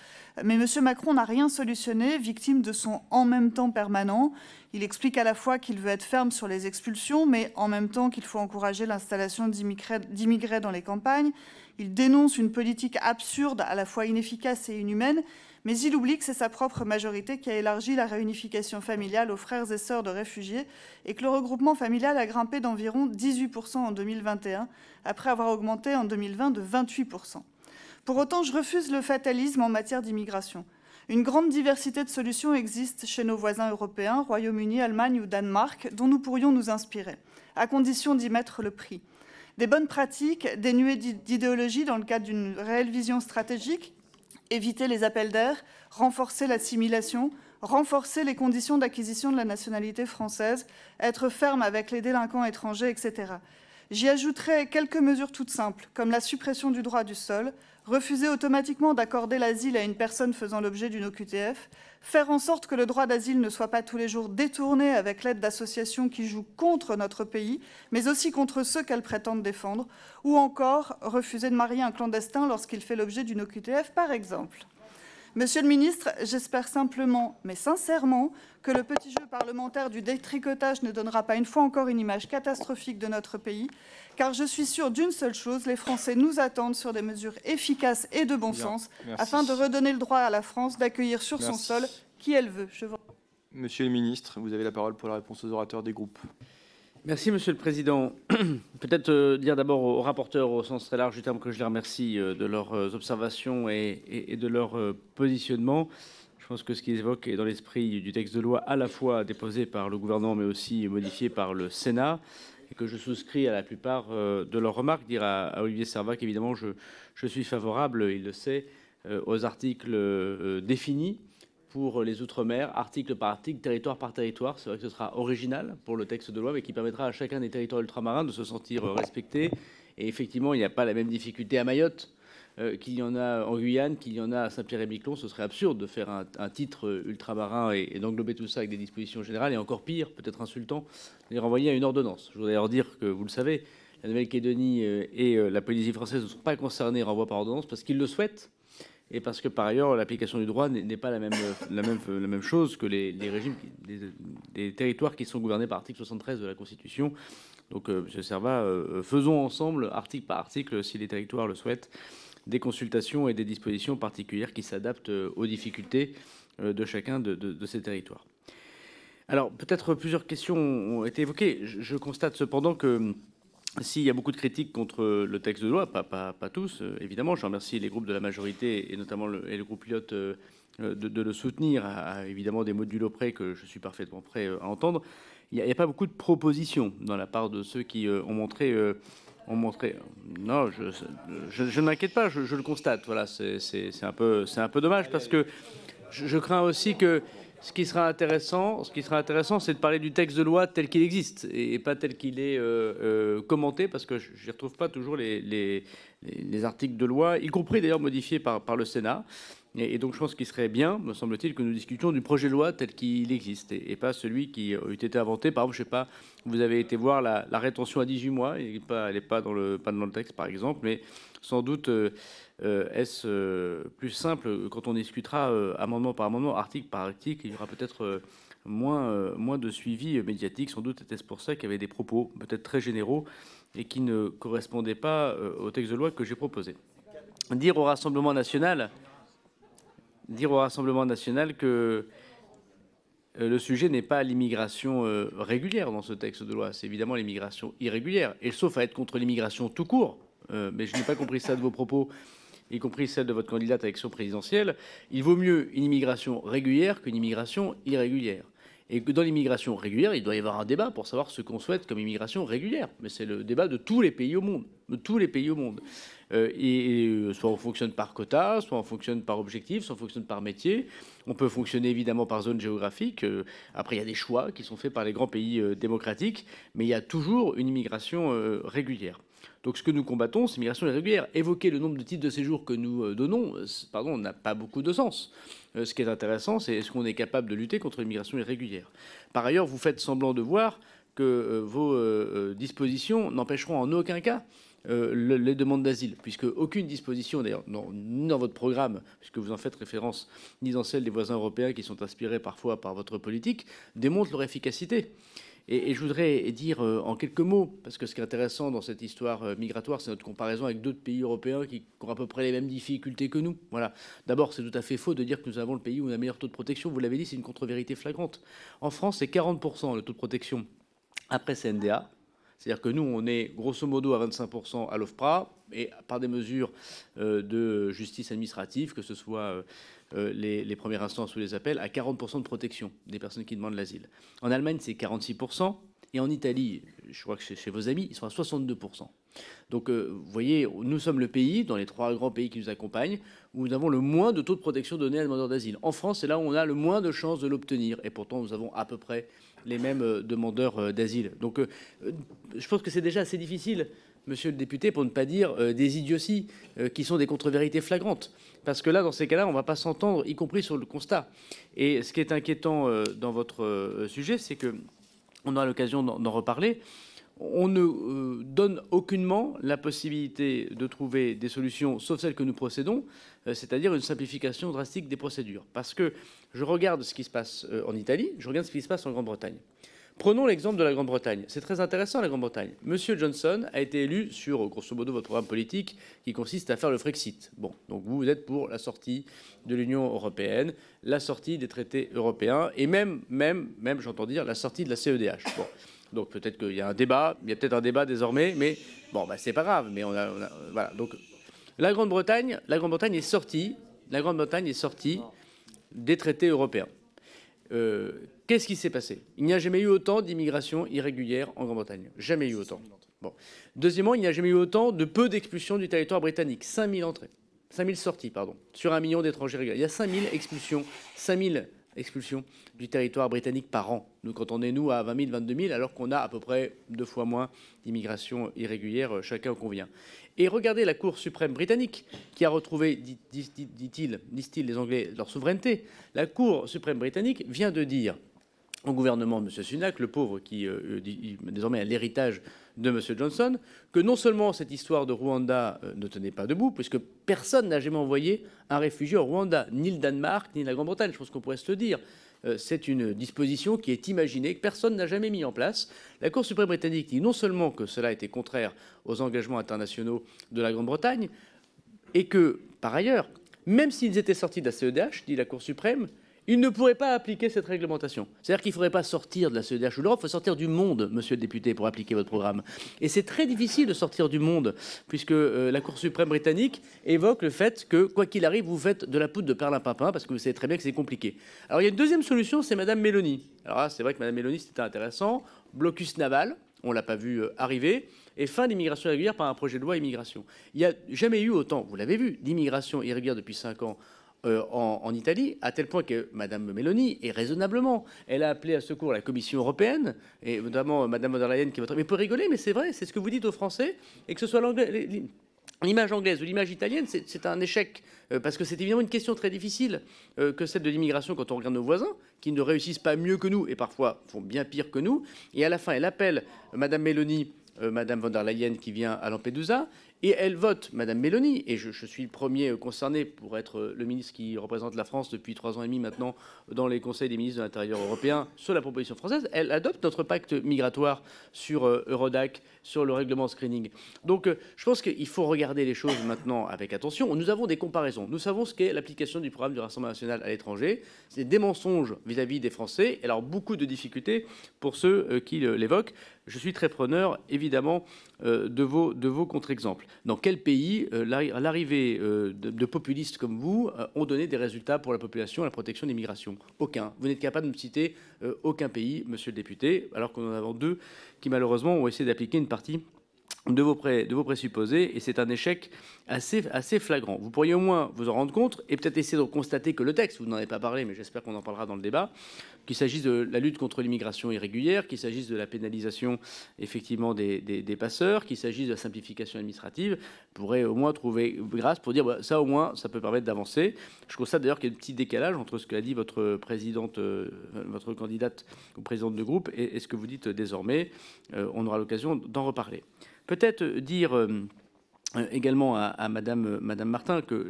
mais M. Macron n'a rien solutionné, victime de son en même temps permanent. Il explique à la fois qu'il veut être ferme sur les expulsions, mais en même temps qu'il faut encourager l'installation d'immigrés dans les campagnes. Il dénonce une politique absurde, à la fois inefficace et inhumaine, mais il oublie que c'est sa propre majorité qui a élargi la réunification familiale aux frères et sœurs de réfugiés et que le regroupement familial a grimpé d'environ 18% en 2021, après avoir augmenté en 2020 de 28%. Pour autant, je refuse le fatalisme en matière d'immigration. Une grande diversité de solutions existe chez nos voisins européens, Royaume-Uni, Allemagne ou Danemark, dont nous pourrions nous inspirer, à condition d'y mettre le prix. Des bonnes pratiques dénuées d'idéologie dans le cadre d'une réelle vision stratégique, éviter les appels d'air, renforcer l'assimilation, renforcer les conditions d'acquisition de la nationalité française, être ferme avec les délinquants étrangers, etc. J'y ajouterai quelques mesures toutes simples, comme la suppression du droit du sol, refuser automatiquement d'accorder l'asile à une personne faisant l'objet d'une OQTF, faire en sorte que le droit d'asile ne soit pas tous les jours détourné avec l'aide d'associations qui jouent contre notre pays, mais aussi contre ceux qu'elles prétendent défendre, ou encore refuser de marier un clandestin lorsqu'il fait l'objet d'une OQTF, par exemple. Monsieur le ministre, j'espère simplement, mais sincèrement, que le petit jeu parlementaire du détricotage ne donnera pas une fois encore une image catastrophique de notre pays, car je suis sûre d'une seule chose, les Français nous attendent sur des mesures efficaces et de bon Bien, sens, merci. afin de redonner le droit à la France d'accueillir sur son sol qui elle veut. Je vous... Monsieur le ministre, vous avez la parole pour la réponse aux orateurs des groupes. Merci, Monsieur le Président. Peut-être euh, dire d'abord aux rapporteurs, au sens très large du terme, que je les remercie euh, de leurs euh, observations et, de leur positionnement. Je pense que ce qu'ils évoquent est dans l'esprit du texte de loi à la fois déposé par le gouvernement, mais aussi modifié par le Sénat, et que je souscris à la plupart de leurs remarques. Dire à, Olivier Servat qu'évidemment, je, suis favorable, il le sait, aux articles définis pour les Outre-mer, article par article, territoire par territoire. C'est vrai que ce sera original pour le texte de loi, mais qui permettra à chacun des territoires ultramarins de se sentir euh, respecté. Et effectivement, il n'y a pas la même difficulté à Mayotte euh, qu'il y en a en Guyane, qu'il y en a à Saint-Pierre-et-Miquelon. Ce serait absurde de faire un, titre euh, ultramarin et, d'englober tout ça avec des dispositions générales, et encore pire, peut-être insultant, de les renvoyer à une ordonnance. Je voudrais d'ailleurs dire que, vous le savez, la Nouvelle-Calédonie euh, et euh, la Polynésie française ne sont pas concernés renvoi par ordonnance parce qu'ils le souhaitent et parce que par ailleurs l'application du droit n'est pas la même, la même, chose que les, régimes, des, territoires qui sont gouvernés par l'article 73 de la Constitution. Donc, euh, M. Servat, euh, faisons ensemble, article par article, si les territoires le souhaitent, des consultations et des dispositions particulières qui s'adaptent euh, aux difficultés euh, de chacun de, ces territoires. Alors, peut-être plusieurs questions ont été évoquées. Je, constate cependant que s'il y a beaucoup de critiques contre le texte de loi, pas, tous, euh, évidemment, je remercie les groupes de la majorité et notamment le, groupe Lyotte euh, de, le soutenir, à, évidemment des modules près que je suis parfaitement prêt euh, à entendre. Il n'y a, pas beaucoup de propositions dans la part de ceux qui ont montré. ont montré. Non, je, ne m'inquiète pas, je, le constate. Voilà, c'est un peu, dommage parce que je crains aussi que ce qui sera intéressant, ce qui sera intéressant, c'est de parler du texte de loi tel qu'il existe et, pas tel qu'il est euh, euh, commenté, parce que je n'y retrouve pas toujours les, les- les- les articles de loi, y compris d'ailleurs modifiés par, le Sénat. Et, donc je pense qu'il serait bien, me semble-t-il, que nous discutions du projet de loi tel qu'il existe et, pas celui qui a été inventé. Par exemple, je sais pas, vous avez été voir la, rétention à 18 mois, elle n'est pas, dans le, texte par exemple, mais sans doute euh, est-ce euh, plus simple quand on discutera euh, amendement par amendement, article par article, il y aura peut-être euh, moins, euh, moins de suivi euh, médiatique. Sans doute était-ce pour ça qu'il y avait des propos peut-être très généraux et qui ne correspondaient pas euh, au texte de loi que j'ai proposé. Dire au Rassemblement national, dire au Rassemblement national que euh, le sujet n'est pas l'immigration euh, régulière dans ce texte de loi, c'est évidemment l'immigration irrégulière. Et sauf à être contre l'immigration tout court, euh, mais je n'ai pas compris ça de vos propos, y compris celle de votre candidate à l'élection présidentielle, il vaut mieux une immigration régulière qu'une immigration irrégulière. Et que dans l'immigration régulière, il doit y avoir un débat pour savoir ce qu'on souhaite comme immigration régulière. Mais c'est le débat de tous les pays au monde, de tous les pays au monde. Euh, et, euh, soit on fonctionne par quota, soit on fonctionne par objectif, soit on fonctionne par métier. On peut fonctionner évidemment par zone géographique. Euh, après, il y a des choix qui sont faits par les grands pays démocratiques, mais il y a toujours une immigration régulière. Donc ce que nous combattons, c'est l'immigration irrégulière. Évoquer le nombre de titres de séjour que nous euh, donnons, euh, n'a pas beaucoup de sens. Euh, ce qui est intéressant, c'est est-ce qu'on est capable de lutter contre l'immigration irrégulière. Par ailleurs, vous faites semblant de voir que vos dispositions n'empêcheront en aucun cas le- les demandes d'asile, puisque aucune disposition, d'ailleurs, ni dans votre programme, puisque vous en faites référence, ni dans celle des voisins européens qui sont inspirés parfois par votre politique, démontre leur efficacité. Et, je voudrais dire euh, en quelques mots, parce que ce qui est intéressant dans cette histoire euh, migratoire, c'est notre comparaison avec d'autres pays européens qui ont à peu près les mêmes difficultés que nous. Voilà. D'abord, c'est tout à fait faux de dire que nous avons le pays où on a le meilleur taux de protection. Vous l'avez dit, c'est une contre-vérité flagrante. En France, c'est 40% le taux de protection après CNDA. C'est-à-dire que nous, on est grosso modo à 25% à l'OFPRA et par des mesures euh, de justice administrative, que ce soit les, les premières instances ou les appels, à 40% de protection des personnes qui demandent l'asile. En Allemagne, c'est 46%. Et en Italie, je crois que chez, chez vos amis, ils sont à 62%. Donc, euh, vous voyez, nous sommes le pays, dans les trois grands pays qui nous accompagnent, où nous avons le moins de taux de protection donné à un demandeur d'asile. En France, c'est là où on a le moins de chances de l'obtenir. Et pourtant, nous avons à peu près les mêmes euh, demandeurs euh, d'asile. Donc, euh, euh, je pense que c'est déjà assez difficile, monsieur le député, pour ne pas dire euh, des idioties, euh, qui sont des contre-vérités flagrantes. Parce que là, dans ces cas-là, on ne va pas s'entendre, y compris sur le constat. Et ce qui est inquiétant euh, dans votre sujet, c'est que on aura l'occasion d'en reparler. On ne donne aucunement la possibilité de trouver des solutions, sauf celles que nous procédons, c'est-à-dire une simplification drastique des procédures. Parce que je regarde ce qui se passe en Italie, je regarde ce qui se passe en Grande-Bretagne. Prenons l'exemple de la Grande-Bretagne. C'est très intéressant, la Grande-Bretagne. Monsieur Johnson a été élu sur, grosso modo, votre programme politique qui consiste à faire le Frexit. Bon, donc vous, êtes pour la sortie de l'Union européenne, la sortie des traités européens et même, même, même, j'entends dire, la sortie de la CEDH. Bon. Donc peut-être qu'il y a un débat, il y a peut-être un débat désormais, mais bon, bah, c'est pas grave. Mais on a, voilà. Donc la Grande-Bretagne, Grande-Bretagne est sortie, la Grande-Bretagne est sortie des traités européens. Euh, Qu'est-ce qui s'est passé? Il n'y a jamais eu autant d'immigration irrégulière en Grande-Bretagne. Jamais eu autant. Bon. Deuxièmement, il n'y a jamais eu autant de peu d'expulsions du territoire britannique. 5000 entrées. 5000 sorties, pardon, sur un million d'étrangers réguliers. Il y a 5000 expulsions. 5000 expulsions du territoire britannique par an. Nous, quand on est, nous, à 20 000, 22 000, alors qu'on a à peu près deux fois moins d'immigration irrégulière, euh, chacun en convient. Et regardez la Cour suprême britannique, qui a retrouvé, dit- dit- dit-il, disent-ils les Anglais, leur souveraineté. La Cour suprême britannique vient de dire au gouvernement de M. Sunak, le pauvre qui euh, euh, désormais a l'héritage de M. Johnson, que non seulement cette histoire de Rwanda euh, ne tenait pas debout, puisque personne n'a jamais envoyé un réfugié au Rwanda, ni le Danemark, ni la Grande-Bretagne, je pense qu'on pourrait se le dire. C'est une disposition qui est imaginée, que personne n'a jamais mis en place. La Cour suprême britannique dit non seulement que cela était contraire aux engagements internationaux de la Grande-Bretagne, et que, par ailleurs, même s'ils étaient sortis de la CEDH, dit la Cour suprême, ils ne pourraient pas appliquer cette réglementation. C'est-à-dire qu'il ne faudrait pas sortir de la CEDH ou l'Europe, il faut sortir du monde, monsieur le député, pour appliquer votre programme. Et c'est très difficile de sortir du monde, puisque euh, la Cour suprême britannique évoque le fait que, quoi qu'il arrive, vous faites de la poudre de perlimpinpin, parce que vous savez très bien que c'est compliqué. Alors il y a une deuxième solution, c'est Madame Mélanie. Alors c'est vrai que Madame Mélanie, c'était intéressant. Blocus naval, on ne l'a pas vu euh, arriver. Et fin d'immigration irrégulière par un projet de loi immigration. Il n'y a jamais eu autant, vous l'avez vu, d'immigration irrégulière depuis cinq ans euh, en, Italie, à tel point que Mme Meloni, et raisonnablement, elle a appelé à secours la Commission européenne, et notamment euh, Mme von der Leyen, qui est votre... Mais pour rigoler, mais c'est vrai, c'est ce que vous dites aux Français, et que ce soit L'image anglaise ou l'image italienne, c'est un échec, euh, parce que c'est évidemment une question très difficile que celle de l'immigration quand on regarde nos voisins, qui ne réussissent pas mieux que nous, et parfois font bien pire que nous. Et à la fin, elle appelle Madame Meloni, Madame von der Leyen qui vient à Lampedusa, et elle vote Madame Meloni, et je, suis le premier concerné pour être le ministre qui représente la France depuis trois ans et demi maintenant dans les conseils des ministres de l'Intérieur européens sur la proposition française. Elle adopte notre pacte migratoire sur euh, Eurodac, sur le règlement screening. Donc euh, je pense qu'il faut regarder les choses maintenant avec attention. Nous avons des comparaisons. Nous savons ce qu'est l'application du programme du Rassemblement national à l'étranger. C'est des mensonges vis-à-vis des Français, alors beaucoup de difficultés pour ceux euh, qui l'évoquent. Je suis très preneur, évidemment, euh, de vos, de vos contre-exemples. Dans quel pays l'arri- l'arrivée de, populistes comme vous ont donné des résultats pour la population et la protection des migrations? Aucun. Vous n'êtes capable de me citer aucun pays, monsieur le député, alors qu'on en a deux qui, malheureusement, ont essayé d'appliquer une partie de vos, présupposés, et c'est un échec assez, flagrant. Vous pourriez au moins vous en rendre compte, et peut-être essayer de constater que le texte, vous n'en avez pas parlé, mais j'espère qu'on en parlera dans le débat, qu'il s'agisse de la lutte contre l'immigration irrégulière, qu'il s'agisse de la pénalisation effectivement des, passeurs, qu'il s'agisse de la simplification administrative, pourrait au moins trouver grâce pour dire bah, ça au moins ça peut permettre d'avancer. Je constate d'ailleurs qu'il y a un petit décalage entre ce qu'a dit votre présidente, euh, votre candidate ou présidente de groupe et, et ce que vous dites désormais. Euh, on aura l'occasion d'en reparler. Peut-être dire euh, euh, également à, à Madame, euh, Martin que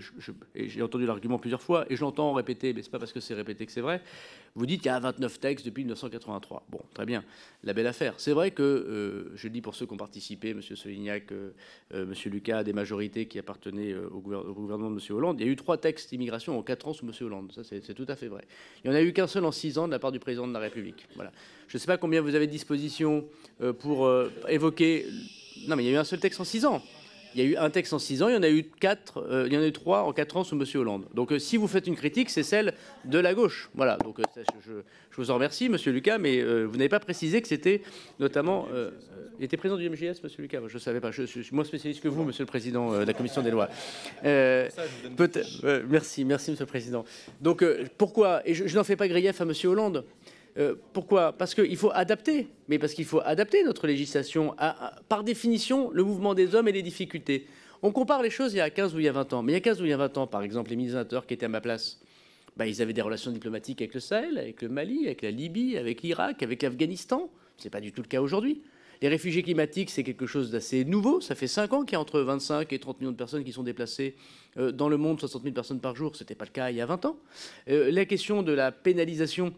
j'ai entendu l'argument plusieurs fois et je l'entends répéter, mais c'est pas parce que c'est répété que c'est vrai. Vous dites qu'il y a 29 textes depuis 1983. Bon, très bien, la belle affaire. C'est vrai que euh, je dis pour ceux qui ont participé, Monsieur Solignac, euh, euh, Monsieur Lucas, des majorités qui appartenaient euh, au, gouver- au gouvernement de Monsieur Hollande, il y a eu trois textes d'immigration en quatre ans sous Monsieur Hollande. Ça, c'est tout à fait vrai. Il n'y en a eu qu'un seul en six ans de la part du président de la République. Voilà. Je ne sais pas combien vous avez de dispositions euh, pour euh, évoquer. Non, mais il y a eu un seul texte en six ans. Il y a eu un texte en six ans, il y en a eu quatre, euh, il y en a eu trois en quatre ans sous M. Hollande. Donc euh, si vous faites une critique, c'est celle de la gauche. Voilà. Donc euh, je, je vous en remercie, Monsieur Lucas, mais vous n'avez pas précisé que c'était notamment. il était président du MJS, Monsieur Lucas. Je ne savais pas. Je, je suis moins spécialiste que vous, Monsieur le Président de la Commission des lois. Merci, merci, Monsieur le Président. Donc pourquoi Et je, je n'en fais pas grief à Monsieur Hollande. Euh, pourquoi? Parce qu'il faut adapter, mais parce qu'il faut adapter notre législation à, par définition, le mouvement des hommes et les difficultés. On compare les choses il y a 15 ou il y a 20 ans. Mais il y a 15 ou il y a 20 ans, par exemple, les ministres qui étaient à ma place, bah, ils avaient des relations diplomatiques avec le Sahel, avec le Mali, avec la Libye, avec l'Irak, avec l'Afghanistan. Ce n'est pas du tout le cas aujourd'hui. Les réfugiés climatiques, c'est quelque chose d'assez nouveau. Ça fait 5 ans qu'il y a entre 25 et 30 millions de personnes qui sont déplacées euh, dans le monde, 60 000 personnes par jour. Ce n'était pas le cas il y a 20 ans. Euh, la question de la pénalisation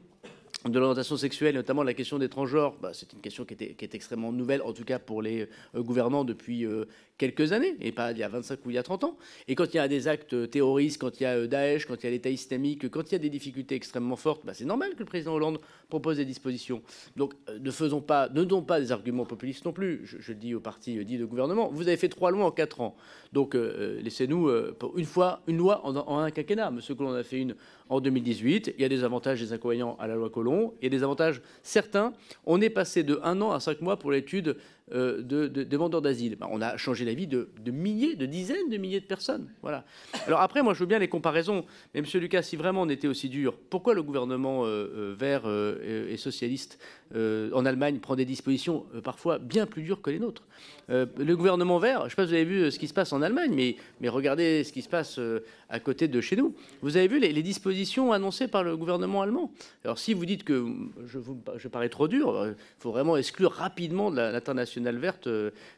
de l'orientation sexuelle, notamment la question des transgenres, bah, c'est une question qui, est extrêmement nouvelle, en tout cas pour les euh, gouvernants depuis euh, quelques années, et pas il y a 25 ou il y a 30 ans. Et quand il y a des actes terroristes, quand il y a euh, Daesh, quand il y a l'État islamique, quand il y a des difficultés extrêmement fortes, bah, c'est normal que le président Hollande propose des dispositions. Donc euh, ne faisons pas, ne donnons pas des arguments populistes non plus. Je, le dis au parti euh, dit de gouvernement. Vous avez fait trois lois en quatre ans. Donc laissez-nous une fois une loi en, en un quinquennat. Monsieur Colomb a fait une en 2018. Il y a des avantages, des inconvénients à la loi Colomb. Il y a des avantages certains. On est passé de un an à cinq mois pour l'étude de, de- des vendeurs d'asile. Ben, on a changé la vie de, milliers, de dizaines de milliers de personnes. Voilà. Alors après, moi, je veux bien les comparaisons. Mais Monsieur Lucas, si vraiment on était aussi dur, pourquoi le gouvernement euh, euh, vert euh, et socialiste euh, en Allemagne prend des dispositions euh, parfois bien plus dures que les nôtres? Euh, Le gouvernement vert, je ne sais pas si vous avez vu euh, ce qui se passe en Allemagne, mais, regardez ce qui se passe euh, à côté de chez nous. Vous avez vu les, dispositions annoncées par le gouvernement allemand? Alors si vous dites que je, vous, je parais trop dur, il faut vraiment exclure rapidement de l'internationale verte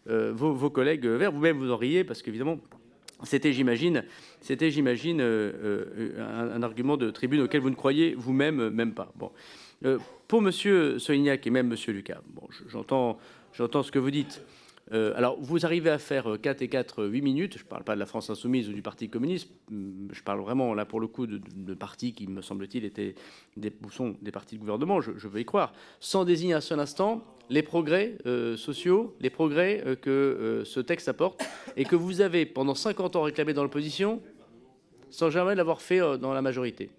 vos, collègues verts. Vous-même vous en riez parce qu'évidemment. C'était, j'imagine, c'était, j'imagine, un, un argument de tribune auquel vous ne croyez vous-même même pas. Bon, pour Monsieur Soignac et même Monsieur Lucas, bon, je- j'entends, j'entends ce que vous dites. Euh, alors, vous arrivez à faire euh, 4 et 4, 8 minutes. Je ne parle pas de la France Insoumise ou du Parti communiste. Hum, Je parle vraiment, là, pour le coup, de, partis qui, me semble-t-il, étaient des, sont des partis de gouvernement. Je, veux y croire. Sans désigner un seul instant les progrès euh, sociaux, les progrès euh, que euh, ce texte apporte et que vous avez, pendant 50 ans, réclamé dans l'opposition sans jamais l'avoir fait euh, dans la majorité.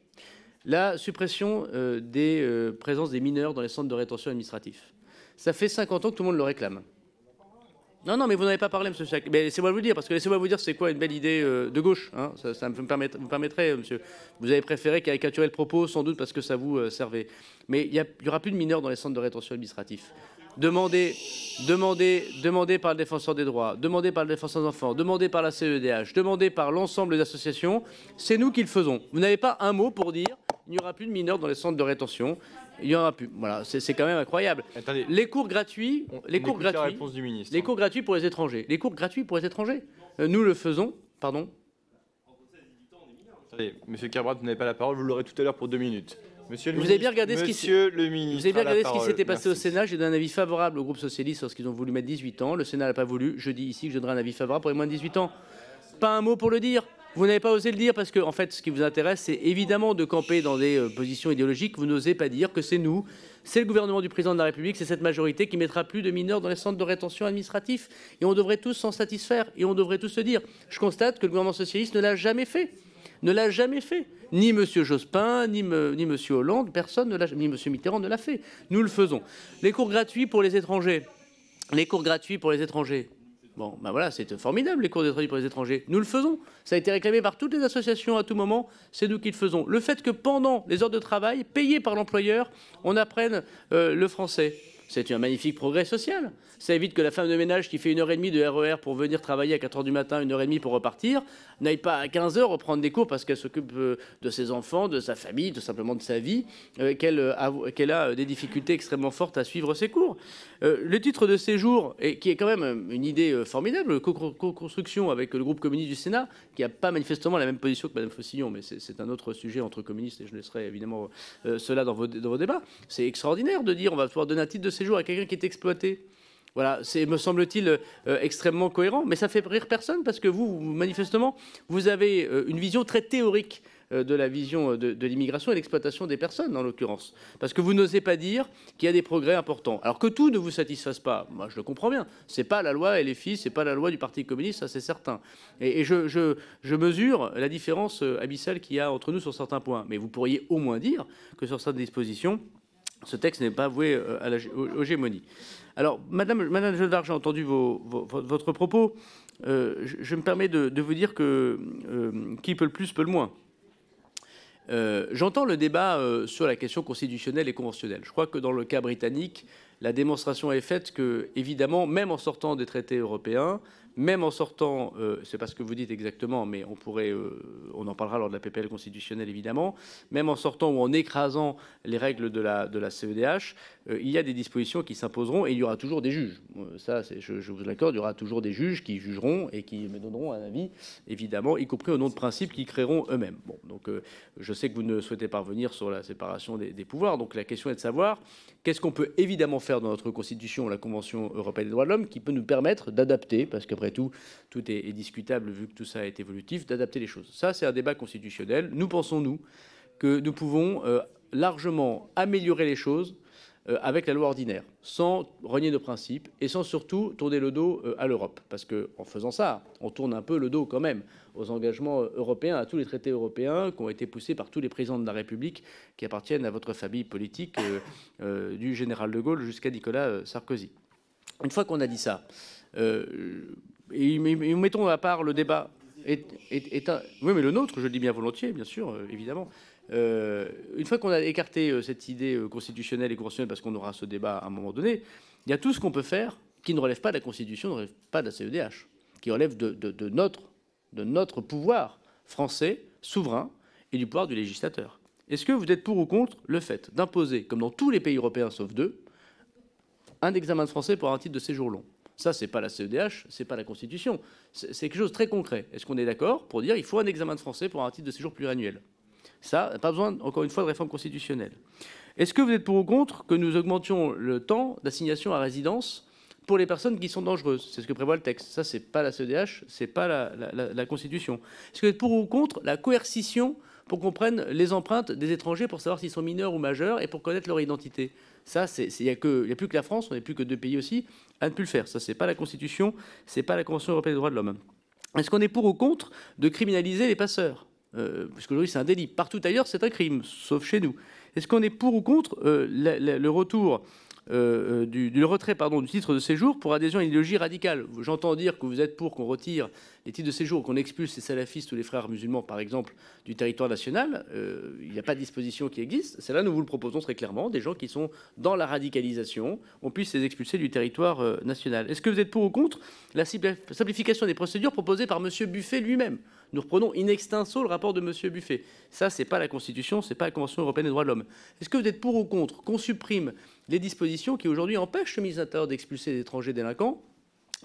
La suppression euh, des euh, présences des mineurs dans les centres de rétention administratifs. Ça fait 50 ans que tout le monde le réclame. Non, non, mais vous n'avez pas parlé, monsieur Chac. Mais laissez-moi vous dire, parce que laissez-moi vous dire, c'est quoi une belle idée euh, de gauche hein ça, me permettrait, euh, monsieur. Vous avez préféré caricaturer le propos, sans doute parce que ça vous euh, servait. Mais il n'y aura plus de mineurs dans les centres de rétention administratifs. Demandez, demandez, demandez par le défenseur des droits, demandez par le défenseur des enfants, demandez par la CEDH, demandez par l'ensemble des associations. C'est nous qui le faisons. Vous n'avez pas un mot pour dire il n'y aura plus de mineurs dans les centres de rétention. Il y en aura plus. Voilà, c'est quand même incroyable. les cours gratuits, les cours écoute la gratuits, réponse du ministre. les cours gratuits pour les étrangers, les cours gratuits pour les étrangers. Euh, nous le faisons. Pardon. Attendez, Monsieur Kerbrat, vous n'avez pas la parole, vous l'aurez tout à l'heure pour deux minutes. Monsieur le Vous ministre, avez bien regardé ce qui s'est- Monsieur le ministre. Vous avez bien regardé ce qui s'était passé au. Sénat. J'ai donné un avis favorable au groupe socialiste lorsqu'ils ont voulu mettre 18 ans. Le Sénat n'a pas voulu. Je dis ici que je donnerai un avis favorable pour les moins de 18 ans. Pas un mot pour le dire. Vous n'avez pas osé le dire parce que, fait, ce qui vous intéresse, c'est évidemment de camper dans des euh, positions idéologiques. Vous n'osez pas dire que c'est nous, c'est le gouvernement du président de la République, c'est cette majorité qui mettra plus de mineurs dans les centres de rétention administratifs. Et on devrait tous s'en satisfaire et on devrait tous se dire. Je constate que le gouvernement socialiste ne l'a jamais fait. Ne l'a jamais fait. Ni M. Jospin, ni M. Hollande, personne ne l'a, ni M. Mitterrand ne l'a fait. Nous le faisons. Les cours gratuits pour les étrangers. Les cours gratuits pour les étrangers. Bon, ben voilà, c'est formidable les cours gratuits pour les étrangers. Nous le faisons. Ça a été réclamé par toutes les associations à tout moment. C'est nous qui le faisons. Le fait que pendant les heures de travail, payées par l'employeur, on apprenne euh, le français. C'est un magnifique progrès social. Ça évite que la femme de ménage qui fait une heure et demie de RER pour venir travailler à 4 heures du matin, une heure et demie pour repartir, n'aille pas à 15 heures reprendre des cours parce qu'elle s'occupe euh, de ses enfants, de sa famille, tout simplement de sa vie, euh, qu'elle euh, a, qu'elle a des difficultés extrêmement fortes à suivre ses cours. Le titre de séjour, qui est quand même une idée formidable, co- co- co-construction avec le groupe communiste du Sénat, qui n'a pas manifestement la même position que Mme Fossillon, mais c'est un autre sujet entre communistes et je laisserai évidemment cela dans vos débats. C'est extraordinaire de dire on va pouvoir donner un titre de séjour à quelqu'un qui est exploité. Voilà, c'est, me semble-t-il, euh, extrêmement cohérent, mais ça fait rire personne parce que vous, manifestement, vous avez euh, une vision très théorique euh, de la vision de, l'immigration et l'exploitation des personnes, en l'occurrence. Parce que vous n'osez pas dire qu'il y a des progrès importants. Alors que tout ne vous satisfasse pas, moi je le comprends bien. C'est pas la loi LFI, c'est pas la loi du Parti communiste, ça c'est certain. Et, je, je, mesure la différence euh, abyssale qu'il y a entre nous sur certains points. Mais vous pourriez au moins dire que sur certaines dispositions, ce texte n'est pas voué euh, à l'hégémonie. Alors, Madame, Madame Genevard, j'ai entendu vos, votre propos. Euh, je, me permets de, vous dire que euh, qui peut le plus peut le moins. J'entends le débat sur la question constitutionnelle et conventionnelle. Je crois que dans le cas britannique, la démonstration est faite que, évidemment, même en sortant des traités européens, même en sortant, euh, c'est pas ce que vous dites exactement, mais on pourrait, euh, on en parlera lors de la PPL constitutionnelle évidemment, même en sortant ou en écrasant les règles de la, de la CEDH, euh, il y a des dispositions qui s'imposeront et il y aura toujours des juges. Euh, ça, je, je, vous l'accorde, il y aura toujours des juges qui jugeront et qui me donneront un avis, évidemment, y compris au nom de principes qu'ils créeront eux-mêmes. Bon, donc je sais que vous ne souhaitez pas revenir sur la séparation des, des pouvoirs, donc la question est de savoir qu'est-ce qu'on peut évidemment faire dans notre Constitution, la Convention européenne des droits de l'homme, qui peut nous permettre d'adapter, parce qu'après tout, est, discutable vu que tout ça est évolutif, d'adapter les choses. Ça, c'est un débat constitutionnel. Nous pensons, nous, que nous pouvons euh, largement améliorer les choses euh, avec la loi ordinaire, sans renier nos principes et sans surtout tourner le dos euh, à l'Europe. Parce qu'en faisant ça, on tourne un peu le dos quand même aux engagements européens, à tous les traités européens qui ont été poussés par tous les présidents de la République qui appartiennent à votre famille politique, du général de Gaulle jusqu'à Nicolas Sarkozy. Une fois qu'on a dit ça, et, mettons à part le débat. Est. Oui, mais le nôtre, je le dis bien volontiers, bien sûr, évidemment. Euh, une fois qu'on a écarté euh, cette idée euh, constitutionnelle et conventionnelle, parce qu'on aura ce débat à un moment donné, il y a tout ce qu'on peut faire qui ne relève pas de la Constitution, ne relève pas de la CEDH, qui relève de, notre, de notre pouvoir français, souverain, et du pouvoir du législateur. Est-ce que vous êtes pour ou contre le fait d'imposer, comme dans tous les pays européens sauf deux, un examen de français pour un titre de séjour long? Ça, c'est pas la CEDH, c'est pas la Constitution. C'est quelque chose de très concret. Est-ce qu'on est, d'accord pour dire qu'il faut un examen de français pour un titre de séjour pluriannuel? Ça, pas besoin, encore une fois, de réforme constitutionnelle. Est-ce que vous êtes pour ou contre que nous augmentions le temps d'assignation à résidence pour les personnes qui sont dangereuses? C'est ce que prévoit le texte. Ça, c'est pas la CEDH, c'est pas la, la, la, Constitution. Est-ce que vous êtes pour ou contre la coercition pour qu'on prenne les empreintes des étrangers pour savoir s'ils sont mineurs ou majeurs et pour connaître leur identité? Ça, il n'y a, plus que la France, on n'est plus que deux pays aussi à ne plus le faire. Ça, c'est pas la Constitution, c'est pas la Convention européenne des droits de l'homme. Est-ce qu'on est pour ou contre de criminaliser les passeurs? Euh, puisqu'aujourd'hui c'est un délit. Partout ailleurs, c'est un crime, sauf chez nous. Est-ce qu'on est pour ou contre euh, le retour euh, du, du, retrait pardon, du titre de séjour pour adhésion à une idéologie radicale J'entends dire que vous êtes pour qu'on retire les titres de séjour, qu'on expulse les salafistes ou les frères musulmans, par exemple, du territoire national. Euh, il n'y a pas de disposition qui existe. C'est là nous vous le proposons très clairement. Des gens qui sont dans la radicalisation, on puisse les expulser du territoire euh, national. Est-ce que vous êtes pour ou contre la simplification des procédures proposées par M. Buffet lui-même? Nous reprenons in extenso le rapport de M. Buffet. Ça, ce n'est pas la Constitution, ce n'est pas la Convention européenne des droits de l'homme. Est-ce que vous êtes pour ou contre qu'on supprime les dispositions qui aujourd'hui empêchent le ministre d'expulser des étrangers délinquants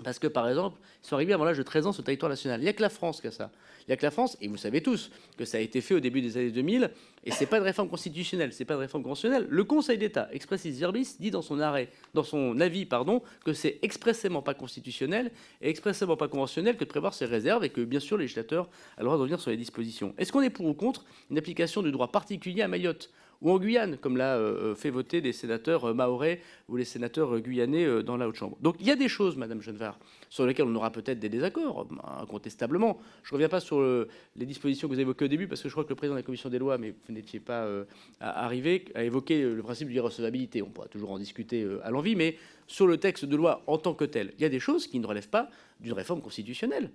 parce que, par exemple, ils sont arrivés avant l'âge de 13 ans sur le territoire national. Il n'y a que la France qui a ça. Il n'y a que la France, et vous savez tous que ça a été fait au début des années 2000, et ce n'est pas de réforme constitutionnelle, ce n'est pas de réforme conventionnelle. Le Conseil d'État, expressis verbis, dit dans son arrêt, dans son avis, que c'est expressément pas constitutionnel et expressément pas conventionnel que de prévoir ces réserves, et que, bien sûr, le législateur a le droit de revenir sur les dispositions. Est-ce qu'on est pour ou contre une application du droit particulier à Mayotte? Ou en Guyane, comme l'a euh, fait voter des sénateurs euh, maorais ou les sénateurs euh, guyanais euh, dans la haute chambre. Donc il y a des choses, Madame Genevard, sur lesquelles on aura peut-être des désaccords, incontestablement. Je ne reviens pas sur le, les dispositions que vous évoquez au début, parce que je crois que le président de la commission des lois, mais vous n'étiez pas euh, arrivé, a évoqué le principe de l'irrecevabilité. On pourra toujours en discuter à l'envie, mais sur le texte de loi en tant que tel, il y a des choses qui ne relèvent pas d'une réforme constitutionnelle.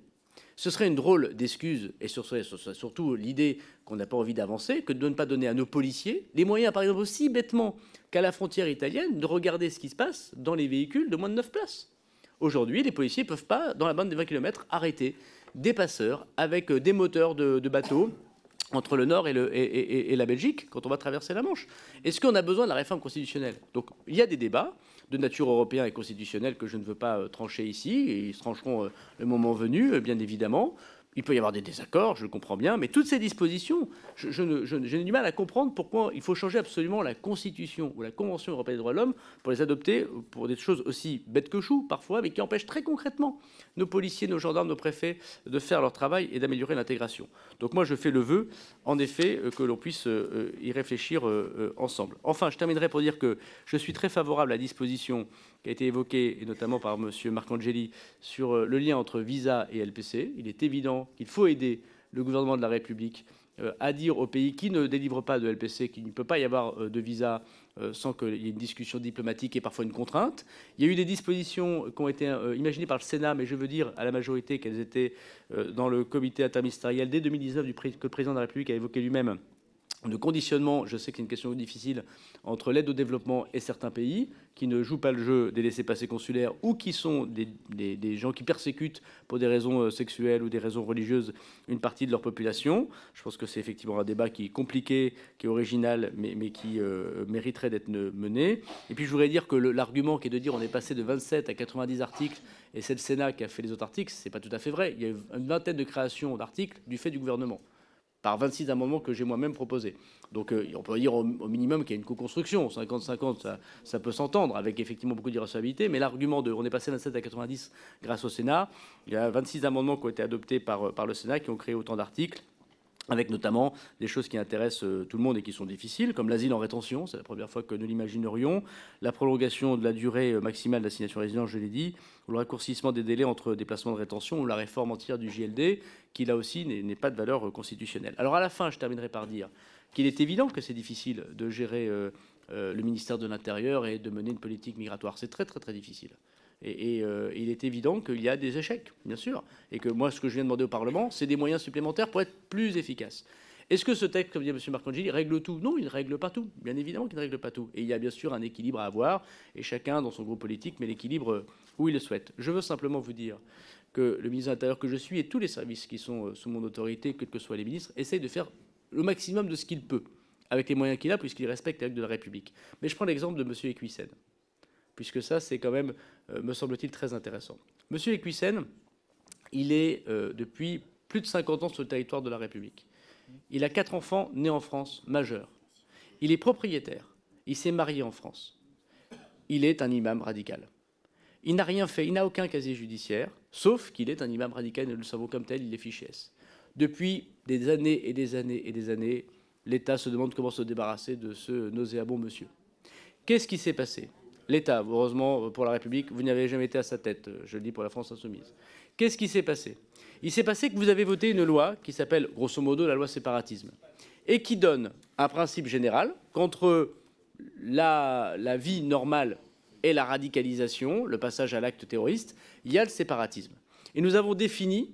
Ce serait une drôle d'excuse, et surtout l'idée qu'on n'a pas envie d'avancer, que de ne pas donner à nos policiers les moyens, par exemple, aussi bêtement qu'à la frontière italienne, de regarder ce qui se passe dans les véhicules de moins de 9 places. Aujourd'hui, les policiers ne peuvent pas, dans la bande de 20 km, arrêter des passeurs avec des moteurs de, bateaux entre le Nord et, et, la Belgique quand on va traverser la Manche. Est-ce qu'on a besoin de la réforme constitutionnelle? Donc il y a des débats de nature européenne et constitutionnelle que je ne veux pas euh, trancher ici, et ils trancheront euh, le moment venu, euh, bien évidemment. Il peut y avoir des désaccords, je le comprends bien, mais toutes ces dispositions, je, je je j'ai du mal à comprendre pourquoi il faut changer absolument la Constitution ou la Convention européenne des droits de l'homme pour les adopter pour des choses aussi bêtes que choux parfois, mais qui empêchent très concrètement nos policiers, nos gendarmes, nos préfets de faire leur travail et d'améliorer l'intégration. Donc moi, je fais le vœu, en effet, euh, que l'on puisse euh, y réfléchir euh, ensemble. Enfin, je terminerai pour dire que je suis très favorable à la disposition qui a été évoquée, et notamment par M. Marcangeli, sur euh, le lien entre visa et LPC. Il est évident qu'il faut aider le gouvernement de la République euh, à dire aux pays qui ne délivrent pas de LPC qu'il ne peut pas y avoir euh, de visa sans qu'il y ait une discussion diplomatique et parfois une contrainte. Il y a eu des dispositions qui ont été imaginées par le Sénat, mais je veux dire à la majorité qu'elles étaient dans le comité interministériel dès 2019 du pré- que le président de la République a évoqué lui-même de conditionnement, je sais que c'est une question difficile, entre l'aide au développement et certains pays qui ne jouent pas le jeu des laissés-passer consulaires ou qui sont des, gens qui persécutent pour des raisons euh, sexuelles ou des raisons religieuses une partie de leur population. Je pense que c'est effectivement un débat qui est compliqué, qui est original, mais, qui euh, mériterait d'être mené. Et puis je voudrais dire que l'argument qui est de dire on est passé de 27 à 90 articles et c'est le Sénat qui a fait les autres articles, c'est pas tout à fait vrai. Il y a eu une vingtaine de créations d'articles du fait du gouvernement par 26 amendements que j'ai moi-même proposés. Donc euh, on peut dire au, minimum qu'il y a une co-construction. 50-50, ça, peut s'entendre, avec effectivement beaucoup d'irrecevabilité. Mais l'argument de on est passé de 27 à 90 grâce au Sénat, il y a 26 amendements qui ont été adoptés euh, par le Sénat, qui ont créé autant d'articles avec notamment des choses qui intéressent euh, tout le monde et qui sont difficiles, comme l'asile en rétention, c'est la première fois que nous l'imaginerions, la prolongation de la durée euh, maximale d'assignation résidence, je l'ai dit, ou le raccourcissement des délais entre déplacements de rétention, ou la réforme entière du JLD, qui là aussi n'est pas de valeur euh, constitutionnelle. Alors à la fin, je terminerai par dire qu'il est évident que c'est difficile de gérer le ministère de l'Intérieur et de mener une politique migratoire. C'est très très très difficile. Et, euh, il est évident qu'il y a des échecs, bien sûr, et que moi, ce que je viens de demander au Parlement, c'est des moyens supplémentaires pour être plus efficace. Est-ce que ce texte, comme dit M. Marcangeli, règle tout? Non, il ne règle pas tout. Bien évidemment qu'il ne règle pas tout. Et il y a bien sûr un équilibre à avoir, et chacun dans son groupe politique met l'équilibre où il le souhaite. Je veux simplement vous dire que le ministre de l'Intérieur que je suis et tous les services qui sont euh, sous mon autorité, quels que soient les ministres, essayent de faire le maximum de ce qu'il peut, avec les moyens qu'il a, puisqu'il respecte les règles de la République. Mais je prends l'exemple de M. Equissen puisque ça, c'est quand même, euh, me semble-t-il, très intéressant. Monsieur Equissen, il est euh, depuis plus de 50 ans sur le territoire de la République. Il a quatre enfants nés en France, majeurs. Il est propriétaire. Il s'est marié en France. Il est un imam radical. Il n'a rien fait, il n'a aucun casier judiciaire, sauf qu'il est un imam radical, nous le savons comme tel, il est fiché. Depuis des années et des années et des années, l'État se demande comment se débarrasser de ce nauséabond monsieur. Qu'est-ce qui s'est passé? L'État, heureusement pour la République, vous n'avez jamais été à sa tête, je le dis pour la France insoumise. Qu'est-ce qui s'est passé? Il s'est passé que vous avez voté une loi qui s'appelle grosso modo la loi séparatisme, et qui donne un principe général qu'entre la, la vie normale et la radicalisation, le passage à l'acte terroriste, il y a le séparatisme. Et nous avons défini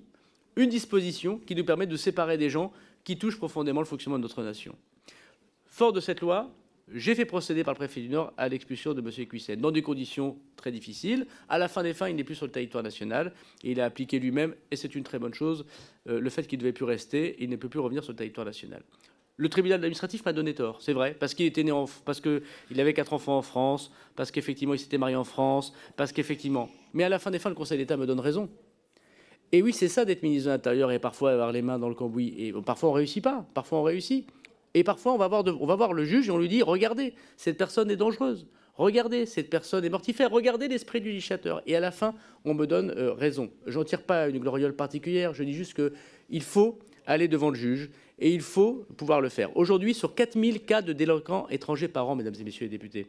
une disposition qui nous permet de séparer des gens qui touchent profondément le fonctionnement de notre nation. Fort de cette loi, j'ai fait procéder par le préfet du Nord à l'expulsion de M. Cuisset dans des conditions très difficiles. À la fin des fins, il n'est plus sur le territoire national il a appliqué lui-même, et c'est une très bonne chose, euh, le fait qu'il ne devait plus rester il ne peut plus revenir sur le territoire national. Le tribunal administratif m'a donné tort, c'est vrai, parce qu'il était né en, parce avait quatre enfants en France, parce qu'effectivement il s'était marié en France, parce qu'effectivement. Mais à la fin des fins, le Conseil d'État me donne raison. Et oui, c'est ça d'être ministre de l'Intérieur et parfois avoir les mains dans le cambouis. Et parfois on réussit pas, parfois on réussit. Et parfois on va, voir le juge et on lui dit regardez, cette personne est dangereuse. Regardez, cette personne est mortifère. Regardez l'esprit du législateur. Et à la fin, on me donne euh, raison. J'en tire pas une gloriole particulière. Je dis juste qu'il faut aller devant le juge et il faut pouvoir le faire. Aujourd'hui, sur 4000 cas de délinquants étrangers par an, mesdames et messieurs les députés,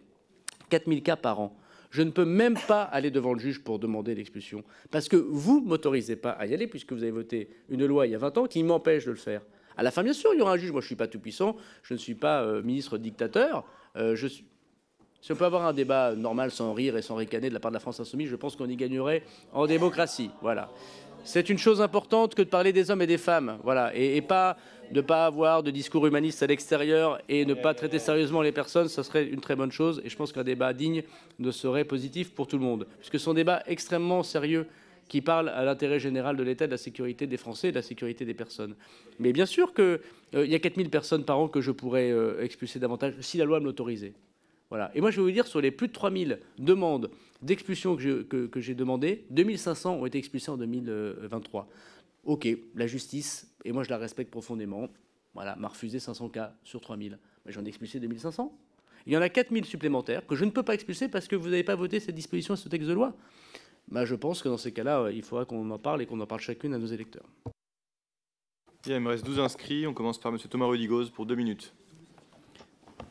4000 cas par an, je ne peux même pas aller devant le juge pour demander l'expulsion. Parce que vous ne m'autorisez pas à y aller, puisque vous avez voté une loi il y a 20 ans qui m'empêche de le faire. À la fin, bien sûr, il y aura un juge. Moi, je ne suis pas tout-puissant, je ne suis pas euh, ministre dictateur. Euh. Si on peut avoir un débat normal sans rire et sans ricaner de la part de la France insoumise, je pense qu'on y gagnerait en démocratie. Voilà. C'est une chose importante que de parler des hommes et des femmes, voilà, et, et pas de pas avoir de discours humaniste à l'extérieur et ne pas traiter sérieusement les personnes, ce serait une très bonne chose. Et je pense qu'un débat digne ne serait positif pour tout le monde, puisque c'est un débat extrêmement sérieux qui parle à l'intérêt général de l'État, de la sécurité des Français, de la sécurité des personnes. Mais bien sûr qu'il y a 4000 personnes par an que je pourrais euh, expulser davantage si la loi me l'autorisait. Voilà. Et moi, je vais vous dire, sur les plus de 3000 demandes d'expulsion que j'ai demandées, 2500 ont été expulsés en 2023. OK, la justice, et moi je la respecte profondément, voilà, m'a refusé 500 cas sur 3000. Mais j'en ai expulsé 2500. Il y en a 4000 supplémentaires que je ne peux pas expulser parce que vous n'avez pas voté cette disposition à ce texte de loi. Bah, je pense que dans ces cas-là, euh, il faudra qu'on en parle et qu'on en parle chacune à nos électeurs. il me reste 12 inscrits. On commence par M. Thomas Rudigoz pour deux minutes.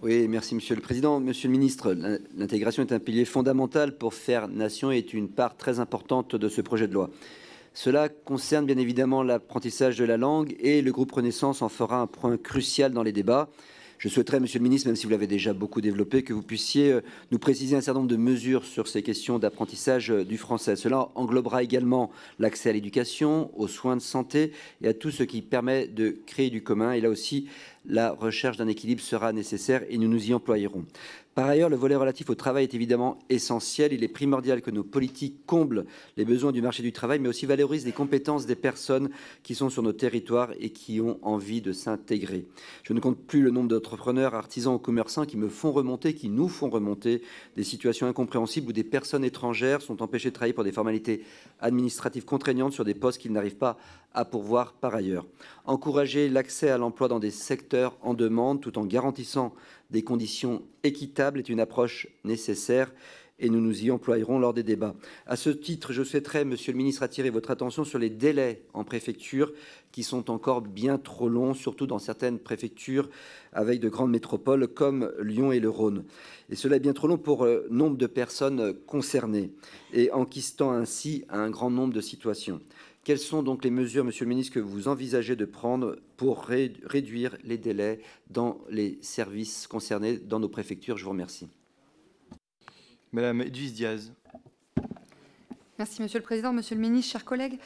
Oui, merci Monsieur le Président. Monsieur le Ministre, l'intégration est un pilier fondamental pour faire nation et est une part très importante de ce projet de loi. Cela concerne bien évidemment l'apprentissage de la langue et le groupe Renaissance en fera un point crucial dans les débats. Je souhaiterais, Monsieur le Ministre, même si vous l'avez déjà beaucoup développé, que vous puissiez euh, nous préciser un certain nombre de mesures sur ces questions d'apprentissage euh, du français. Cela englobera également l'accès à l'éducation, aux soins de santé et à tout ce qui permet de créer du commun. Et là aussi, la recherche d'un équilibre sera nécessaire et nous nous y employerons. Par ailleurs, le volet relatif au travail est évidemment essentiel. Il est primordial que nos politiques comblent les besoins du marché du travail, mais aussi valorisent les compétences des personnes qui sont sur nos territoires et qui ont envie de s'intégrer. Je ne compte plus le nombre d'entrepreneurs, artisans ou commerçants qui me font remonter, qui nous font remonter des situations incompréhensibles où des personnes étrangères sont empêchées de travailler pour des formalités administratives contraignantes sur des postes qu'ils n'arrivent pas à pourvoir par ailleurs. Encourager l'accès à l'emploi dans des secteurs en demande tout en garantissant des conditions équitables est une approche nécessaire et nous nous y emploierons lors des débats. À ce titre, je souhaiterais, Monsieur le ministre, attirer votre attention sur les délais en préfecture qui sont encore bien trop longs, surtout dans certaines préfectures avec de grandes métropoles comme Lyon et le Rhône. Et cela est bien trop long pour euh, nombre de personnes concernées et enquistant ainsi un grand nombre de situations. Quelles sont donc les mesures, Monsieur le ministre, que vous envisagez de prendre pour réduire les délais dans les services concernés dans nos préfectures? Je vous remercie. Madame Edwige Diaz. Merci Monsieur le Président, Monsieur le Ministre, chers collègues.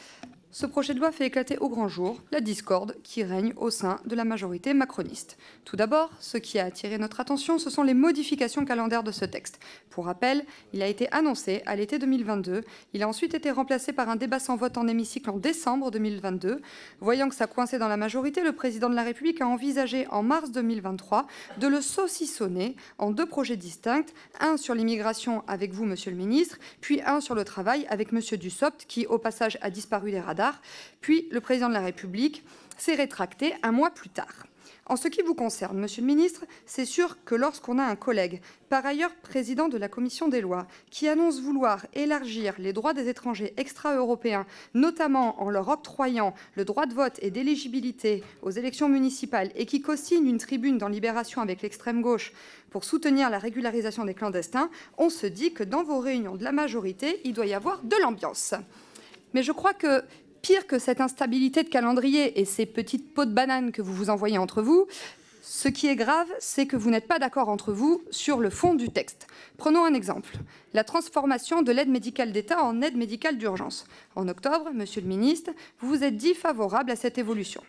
Ce projet de loi fait éclater au grand jour la discorde qui règne au sein de la majorité macroniste. Tout d'abord, ce qui a attiré notre attention, ce sont les modifications calendaires de ce texte. Pour rappel, il a été annoncé à l'été 2022. Il a ensuite été remplacé par un débat sans vote en hémicycle en décembre 2022. Voyant que ça coinçait dans la majorité, le président de la République a envisagé en mars 2023 de le saucissonner en deux projets distincts, un sur l'immigration avec vous, monsieur le ministre, puis un sur le travail avec monsieur Dussopt, qui au passage a disparu des radars puis le président de la République s'est rétracté un mois plus tard. En ce qui vous concerne, Monsieur le Ministre, c'est sûr que lorsqu'on a un collègue, par ailleurs président de la Commission des lois, qui annonce vouloir élargir les droits des étrangers extra-européens, notamment en leur octroyant le droit de vote et d'éligibilité aux élections municipales, et qui co-signe une tribune dans Libération avec l'extrême gauche pour soutenir la régularisation des clandestins, on se dit que dans vos réunions de la majorité, il doit y avoir de l'ambiance. Mais je crois que pire que cette instabilité de calendrier et ces petites pots de banane que vous vous envoyez entre vous, ce qui est grave, c'est que vous n'êtes pas d'accord entre vous sur le fond du texte. Prenons un exemple, la transformation de l'aide médicale d'État en aide médicale d'urgence. En octobre, Monsieur le ministre, vous vous êtes dit favorable à cette évolution.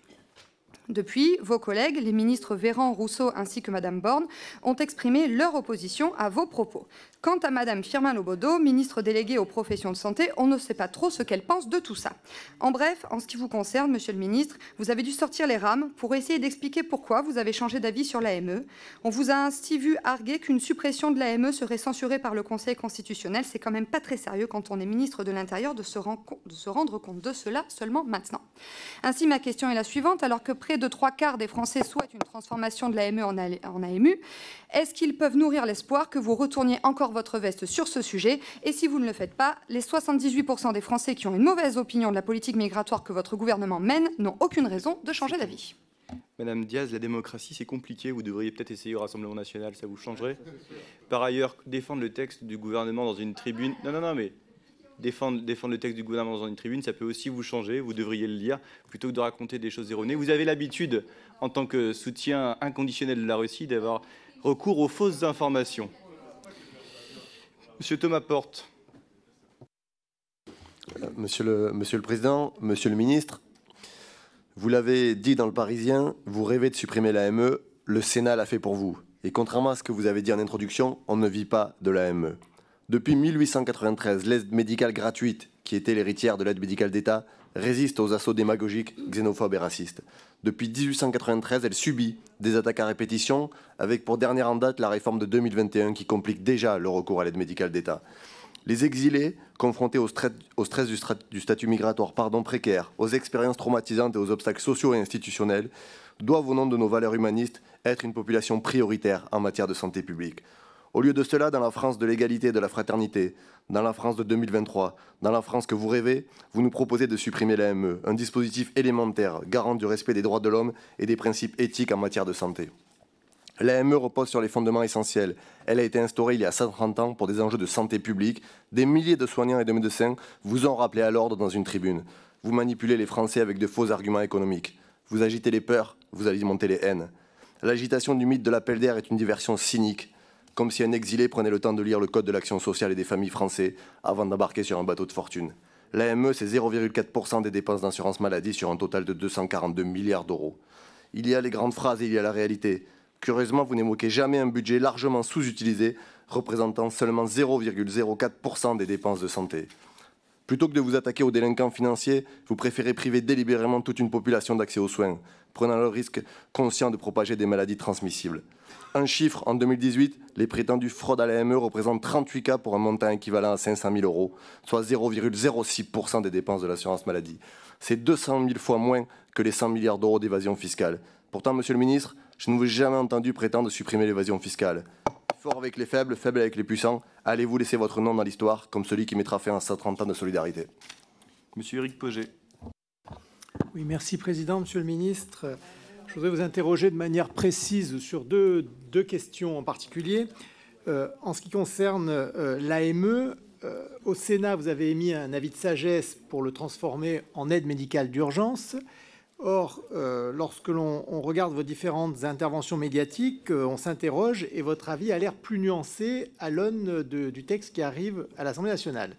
Depuis, vos collègues, les ministres Véran, Rousseau ainsi que Madame Borne, ont exprimé leur opposition à vos propos. Quant à Madame Firmin Lobodo, ministre déléguée aux professions de santé, on ne sait pas trop ce qu'elle pense de tout ça. En bref, en ce qui vous concerne, Monsieur le ministre, vous avez dû sortir les rames pour essayer d'expliquer pourquoi vous avez changé d'avis sur l'AME. On vous a ainsi vu arguer qu'une suppression de l'AME serait censurée par le Conseil constitutionnel. C'est quand même pas très sérieux quand on est ministre de l'Intérieur de, de se rendre compte de cela seulement maintenant. Ainsi, ma question est la suivante. Alors que près de trois quarts des Français souhaitent une transformation de l'AME en AMU, est-ce qu'ils peuvent nourrir l'espoir que vous retourniez encore votre veste sur ce sujet? Et si vous ne le faites pas, les 78% des Français qui ont une mauvaise opinion de la politique migratoire que votre gouvernement mène n'ont aucune raison de changer d'avis. Madame Diaz, la démocratie, c'est compliqué. Vous devriez peut-être essayer au Rassemblement national, ça vous changerait. Par ailleurs, défendre le texte du gouvernement dans une tribune. Non, non, non, mais défendre, défendre le texte du gouvernement dans une tribune, ça peut aussi vous changer. Vous devriez le lire plutôt que de raconter des choses erronées. Vous avez l'habitude, en tant que soutien inconditionnel de la Russie, d'avoir recours aux fausses informations. Monsieur Thomas Porte. Monsieur le, Président, Monsieur le Ministre, vous l'avez dit dans le Parisien, vous rêvez de supprimer l'AME, le Sénat l'a fait pour vous. Et contrairement à ce que vous avez dit en introduction, on ne vit pas de l'AME. Depuis 1893, l'aide médicale gratuite, qui était l'héritière de l'aide médicale d'État, résiste aux assauts démagogiques, xénophobes et racistes. Depuis 1893, elle subit des attaques à répétition, avec pour dernière en date la réforme de 2021 qui complique déjà le recours à l'aide médicale d'État. Les exilés, confrontés au stress, du, du, statut migratoire pardon, précaire, aux expériences traumatisantes et aux obstacles sociaux et institutionnels, doivent, au nom de nos valeurs humanistes, être une population prioritaire en matière de santé publique. Au lieu de cela, dans la France de l'égalité et de la fraternité, dans la France de 2023, dans la France que vous rêvez, vous nous proposez de supprimer l'AME, un dispositif élémentaire, garant du respect des droits de l'homme et des principes éthiques en matière de santé. L'AME repose sur les fondements essentiels. Elle a été instaurée il y a 130 ans pour des enjeux de santé publique. Des milliers de soignants et de médecins vous ont rappelé à l'ordre dans une tribune. Vous manipulez les Français avec de faux arguments économiques. Vous agitez les peurs, vous alimentez les haines. L'agitation du mythe de l'appel d'air est une diversion cynique comme si un exilé prenait le temps de lire le Code de l'action sociale et des familles français avant d'embarquer sur un bateau de fortune. L'AME, c'est 0,4% des dépenses d'assurance maladie sur un total de 242 milliards d'euros. Il y a les grandes phrases et il y a la réalité. Curieusement, vous n'évoquez jamais un budget largement sous-utilisé, représentant seulement 0,04% des dépenses de santé. Plutôt que de vous attaquer aux délinquants financiers, vous préférez priver délibérément toute une population d'accès aux soins, prenant le risque conscient de propager des maladies transmissibles. Un chiffre, en 2018, les prétendues fraudes à l'AME représentent 38 cas pour un montant équivalent à 500 000 euros, soit 0,06% des dépenses de l'assurance maladie. C'est 200 000 fois moins que les 100 milliards d'euros d'évasion fiscale. Pourtant, Monsieur le ministre, je ne vous ai jamais entendu prétendre supprimer l'évasion fiscale. Fort avec les faibles, faible avec les puissants, allez-vous laisser votre nom dans l'histoire comme celui qui mettra fin à 130 ans de solidarité? Monsieur Éric Poget. Oui, merci Président, Monsieur le Ministre. Je voudrais vous interroger de manière précise sur deux, deux questions en particulier. Euh, en ce qui concerne euh, l'AME, euh, au Sénat, vous avez émis un avis de sagesse pour le transformer en aide médicale d'urgence. Or, lorsque l'on regarde vos différentes interventions médiatiques, on s'interroge et votre avis a l'air plus nuancé à l'aune du texte qui arrive à l'Assemblée nationale.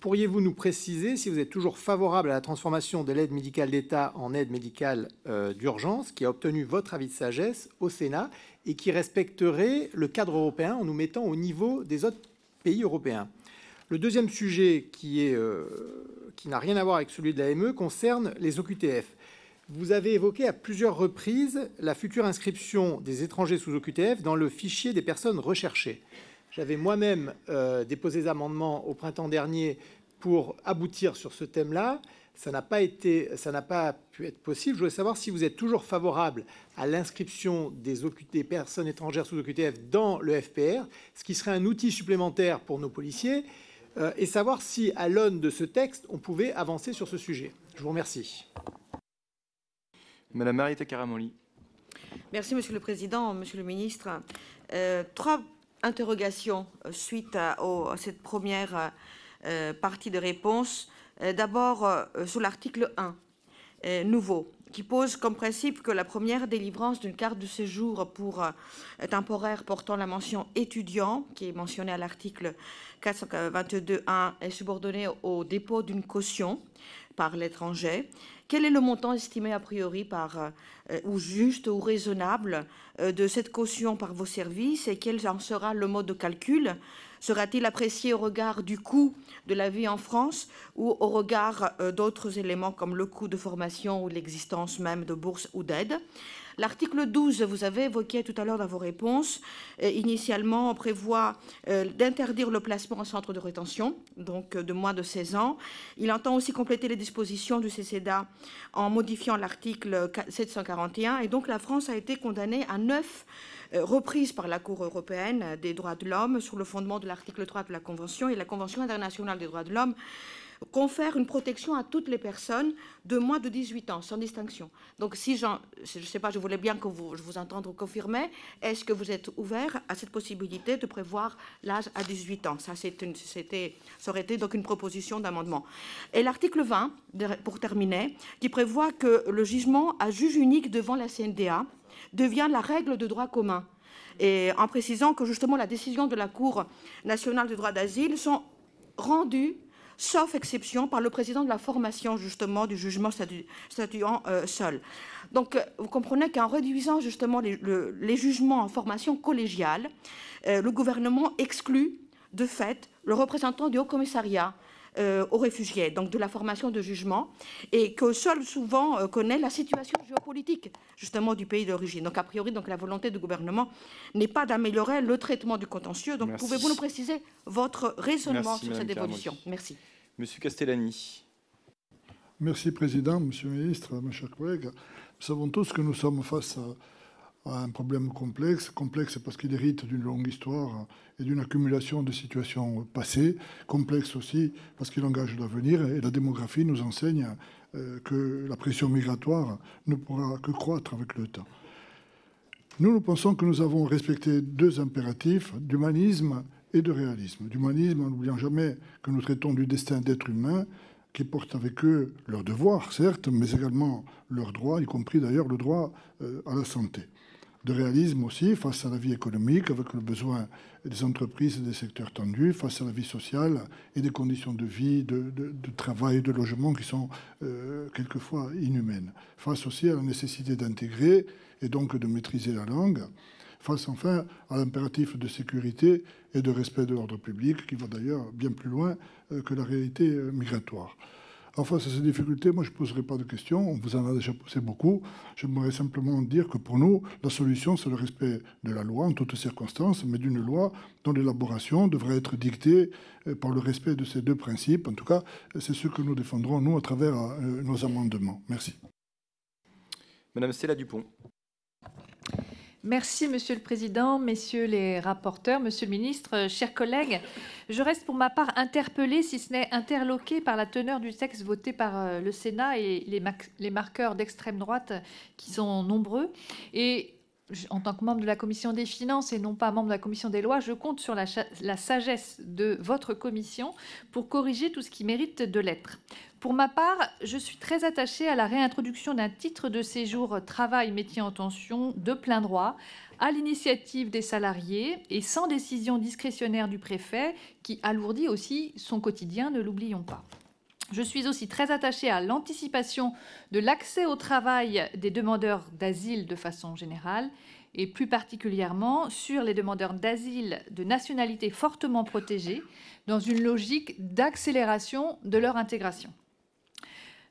Pourriez-vous nous préciser si vous êtes toujours favorable à la transformation de l'aide médicale d'État en aide médicale euh, d'urgence, qui a obtenu votre avis de sagesse au Sénat et qui respecterait le cadre européen en nous mettant au niveau des autres pays européens? Le deuxième sujet qui, est, euh, qui n'a rien à voir avec celui de l'AME concerne les OQTF. Vous avez évoqué à plusieurs reprises la future inscription des étrangers sous OQTF dans le fichier des personnes recherchées. J'avais moi-même euh, déposé des amendements au printemps dernier pour aboutir sur ce thème-là. Ça n'a pas été, ça n'a pas pu être possible. Je voulais savoir si vous êtes toujours favorable à l'inscription des, des, personnes étrangères sous OQTF dans le FPR, ce qui serait un outil supplémentaire pour nos policiers, euh, et savoir si, à l'aune de ce texte, on pouvait avancer sur ce sujet. Je vous remercie. Madame Marita Caramoli. Merci, Monsieur le Président, Monsieur le Ministre. Euh, trois interrogations euh, suite à, cette première euh, partie de réponse. Euh, D'abord, sur l'article 1, euh, nouveau, qui pose comme principe que la première délivrance d'une carte de séjour pour temporaire portant la mention étudiant, qui est mentionnée à l'article 422.1, est subordonnée au dépôt d'une caution par l'étranger. Quel est le montant estimé a priori par, euh, ou juste ou raisonnable euh, de cette caution par vos services et quel en sera le mode de calcul? Sera-t-il apprécié au regard du coût de la vie en France ou au regard euh, d'autres éléments comme le coût de formation ou l'existence même de bourses ou d'aides? L'article 12, vous avez évoqué tout à l'heure dans vos réponses, euh, initialement, prévoit euh, d'interdire le placement en centre de rétention, donc euh, de moins de 16 ans. Il entend aussi compléter les dispositions du CCDA en modifiant l'article 741. Et donc la France a été condamnée à neuf reprises par la Cour européenne des droits de l'homme sur le fondement de l'article 3 de la Convention et la Convention internationale des droits de l'homme confère une protection à toutes les personnes de moins de 18 ans, sans distinction. Donc, si je ne sais pas, je voulais bien que vous, je vous entende confirmer, est-ce que vous êtes ouvert à cette possibilité de prévoir l'âge à 18 ans? Ça, une, ça aurait été donc une proposition d'amendement. Et l'article 20, pour terminer, qui prévoit que le jugement à juge unique devant la CNDA devient la règle de droit commun. Et en précisant que justement la décision de la Cour nationale du droit d'asile sont rendues sauf exception par le président de la formation justement du jugement statuant euh, seul. Donc euh, vous comprenez qu'en réduisant justement les, le, les, jugements en formation collégiale, euh, le gouvernement exclut de fait le représentant du Haut Commissariat euh, aux réfugiés, donc de la formation de jugement, et que seul souvent euh, connaît la situation géopolitique justement du pays d'origine. Donc a priori, donc la volonté du gouvernement n'est pas d'améliorer le traitement du contentieux. Donc pouvez-vous nous préciser votre raisonnement Merci, sur cette évolution? Merci. Monsieur Castellani. Merci, Président, Monsieur le Ministre, mes chers collègues. Nous savons tous que nous sommes face à, à un problème complexe. Complexe parce qu'il hérite d'une longue histoire et d'une accumulation de situations passées. Complexe aussi parce qu'il engage l'avenir et la démographie nous enseigne euh, que la pression migratoire ne pourra que croître avec le temps. Nous, nous pensons que nous avons respecté deux impératifs, d'humanisme et de réalisme. D'humanisme en n'oubliant jamais que nous traitons du destin d'êtres humains qui portent avec eux leurs devoirs, certes, mais également leurs droits, y compris d'ailleurs le droit euh, à la santé. De réalisme aussi face à la vie économique, avec le besoin des entreprises et des secteurs tendus, face à la vie sociale et des conditions de vie, de, travail, de logement qui sont euh, quelquefois inhumaines. Face aussi à la nécessité d'intégrer et donc de maîtriser la langue face enfin à l'impératif de sécurité et de respect de l'ordre public, qui va d'ailleurs bien plus loin euh, que la réalité euh, migratoire. Face à ces difficultés, moi je ne poserai pas de questions, on vous en a déjà posé beaucoup. J'aimerais simplement dire que pour nous, la solution, c'est le respect de la loi en toutes circonstances, mais d'une loi dont l'élaboration devrait être dictée euh, par le respect de ces deux principes. En tout cas, c'est ce que nous défendrons, nous, à travers euh, nos amendements. Merci. Madame Stella Dupont. Merci, Monsieur le Président, Messieurs les rapporteurs, Monsieur le Ministre, euh, chers collègues. Je reste pour ma part interpellée, si ce n'est interloquée, par la teneur du texte voté par euh, le Sénat et les, les marqueurs d'extrême droite qui sont nombreux. En tant que membre de la Commission des Finances et non pas membre de la Commission des Lois, je compte sur la, sagesse de votre commission pour corriger tout ce qui mérite de l'être. Pour ma part, je suis très attachée à la réintroduction d'un titre de séjour travail métier en tension de plein droit à l'initiative des salariés et sans décision discrétionnaire du préfet qui alourdit aussi son quotidien, ne l'oublions pas. Je suis aussi très attachée à l'anticipation de l'accès au travail des demandeurs d'asile de façon générale et plus particulièrement sur les demandeurs d'asile de nationalité fortement protégée dans une logique d'accélération de leur intégration.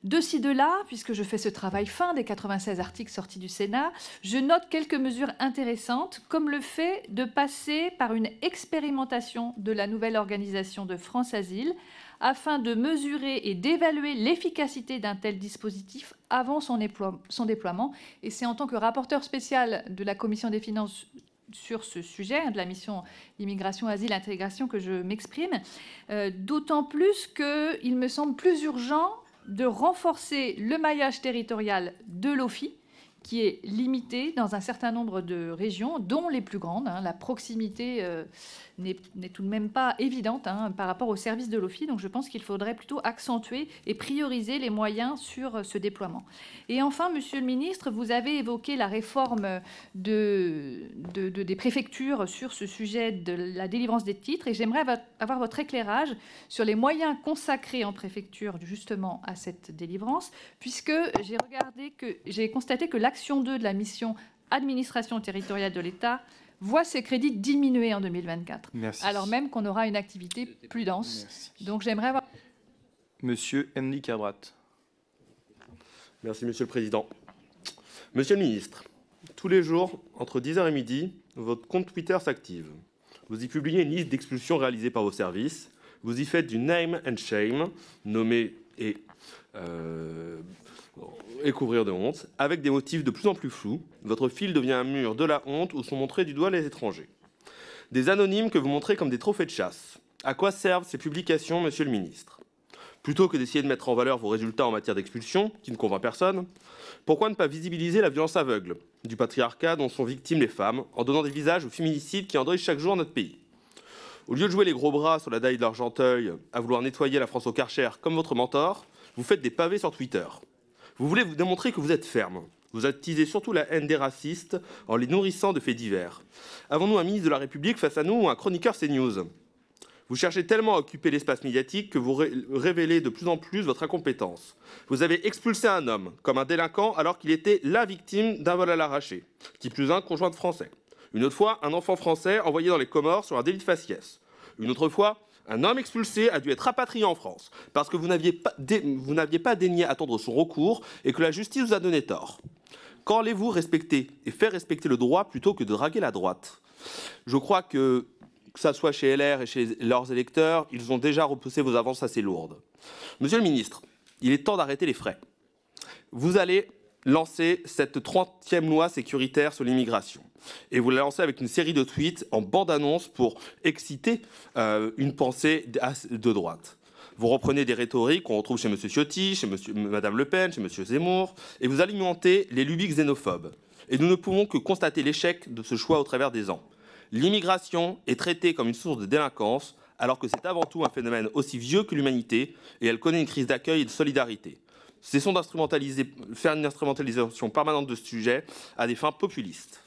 De ci, de là, puisque je fais ce travail fin des 96 articles sortis du Sénat, je note quelques mesures intéressantes, comme le fait de passer par une expérimentation de la nouvelle organisation de France Asile, afin de mesurer et d'évaluer l'efficacité d'un tel dispositif avant son, déploie- son déploiement. Et c'est en tant que rapporteur spécial de la Commission des finances sur ce sujet, de la mission immigration, asile, intégration, que je m'exprime, euh, d'autant plus qu'il me semble plus urgent de renforcer le maillage territorial de l'OFI, qui est limité dans un certain nombre de régions, dont les plus grandes. hein. La proximité euh, n'est tout de même pas évidente hein, par rapport au service de l'OFI. Donc je pense qu'il faudrait plutôt accentuer et prioriser les moyens sur ce déploiement. Et enfin, Monsieur le Ministre, vous avez évoqué la réforme de, de- de- des préfectures sur ce sujet de la délivrance des titres. Et j'aimerais avoir votre éclairage sur les moyens consacrés en préfecture justement à cette délivrance, puisque j'ai constaté que l'action 2 de la mission administration territoriale de l'État voit ses crédits diminuer en 2024, Merci. alors même qu'on aura une activité plus dense. Donc j'aimerais avoir Monsieur Henry Cabrat. Merci, Monsieur le Président. Monsieur le Ministre, tous les jours, entre 10h et midi, votre compte Twitter s'active. Vous y publiez une liste d'expulsions réalisées par vos services. Vous y faites du name and shame, nommer et, euh, et couvrir de honte, avec des motifs de plus en plus flous. Votre fil devient un mur de la honte où sont montrés du doigt les étrangers. Des anonymes que vous montrez comme des trophées de chasse. À quoi servent ces publications, Monsieur le Ministre? Plutôt que d'essayer de mettre en valeur vos résultats en matière d'expulsion, qui ne convainc personne, pourquoi ne pas visibiliser la violence aveugle du patriarcat dont sont victimes les femmes, en donnant des visages aux féminicides qui endeuillent chaque jour notre pays? Au lieu de jouer les gros bras sur la daille de l'Argenteuil, à vouloir nettoyer la France au Karcher comme votre mentor, vous faites des pavés sur Twitter. Vous voulez vous démontrer que vous êtes ferme. Vous attisez surtout la haine des racistes en les nourrissant de faits divers. Avons-nous un ministre de la République face à nous ou un chroniqueur CNews? Vous cherchez tellement à occuper l'espace médiatique que vous ré- révélez de plus en plus votre incompétence. Vous avez expulsé un homme comme un délinquant alors qu'il était la victime d'un vol à l'arraché, qui plus un conjoint de français. Une autre fois, un enfant français envoyé dans les Comores sur un délit de faciès. Une autre fois, un homme expulsé a dû être rapatrié en France parce que vous n'aviez pas, daigné attendre son recours et que la justice vous a donné tort. Quand allez-vous respecter et faire respecter le droit plutôt que de draguer la droite? Je crois que, que ça soit chez LR et chez leurs électeurs, ils ont déjà repoussé vos avances assez lourdes. Monsieur le ministre, il est temps d'arrêter les frais. Vous allez lancer cette 30e loi sécuritaire sur l'immigration. Et vous la lancez avec une série de tweets en bande-annonce pour exciter euh, une pensée de droite. Vous reprenez des rhétoriques qu'on retrouve chez M. Ciotti, chez monsieur, Mme Le Pen, chez M. Zemmour, et vous alimentez les lubies xénophobes. Et nous ne pouvons que constater l'échec de ce choix au travers des ans. L'immigration est traitée comme une source de délinquance, alors que c'est avant tout un phénomène aussi vieux que l'humanité, et elle connaît une crise d'accueil et de solidarité. Cessons d'instrumentaliser, faire une instrumentalisation permanente de ce sujet à des fins populistes.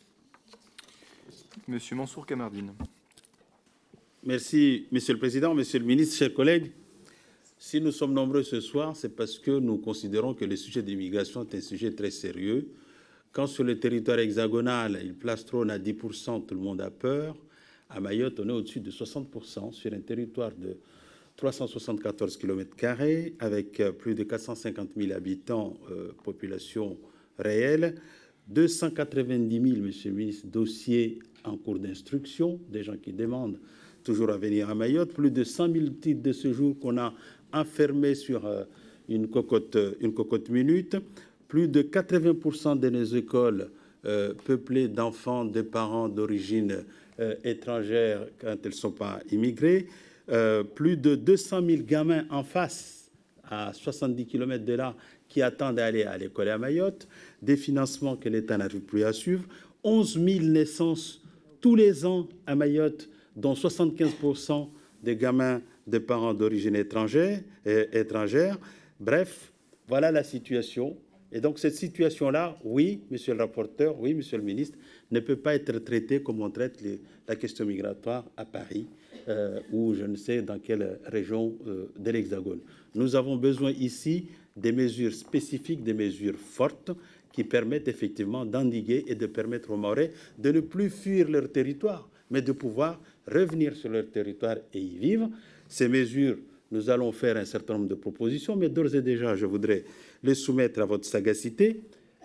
Monsieur Mansour Kamardine. Merci, Monsieur le Président, Monsieur le Ministre, chers collègues. Si nous sommes nombreux ce soir, c'est parce que nous considérons que le sujet d'immigration est un sujet très sérieux. Quand sur le territoire hexagonal, il plastronne à 10%, tout le monde a peur. À Mayotte, on est au-dessus de 60% sur un territoire de 374 km, avec euh, plus de 450 000 habitants, euh, population réelle, 290 000, monsieur le ministre, dossiers en cours d'instruction, des gens qui demandent toujours à venir à Mayotte, plus de 100 000 titres de séjour qu'on a enfermés sur euh, une cocotte, une cocotte minute, plus de 80% de nos écoles euh, peuplées d'enfants de parents d'origine euh, étrangère quand elles ne sont pas immigrées, plus de 200 000 gamins en face, à 70 km de là, qui attendent d'aller à l'école à Mayotte, des financements que l'État n'arrive plus à suivre, 11 000 naissances tous les ans à Mayotte, dont 75% des gamins de parents d'origine étrangère, étrangère. Bref, voilà la situation. Et donc cette situation-là, oui, monsieur le rapporteur, oui, monsieur le ministre, ne peut pas être traitée comme on traite la question migratoire à Paris euh, ou je ne sais dans quelle région euh, de l'Hexagone. Nous avons besoin ici des mesures spécifiques, des mesures fortes qui permettent effectivement d'endiguer et de permettre aux Maorais de ne plus fuir leur territoire, mais de pouvoir revenir sur leur territoire et y vivre. Ces mesures, nous allons faire un certain nombre de propositions, mais d'ores et déjà, je voudrais les soumettre à votre sagacité.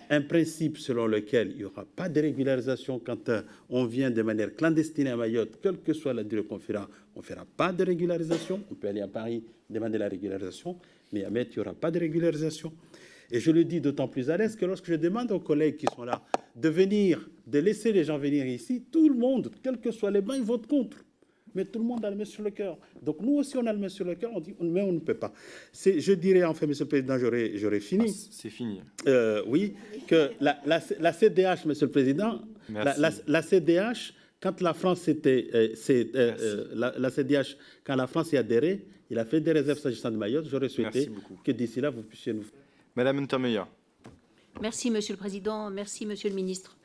Un principe selon lequel il n'y aura pas de régularisation quand euh, on vient de manière clandestine à Mayotte, quelle que soit la durée qu'on fera, on ne fera pas de régularisation. On peut aller à Paris demander la régularisation, mais à Mayotte, il n'y aura pas de régularisation. Et je le dis d'autant plus à l'aise que lorsque je demande aux collègues qui sont là de venir, de laisser les gens venir ici, tout le monde, quels que soient les bains, ils votent contre. Mais tout le monde a le main sur le cœur. Donc nous aussi, on a le main sur le cœur, on dit, mais on ne peut pas. Je dirais, enfin, Monsieur le Président, j'aurais fini. Ah, c'est fini. Euh, oui, que la, la, la, CDH, Monsieur le Président, la, CDH, quand la France était, euh, euh, la, CDH, quand la France y a adhéré, il a fait des réserves s'agissant de Mayotte. J'aurais souhaité que d'ici là, vous puissiez nous Madame Untermeyer. Merci, Monsieur le Président. Merci, Monsieur le Ministre,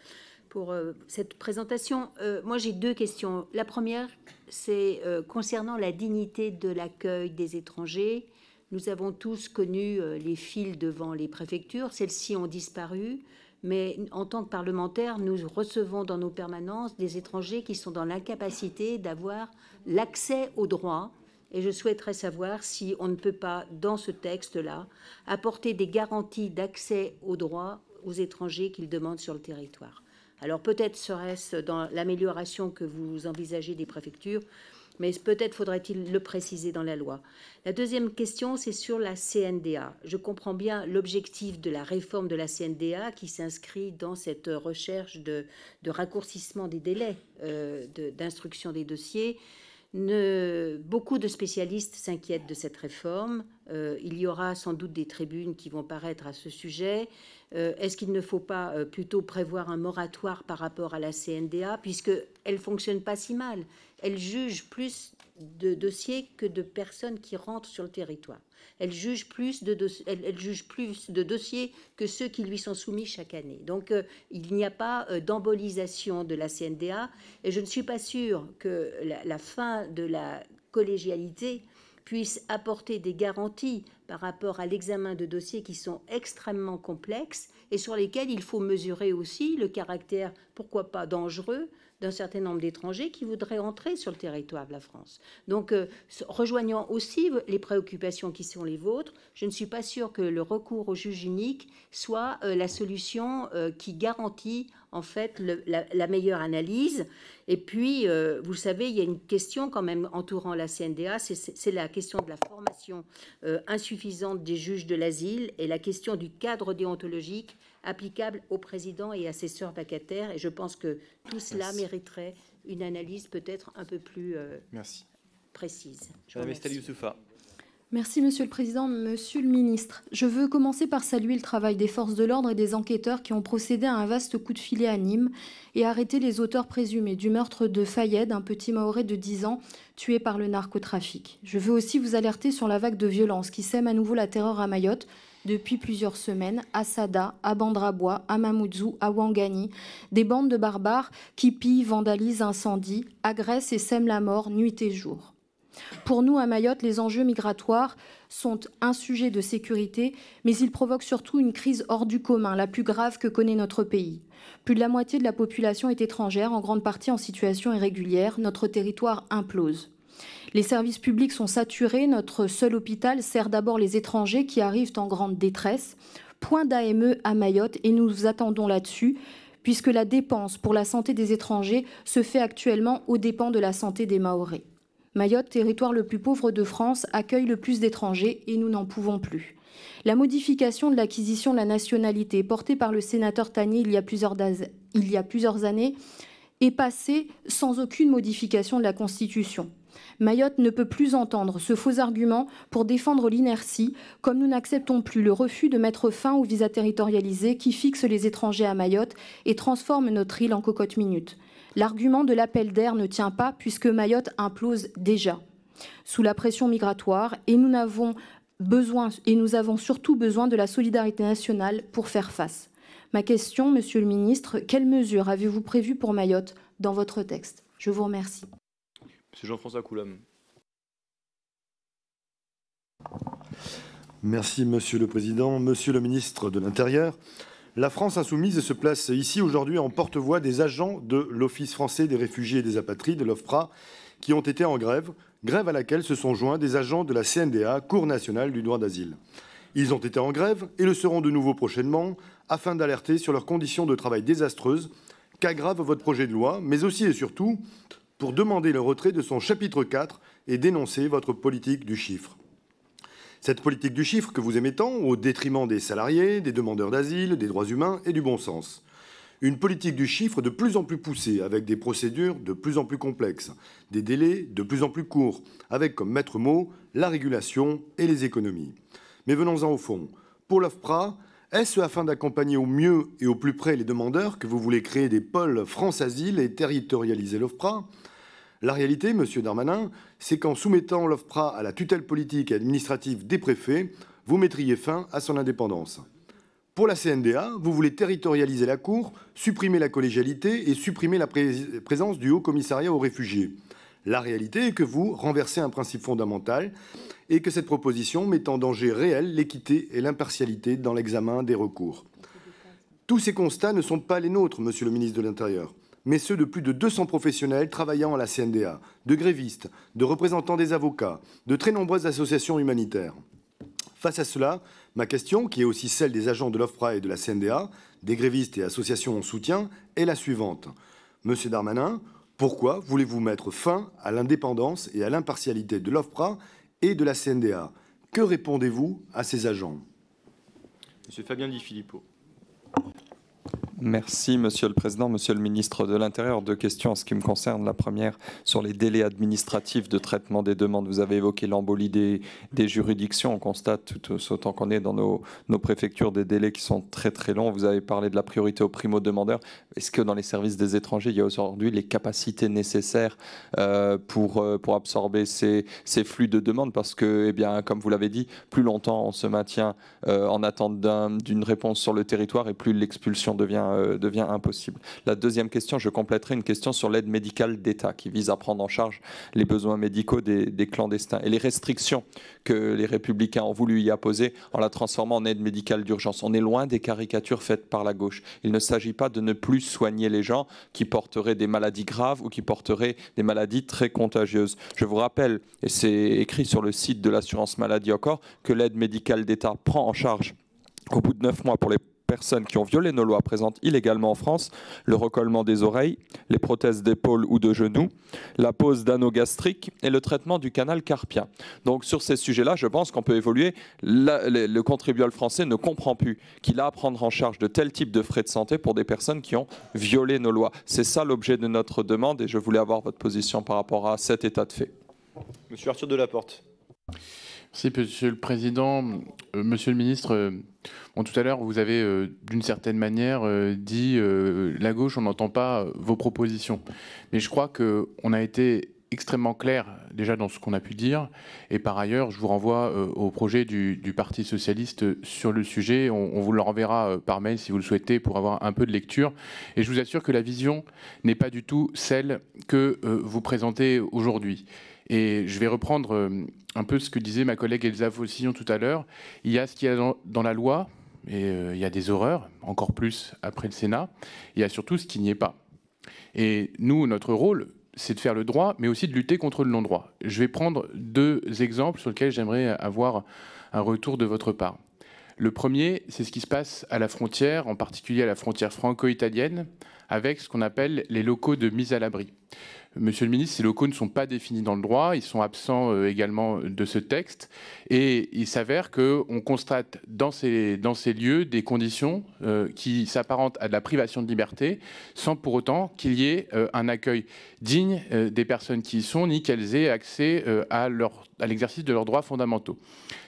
pour euh, cette présentation. Euh, moi, j'ai deux questions. La première, c'est euh, concernant la dignité de l'accueil des étrangers. Nous avons tous connu les files devant les préfectures. Celles-ci ont disparu. Mais en tant que parlementaires, nous recevons dans nos permanences des étrangers qui sont dans l'incapacité d'avoir l'accès aux droits et je souhaiterais savoir si on ne peut pas, dans ce texte-là, apporter des garanties d'accès aux droits aux étrangers qu'ils demandent sur le territoire. Alors peut-être serait-ce dans l'amélioration que vous envisagez des préfectures, mais peut-être faudrait-il le préciser dans la loi. La deuxième question, c'est sur la CNDA. Je comprends bien l'objectif de la réforme de la CNDA qui s'inscrit dans cette recherche de, raccourcissement des délais euh, d'instruction des dossiers beaucoup de spécialistes s'inquiètent de cette réforme. Euh, il y aura sans doute des tribunes qui vont paraître à ce sujet. Euh, est-ce qu'il ne faut pas euh, plutôt prévoir un moratoire par rapport à la CNDA, puisqu'elle ne fonctionne pas si mal Elle juge plus de dossiers que de personnes qui rentrent sur le territoire. Elle juge plus de, elle, juge plus de dossiers que ceux qui lui sont soumis chaque année. Donc euh, il n'y a pas euh, d'embolisation de la CNDA et je ne suis pas sûre que la, fin de la collégialité puisse apporter des garanties par rapport à l'examen de dossiers qui sont extrêmement complexes et sur lesquels il faut mesurer aussi le caractère, pourquoi pas dangereux, d'un certain nombre d'étrangers qui voudraient entrer sur le territoire de la France. Donc, euh, rejoignant aussi les préoccupations qui sont les vôtres, je ne suis pas sûre que le recours au juge unique soit euh, la solution euh, qui garantit en fait la, meilleure analyse. Et puis, vous savez, il y a une question quand même entourant la CNDA, c'est la question de la formation insuffisante des juges de l'asile et la question du cadre déontologique applicable au président et à ses sœurs vacataires. Et je pense que tout cela mériterait une analyse peut-être un peu plus euh, précise. Merci, Monsieur le Président. Monsieur le Ministre, je veux commencer par saluer le travail des forces de l'ordre et des enquêteurs qui ont procédé à un vaste coup de filet à Nîmes et arrêté les auteurs présumés du meurtre de Fayed, un petit Maoré de 10 ans, tué par le narcotrafic. Je veux aussi vous alerter sur la vague de violence qui sème à nouveau la terreur à Mayotte depuis plusieurs semaines à Sada, à Bandrabois, à Mamoudzou, à Wangani, des bandes de barbares qui pillent, vandalisent, incendient, agressent et sèment la mort nuit et jour. Pour nous, à Mayotte, les enjeux migratoires sont un sujet de sécurité, mais ils provoquent surtout une crise hors du commun, la plus grave que connaît notre pays. Plus de la moitié de la population est étrangère, en grande partie en situation irrégulière. Notre territoire implose. Les services publics sont saturés. Notre seul hôpital sert d'abord les étrangers qui arrivent en grande détresse. Point d'AME à Mayotte et nous attendons là-dessus puisque la dépense pour la santé des étrangers se fait actuellement aux dépens de la santé des Maoris. Mayotte, territoire le plus pauvre de France, accueille le plus d'étrangers et nous n'en pouvons plus. La modification de l'acquisition de la nationalité portée par le sénateur plusieurs, il y a plusieurs années est passée sans aucune modification de la Constitution. Mayotte ne peut plus entendre ce faux argument pour défendre l'inertie, comme nous n'acceptons plus le refus de mettre fin aux visas territorialisés qui fixent les étrangers à Mayotte et transforment notre île en cocotte minute. L'argument de l'appel d'air ne tient pas puisque Mayotte implose déjà sous la pression migratoire et nous et nous avons surtout besoin de la solidarité nationale pour faire face. Ma question, Monsieur le Ministre, quelles mesures avez-vous prévues pour Mayotte dans votre texte? Je vous remercie. Monsieur Jean-François Coulombe. Merci Monsieur le Président. Monsieur le Ministre de l'Intérieur, la France insoumise se place ici aujourd'hui en porte-voix des agents de l'Office français des réfugiés et des apatrides, l'OFPRA, qui ont été en grève, grève à laquelle se sont joints des agents de la CNDA, Cour nationale du droit d'asile. Ils ont été en grève et le seront de nouveau prochainement afin d'alerter sur leurs conditions de travail désastreuses qu'aggrave votre projet de loi, mais aussi et surtout pour demander le retrait de son chapitre 4 et dénoncer votre politique du chiffre. Cette politique du chiffre que vous aimez tant, au détriment des salariés, des demandeurs d'asile, des droits humains et du bon sens. Une politique du chiffre de plus en plus poussée, avec des procédures de plus en plus complexes, des délais de plus en plus courts, avec comme maître mot la régulation et les économies. Mais venons-en au fond. Pour l'OFPRA, est-ce afin d'accompagner au mieux et au plus près les demandeurs que vous voulez créer des pôles France Asile et territorialiser l'OFPRA? La réalité, Monsieur Darmanin, c'est qu'en soumettant l'OFPRA à la tutelle politique et administrative des préfets, vous mettriez fin à son indépendance. Pour la CNDA, vous voulez territorialiser la Cour, supprimer la collégialité et supprimer la présence du Haut Commissariat aux réfugiés. La réalité est que vous renversez un principe fondamental et que cette proposition met en danger réel l'équité et l'impartialité dans l'examen des recours. Tous ces constats ne sont pas les nôtres, Monsieur le ministre de l'Intérieur mais ceux de plus de 200 professionnels travaillant à la CNDA, de grévistes, de représentants des avocats, de très nombreuses associations humanitaires. Face à cela, ma question, qui est aussi celle des agents de l'OFPRA et de la CNDA, des grévistes et associations en soutien, est la suivante. Monsieur Darmanin, pourquoi voulez-vous mettre fin à l'indépendance et à l'impartialité de l'OFPRA et de la CNDA Que répondez-vous à ces agents? Monsieur Fabien Di Filippo. Merci, Monsieur le Président, Monsieur le Ministre de l'Intérieur. Deux questions en ce qui me concerne. La première, sur les délais administratifs de traitement des demandes. Vous avez évoqué l'embolie des, juridictions. On constate, tout autant qu'on est dans nos, préfectures, des délais qui sont très très longs. Vous avez parlé de la priorité aux primo-demandeurs. Est-ce que dans les services des étrangers, il y a aujourd'hui les capacités nécessaires euh, pour, euh, pour absorber ces, ces, flux de demandes? Parce que, eh bien, comme vous l'avez dit, plus longtemps on se maintient euh, en attente d'une réponse sur le territoire et plus l'expulsion devient euh, devient impossible. La deuxième question, je compléterai une question sur l'aide médicale d'État qui vise à prendre en charge les besoins médicaux des, des, clandestins et les restrictions que les républicains ont voulu y apposer en la transformant en aide médicale d'urgence. On est loin des caricatures faites par la gauche. Il ne s'agit pas de ne plus soigner les gens qui porteraient des maladies graves ou qui porteraient des maladies très contagieuses. Je vous rappelle, et c'est écrit sur le site de l'assurance maladie encore, que l'aide médicale d'État prend en charge au bout de neuf mois pour les personnes qui ont violé nos lois présentes illégalement en France, le recollement des oreilles, les prothèses d'épaule ou de genoux, la pose d'anneaux gastriques et le traitement du canal carpien. Donc sur ces sujets-là, je pense qu'on peut évoluer. Le, contribuable français ne comprend plus qu'il a à prendre en charge de tel type de frais de santé pour des personnes qui ont violé nos lois. C'est ça l'objet de notre demande et je voulais avoir votre position par rapport à cet état de fait. Monsieur Arthur Delaporte. Merci, Monsieur le Président. Euh, monsieur le Ministre, euh, tout à l'heure, vous avez, euh, d'une certaine manière, dit la gauche, on n'entend pas vos propositions. Mais je crois qu'on a été extrêmement clair déjà dans ce qu'on a pu dire. Et par ailleurs, je vous renvoie au projet du, Parti socialiste sur le sujet. On, on vous le renverra par mail si vous le souhaitez pour avoir un peu de lecture. Et je vous assure que la vision n'est pas du tout celle que vous présentez aujourd'hui. Et je vais reprendre un peu ce que disait ma collègue Elsa Fossillon tout à l'heure. Il y a ce qu'il y a dans, dans, la loi, et euh, il y a des horreurs, encore plus après le Sénat. Il y a surtout ce qui n'y est pas. Et nous, notre rôle, c'est de faire le droit, mais aussi de lutter contre le non-droit. Je vais prendre deux exemples sur lesquels j'aimerais avoir un retour de votre part. Le premier, c'est ce qui se passe à la frontière, en particulier à la frontière franco-italienne, avec ce qu'on appelle les locaux de mise à l'abri. Monsieur le ministre, ces locaux ne sont pas définis dans le droit, ils sont absents euh, également de ce texte, et il s'avère qu'on constate dans ces, lieux des conditions euh, qui s'apparentent à de la privation de liberté, sans pour autant qu'il y ait euh, un accueil digne des personnes qui y sont, ni qu'elles aient accès à, à l'exercice de leurs droits fondamentaux.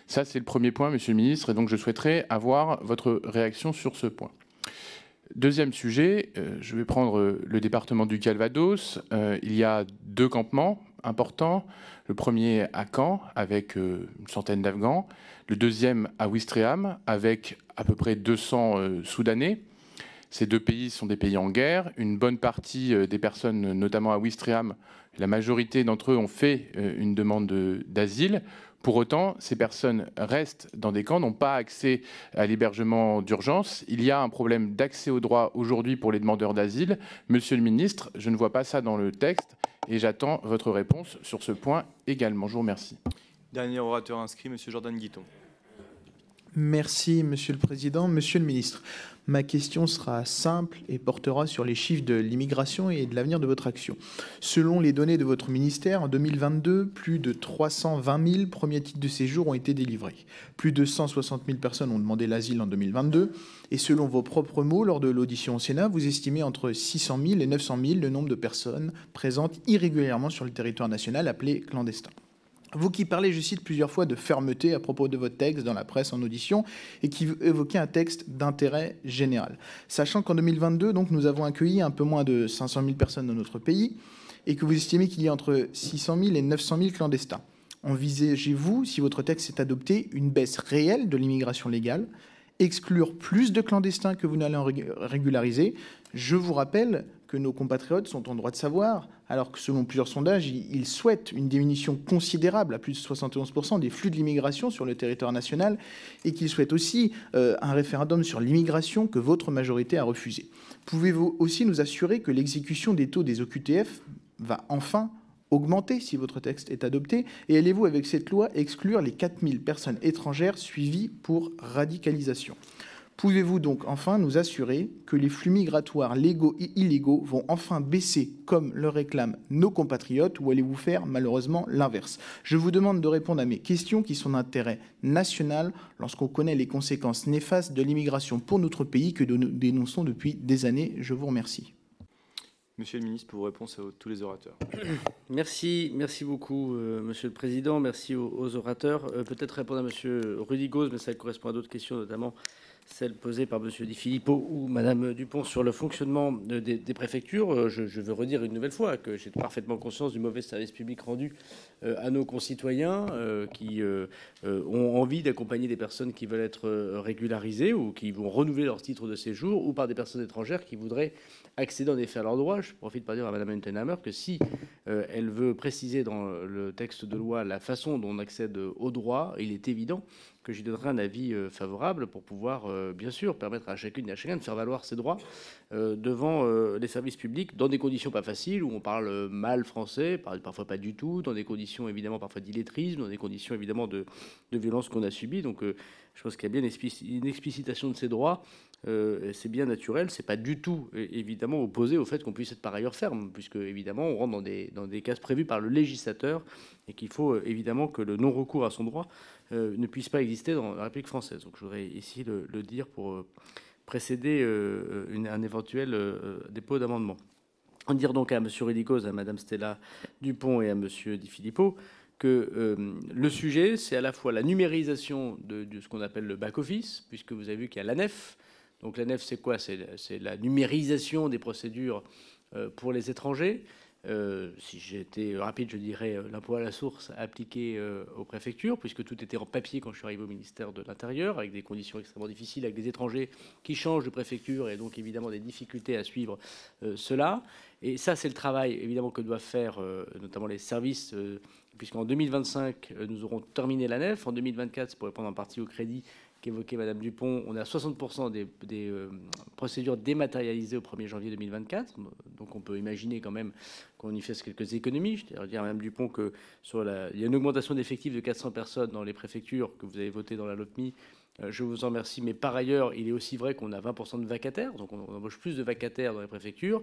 Ça, c'est le premier point, Monsieur le ministre, et donc je souhaiterais avoir votre réaction sur ce point. Deuxième sujet, euh, je vais prendre euh, le département du Calvados. Euh, il y a deux campements importants. Le premier à Caen, avec une centaine d'Afghans. Le deuxième à Ouistreham, avec à peu près 200 euh, Soudanais. Ces deux pays sont des pays en guerre. Une bonne partie des personnes, notamment à Ouistreham, la majorité d'entre eux ont fait une demande d'asile. Pour autant, ces personnes restent dans des camps, n'ont pas accès à l'hébergement d'urgence. Il y a un problème d'accès aux droits aujourd'hui pour les demandeurs d'asile. Monsieur le ministre, je ne vois pas ça dans le texte et j'attends votre réponse sur ce point également. Je vous remercie. Dernier orateur inscrit, Monsieur Jordan Guiton. Merci, Monsieur le Président. Monsieur le Ministre, ma question sera simple et portera sur les chiffres de l'immigration et de l'avenir de votre action. Selon les données de votre ministère, en 2022, plus de 320 000 premiers titres de séjour ont été délivrés. Plus de 160 000 personnes ont demandé l'asile en 2022. Et selon vos propres mots, lors de l'audition au Sénat, vous estimez entre 600 000 et 900 000 le nombre de personnes présentes irrégulièrement sur le territoire national appelées clandestins. Vous qui parlez, je cite plusieurs fois, de fermeté à propos de votre texte dans la presse en audition et qui évoquait un texte d'intérêt général. Sachant qu'en 2022, donc, nous avons accueilli un peu moins de 500 000 personnes dans notre pays et que vous estimez qu'il y a entre 600 000 et 900 000 clandestins. Envisagez-vous, si votre texte est adopté, une baisse réelle de l'immigration légale exclure plus de clandestins que vous n'allez en régulariser. Je vous rappelle que nos compatriotes sont en droit de savoir, alors que selon plusieurs sondages, ils souhaitent une diminution considérable, à plus de 71%, des flux de l'immigration sur le territoire national, et qu'ils souhaitent aussi euh, un référendum sur l'immigration que votre majorité a refusé. Pouvez-vous aussi nous assurer que l'exécution des taux des OQTF va enfin augmenter si votre texte est adopté? Et allez-vous, avec cette loi, exclure les 4000 personnes étrangères suivies pour radicalisation? Pouvez-vous donc enfin nous assurer que les flux migratoires légaux et illégaux vont enfin baisser comme le réclament nos compatriotes ou allez-vous faire malheureusement l'inverse? Je vous demande de répondre à mes questions qui sont d'intérêt national lorsqu'on connaît les conséquences néfastes de l'immigration pour notre pays que nous dénonçons depuis des années. Je vous remercie. Monsieur le ministre, pour vos réponses à tous les orateurs. Merci, merci beaucoup, euh, Monsieur le Président. Merci aux, aux orateurs. Euh, Peut-être répondre à Monsieur Rudy Gauze, mais ça correspond à d'autres questions, notamment celle posée par M. Di Filippo ou Mme Dupont sur le fonctionnement des, préfectures, euh, je, veux redire une nouvelle fois que j'ai parfaitement conscience du mauvais service public rendu euh, à nos concitoyens euh, qui ont envie d'accompagner des personnes qui veulent être régularisées ou qui vont renouveler leur titre de séjour ou par des personnes étrangères qui voudraient accéder en effet à leurs droits. Je profite pour dire à Mme Entenhammer que si elle veut préciser dans le texte de loi la façon dont on accède aux droits, il est évident que j'y donnerai un avis euh, favorable pour pouvoir, euh, bien sûr, permettre à chacune et à chacun de faire valoir ses droits euh, devant les services publics dans des conditions pas faciles où on parle mal français, parfois pas du tout, dans des conditions évidemment parfois d'illettrisme, dans des conditions évidemment de, violence qu'on a subies. Donc je pense qu'il y a bien une explicitation de ces droits. c'est bien naturel, c'est pas du tout évidemment opposé au fait qu'on puisse être par ailleurs ferme, puisque évidemment on rentre dans des, dans des cases prévues par le législateur et qu'il faut évidemment que le non-recours à son droit ne puisse pas exister dans la République française. Donc je voudrais ici le, dire pour euh, précéder euh, un éventuel dépôt d'amendement. En dire donc à M. Ridicos, à Mme Stella Dupont et à M. Di Filippo que le sujet, c'est à la fois la numérisation de, de ce qu'on appelle le back-office, puisque vous avez vu qu'il y a l'ANEF. Donc l'ANEF, c'est quoi? C'est la numérisation des procédures pour les étrangers. Euh, si j'étais rapide, je dirais euh, l'impôt à la source appliqué euh, aux préfectures, puisque tout était en papier quand je suis arrivé au ministère de l'Intérieur, avec des conditions extrêmement difficiles, avec des étrangers qui changent de préfecture et donc évidemment des difficultés à suivre cela. Et ça, c'est le travail évidemment que doivent faire notamment les services, puisqu'en 2025, nous aurons terminé la nef. En 2024, c'est pour répondre en partie au crédit qu'évoquait Madame Dupont, on a 60% des, euh, procédures dématérialisées au 1er janvier 2024. Donc on peut imaginer quand même qu'on y fasse quelques économies. Je tiens dire à Madame Dupont que sur la, il y a une augmentation d'effectifs de 400 personnes dans les préfectures que vous avez voté dans la LOPMI. Euh, je vous en remercie, mais par ailleurs, il est aussi vrai qu'on a 20% de vacataires, donc on embauche plus de vacataires dans les préfectures,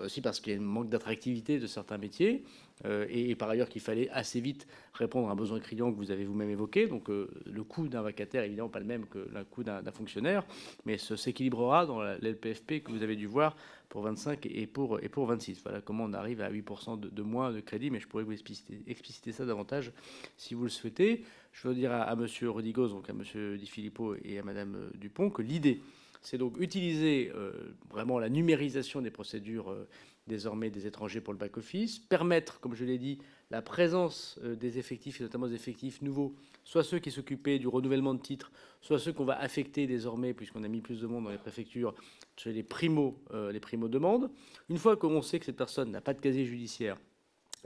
aussi parce qu'il y a un manque d'attractivité de certains métiers. Euh, et, par ailleurs qu'il fallait assez vite répondre à un besoin criant que vous avez vous-même évoqué. Donc euh, le coût d'un vacataire, évidemment, pas le même que le coût d'un fonctionnaire, mais ce s'équilibrera dans l'LPFP que vous avez dû voir pour 25 et pour, et pour 26. Voilà comment on arrive à 8% de, moins de crédit, mais je pourrais vous expliciter, ça davantage si vous le souhaitez. Je veux dire à, à M. Rodigos, donc à M. Di Filippo et à Mme Dupont, que l'idée, c'est donc utiliser euh, vraiment la numérisation des procédures désormais des étrangers pour le back-office, permettre, comme je l'ai dit, la présence euh, des effectifs, et notamment des effectifs nouveaux, soit ceux qui s'occupaient du renouvellement de titres, soit ceux qu'on va affecter désormais, puisqu'on a mis plus de monde dans les préfectures, chez les primo, euh, primo-demandes. Une fois qu'on sait que cette personne n'a pas de casier judiciaire,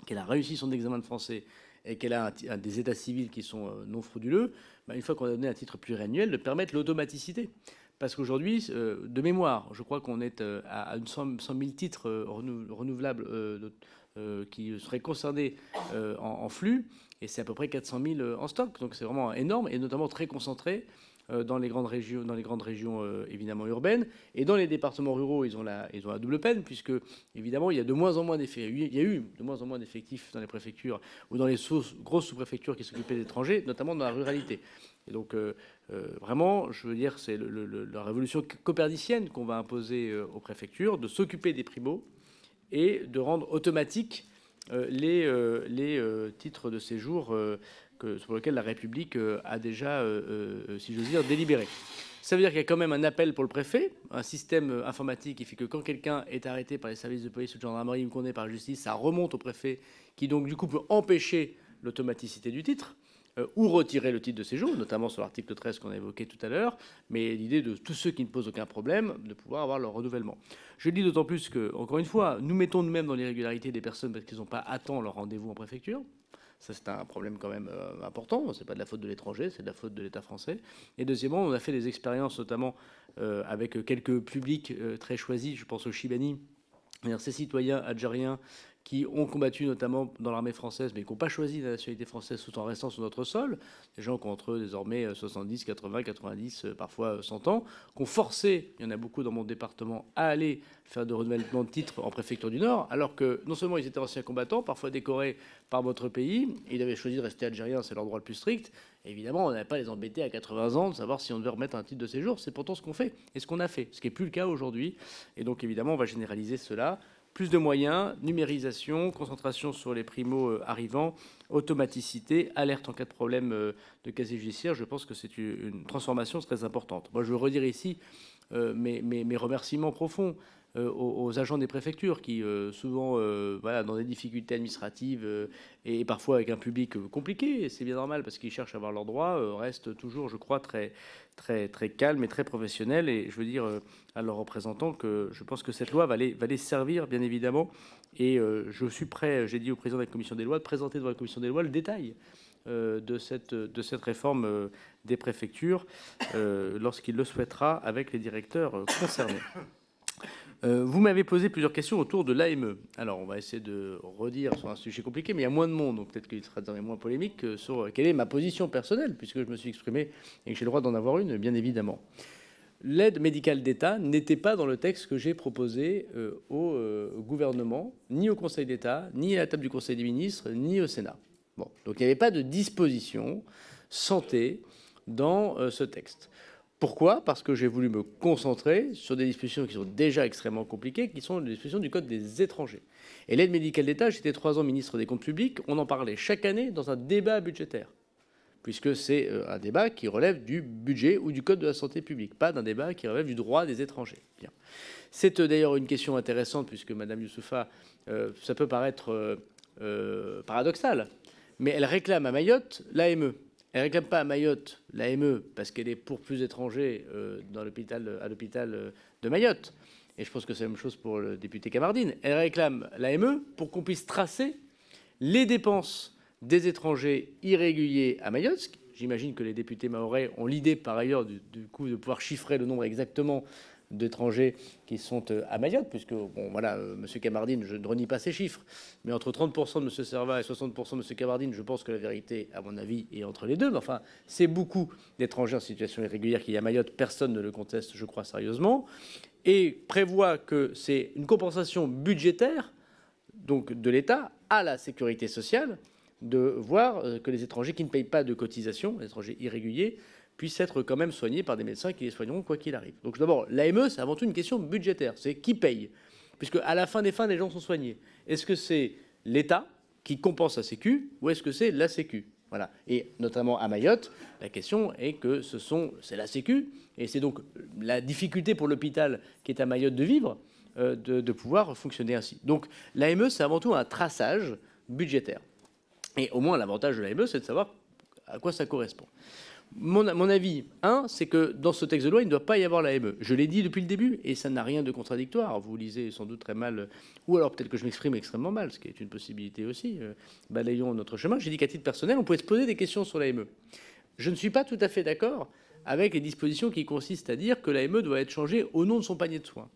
qu'elle a réussi son examen de français et qu'elle a des états civils qui sont euh, non frauduleux, bah, une fois qu'on a donné un titre pluriannuel, de permettre l'automaticité. Parce qu'aujourd'hui, euh, de mémoire, je crois qu'on est euh, à une 100 000 titres renouvelables qui seraient concernés en, flux, et c'est à peu près 400 000 en stock. Donc c'est vraiment énorme, et notamment très concentré dans les grandes régions, dans les grandes régions évidemment urbaines, et dans les départements ruraux, ils ont la, double peine, puisque évidemment il y a de moins en moins d'effectifs. Il y a eu de moins en moins d'effectifs dans les préfectures ou dans les grosses sous-préfectures qui s'occupaient des étrangers, notamment dans la ruralité. Et donc, euh, euh, vraiment, je veux dire, c'est la révolution copernicienne qu'on va imposer euh, aux préfectures de s'occuper des primos et de rendre automatique les, les titres de séjour que, sur lesquels la République a déjà, si j'ose dire, délibéré. Ça veut dire qu'il y a quand même un appel pour le préfet, un système informatique qui fait que quand quelqu'un est arrêté par les services de police ou de gendarmerie ou est par la justice, ça remonte au préfet qui donc du coup peut empêcher l'automaticité du titre. Euh, ou retirer le titre de séjour, notamment sur l'article 13 qu'on a évoqué tout à l'heure, mais l'idée de tous ceux qui ne posent aucun problème de pouvoir avoir leur renouvellement. Je dis d'autant plus que, encore une fois, nous mettons nous-mêmes dans l'irrégularité des personnes parce qu'ils n'ont pas à temps leur rendez-vous en préfecture. Ça, c'est un problème quand même euh, important. Ce n'est pas de la faute de l'étranger, c'est de la faute de l'État français. Et deuxièmement, on a fait des expériences, notamment euh, avec quelques publics très choisis. Je pense aux Chibani, ces citoyens algériens qui ont combattu notamment dans l'armée française, mais qui n'ont pas choisi la nationalité française tout en restant sur notre sol, des gens qui ont entre désormais 70, 80, 90, parfois 100 ans, qui ont forcé, il y en a beaucoup dans mon département, à aller faire de renouvellement de titres en préfecture du Nord, alors que non seulement ils étaient anciens combattants, parfois décorés par votre pays, ils avaient choisi de rester algériens, c'est leur droit le plus strict. évidemment, on n'avait pas les embêter à 80 ans de savoir si on devait remettre un titre de séjour. C'est pourtant ce qu'on fait et ce qu'on a fait, ce qui n'est plus le cas aujourd'hui. Et donc évidemment, on va généraliser cela plus de moyens, numérisation, concentration sur les primo-arrivants, automaticité, alerte en cas de problème de casier judiciaire. Je pense que c'est une transformation très importante. Moi, je veux redire ici mes, mes remerciements profonds euh, aux, agents des préfectures qui, euh, souvent, euh, voilà, dans des difficultés administratives et parfois avec un public compliqué, c'est bien normal parce qu'ils cherchent à avoir leurs droits, restent toujours, je crois, très, très, très calmes et très professionnels. Et je veux dire à leurs représentants que je pense que cette loi va les, servir, bien évidemment. Et je suis prêt, j'ai dit au président de la commission des lois, de présenter devant la commission des lois le détail. de, cette, de cette réforme des préfectures lorsqu'il le souhaitera avec les directeurs concernés. Euh, vous m'avez posé plusieurs questions autour de l'AME. Alors, on va essayer de redire sur un sujet compliqué, mais il y a moins de monde, donc peut-être qu'il sera moins polémique sur quelle est ma position personnelle, puisque je me suis exprimé et que j'ai le droit d'en avoir une, bien évidemment. L'aide médicale d'État n'était pas dans le texte que j'ai proposé euh, au euh, gouvernement, ni au Conseil d'État, ni à la table du Conseil des ministres, ni au Sénat. Bon, donc il n'y avait pas de disposition santé dans ce texte. Pourquoi? Parce que j'ai voulu me concentrer sur des dispositions qui sont déjà extrêmement compliquées, qui sont les dispositions du Code des étrangers. Et l'aide médicale d'État, j'étais trois ans ministre des Comptes publics, on en parlait chaque année dans un débat budgétaire, puisque c'est euh, un débat qui relève du budget ou du Code de la santé publique, pas d'un débat qui relève du droit des étrangers. C'est euh, d'ailleurs une question intéressante, puisque Madame Youssoufa, euh, ça peut paraître paradoxal, mais elle réclame à Mayotte l'AME. Elle ne réclame pas à Mayotte l'AME parce qu'elle est pour plus d'étrangers euh, à l'hôpital euh, de Mayotte. Et je pense que c'est la même chose pour le député Camardine. Elle réclame l'AME pour qu'on puisse tracer les dépenses des étrangers irréguliers à Mayotte. J'imagine que les députés maorais ont l'idée par ailleurs du, coup de pouvoir chiffrer le nombre exactement d'étrangers qui sont euh, à Mayotte, puisque, bon, voilà, euh, M. Camardine, je ne renie pas ces chiffres, mais entre 30% de M. Servat et 60% de M. Camardine, je pense que la vérité, à mon avis, est entre les deux. Mais enfin, c'est beaucoup d'étrangers en situation irrégulière qui y a à Mayotte, personne ne le conteste, je crois, sérieusement, et prévoit que c'est une compensation budgétaire, donc de l'État, à la sécurité sociale, de voir euh, que les étrangers qui ne payent pas de cotisation, les étrangers irréguliers, puissent être quand même soignés par des médecins qui les soigneront quoi qu'il arrive. Donc d'abord, l'AME, c'est avant tout une question budgétaire. C'est qui paye? Puisque à la fin des fins, les gens sont soignés. Est-ce que c'est l'État qui compense la Sécu ou est-ce que c'est la Sécu? Voilà. Et notamment à Mayotte, la question est que ce sont, c'est la Sécu, et c'est donc la difficulté pour l'hôpital qui est à Mayotte de vivre, euh, de, de, pouvoir fonctionner ainsi. Donc l'AME, c'est avant tout un traçage budgétaire. Et au moins, l'avantage de l'AME, c'est de savoir à quoi ça correspond. Mon, avis, un, c'est que dans ce texte de loi, il ne doit pas y avoir l'AME. Je l'ai dit depuis le début, et ça n'a rien de contradictoire. Vous lisez sans doute très mal, ou alors peut-être que je m'exprime extrêmement mal, ce qui est une possibilité aussi. Euh, balayons notre chemin. J'ai dit qu'à titre personnel, on pouvait se poser des questions sur l'AME. Je ne suis pas tout à fait d'accord avec les dispositions qui consistent à dire que l'AME doit être changée au nom de son panier de soins.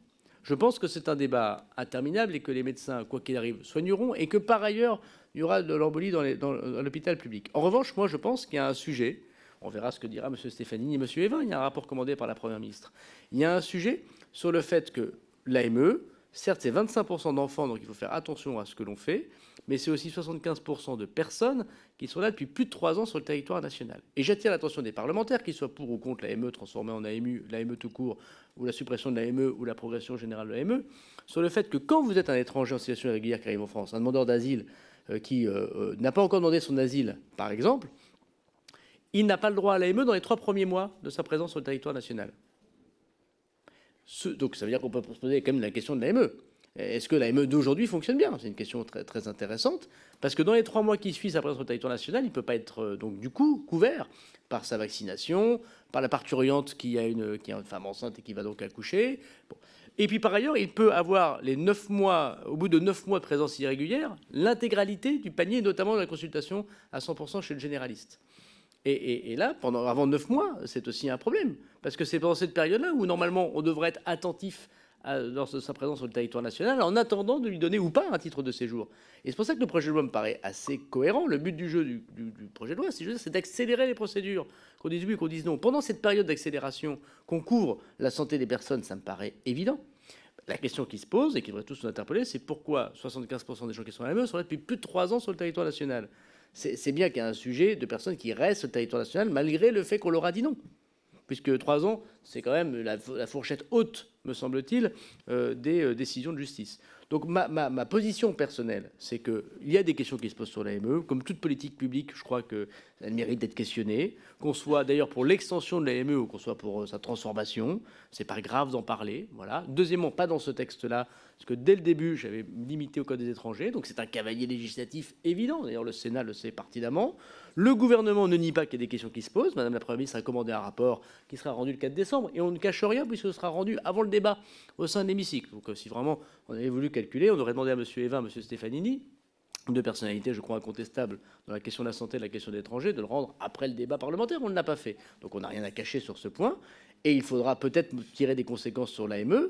Je pense que c'est un débat interminable et que les médecins, quoi qu'il arrive, soigneront et que par ailleurs, il y aura de l'embolie dans l'hôpital public. En revanche, moi, je pense qu'il y a un sujet on verra ce que dira M. Stéphanie et M. Evin. Il y a un rapport commandé par la Première ministre. Il y a un sujet sur le fait que l'AME, certes, c'est 25% d'enfants, donc il faut faire attention à ce que l'on fait, mais c'est aussi 75% de personnes qui sont là depuis plus de trois ans sur le territoire national. Et j'attire l'attention des parlementaires, qu'ils soient pour ou contre l'AME transformée en AMU, l'AME tout court, ou la suppression de l'AME, ou la progression générale de l'AME, sur le fait que quand vous êtes un étranger en situation irrégulière qui arrive en France, un demandeur d'asile euh, qui euh, euh, n'a pas encore demandé son asile, par exemple, il n'a pas le droit à l'AME dans les trois premiers mois de sa présence sur le territoire national. donc ça veut dire qu'on peut se poser quand même la question de l'AME. Est-ce que l'AME d'aujourd'hui fonctionne bien? C'est une question très, intéressante, parce que dans les trois mois qui suivent sa présence sur le territoire national, il ne peut pas être euh, donc du coup couvert par sa vaccination, par la parturiente qui a une, a une femme enceinte et qui va donc accoucher. Et puis par ailleurs, il peut avoir les neuf mois, au bout de neuf mois de présence irrégulière, l'intégralité du panier, notamment de la consultation à 100% chez le généraliste. Et, là, pendant, avant neuf mois, c'est aussi un problème. Parce que c'est pendant cette période-là où, normalement, on devrait être attentif à, lors de sa présence sur le territoire national, en attendant de lui donner ou pas un titre de séjour. Et c'est pour ça que le projet de loi me paraît assez cohérent. Le but du jeu du, projet de loi, c'est d'accélérer les procédures. Qu'on dise oui, qu'on dise non. Pendant cette période d'accélération, qu'on couvre la santé des personnes, ça me paraît évident. La question qui se pose et qui devrait tous nous interpeller, c'est pourquoi 75% des gens qui sont à la sont là depuis plus de trois ans sur le territoire national? C'est bien qu'il y a un sujet de personnes qui restent sur le territoire national malgré le fait qu'on leur a dit non. Puisque trois ans, c'est quand même la, fourchette haute, me semble-t-il, euh, des euh, décisions de justice. Donc ma, position personnelle, c'est qu'il y a des questions qui se posent sur l'AME. Comme toute politique publique, je crois qu'elle mérite d'être questionnée. Qu'on soit d'ailleurs pour l'extension de l'AME ou qu'on soit pour euh, sa transformation, c'est pas grave d'en parler. Voilà. Deuxièmement, pas dans ce texte-là, parce que dès le début, j'avais limité au Code des étrangers. Donc c'est un cavalier législatif évident. D'ailleurs, le Sénat le sait pertinemment. Le gouvernement ne nie pas qu'il y a des questions qui se posent. Madame la Première ministre a commandé un rapport qui sera rendu le 4 décembre. Et on ne cache rien puisque ce sera rendu avant le débat au sein de l'hémicycle. Donc euh, si vraiment on avait voulu calculer, on aurait demandé à M. Evin, M. Stefanini, deux personnalités, je crois, incontestables dans la question de la santé et la question des étrangers, de le rendre après le débat parlementaire. On ne l'a pas fait. Donc on n'a rien à cacher sur ce point. Et il faudra peut-être tirer des conséquences sur l'AME.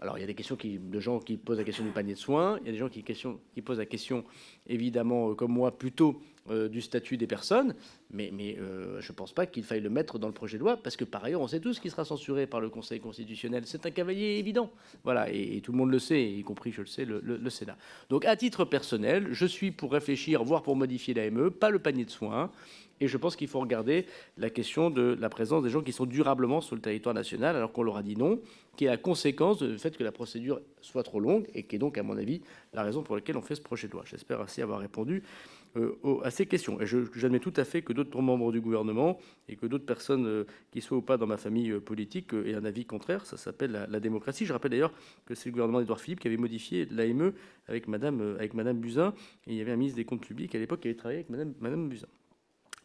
Alors, il y a des questions de gens qui posent la question du panier de soins. Il y a des gens qui, posent la question, évidemment, euh, comme moi, plutôt euh, du statut des personnes. Mais, euh, je ne pense pas qu'il faille le mettre dans le projet de loi, parce que par ailleurs, on sait tous ce qui sera censuré par le Conseil constitutionnel. C'est un cavalier évident. Voilà, et, tout le monde le sait, y compris, je le sais, le, le, le, Sénat. Donc, à titre personnel, je suis pour réfléchir, voire pour modifier l'AME, pas le panier de soins. Et je pense qu'il faut regarder la question de la présence des gens qui sont durablement sur le territoire national, alors qu'on leur a dit non, qui est la conséquence du fait que la procédure soit trop longue et qui est donc, à mon avis, la raison pour laquelle on fait ce projet de loi. J'espère ainsi avoir répondu euh, à ces questions. Et j'admets tout à fait que d'autres membres du gouvernement et que d'autres personnes euh, qui soient ou pas dans ma famille euh, politique aient un avis contraire. Ça s'appelle la, démocratie. Je rappelle d'ailleurs que c'est le gouvernement d'Edouard Philippe qui avait modifié l'AME avec Madame, avec Madame Buzyn. Il y avait un ministre des Comptes publics à l'époque qui avait travaillé avec Madame, Madame Buzyn.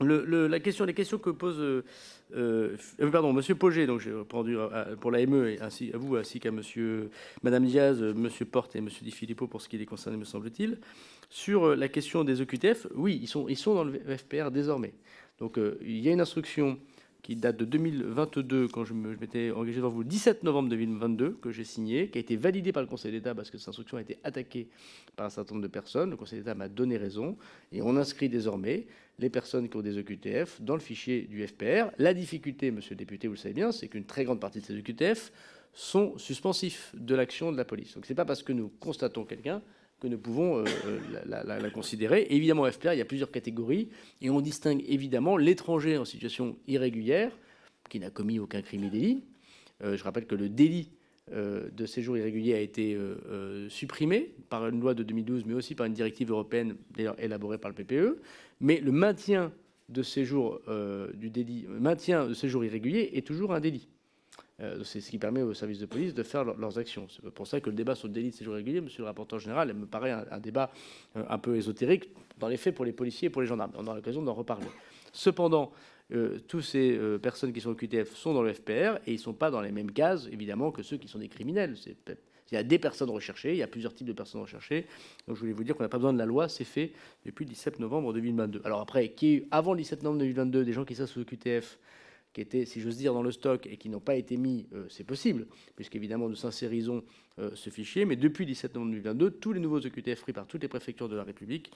La question, les questions que pose, euh, euh, pardon, Monsieur Poget, donc j'ai répondu pour l'AME et ainsi à vous, ainsi qu'à Monsieur, Madame Diaz, Monsieur Porte et Monsieur Di Filippo pour ce qui les concerne, me semble-t-il, sur la question des OQTF. Oui, ils sont, ils sont dans le FPR désormais. Donc euh, il y a une instruction qui date de 2022, quand je m'étais engagé devant vous, le 17 novembre 2022, que j'ai signé, qui a été validé par le Conseil d'État parce que cette instruction a été attaquée par un certain nombre de personnes. Le Conseil d'État m'a donné raison et on inscrit désormais les personnes qui ont des EQTF dans le fichier du FPR. La difficulté, monsieur le député, vous le savez bien, c'est qu'une très grande partie de ces EQTF sont suspensifs de l'action de la police. Donc ce n'est pas parce que nous constatons quelqu'un que nous pouvons euh, la, la, considérer. Évidemment, FPR, il y a plusieurs catégories, et on distingue évidemment l'étranger en situation irrégulière, qui n'a commis aucun crime et délit. Euh, je rappelle que le délit euh, de séjour irrégulier a été euh, euh, supprimé par une loi de 2012, mais aussi par une directive européenne, d'ailleurs élaborée par le PPE. Mais le maintien de séjour du délit, maintien de séjour irrégulier est toujours un délit. Euh, c'est ce qui permet aux services de police de faire leur, leurs actions. C'est pour ça que le débat sur le délit de séjour régulier, monsieur le rapporteur général, me paraît un, débat euh, un peu ésotérique dans les faits pour les policiers et pour les gendarmes. On aura l'occasion d'en reparler. Cependant, euh, tous ces personnes qui sont au QTF sont dans le FPR et ils ne sont pas dans les mêmes cases, évidemment, que ceux qui sont des criminels. Il y a des personnes recherchées, il y a plusieurs types de personnes recherchées. Donc je voulais vous dire qu'on n'a pas besoin de la loi, c'est fait depuis le 17 novembre 2022. Alors après, qui avant le 17 novembre 2022, des gens qui sont sous le QTF, qui étaient, si j'ose dire, dans le stock et qui n'ont pas été mis, euh, c'est possible, puisqu'évidemment nous sincérisons euh, ce fichier. Mais depuis le 17 novembre 2022, tous les nouveaux EQTF pris par toutes les préfectures de la République,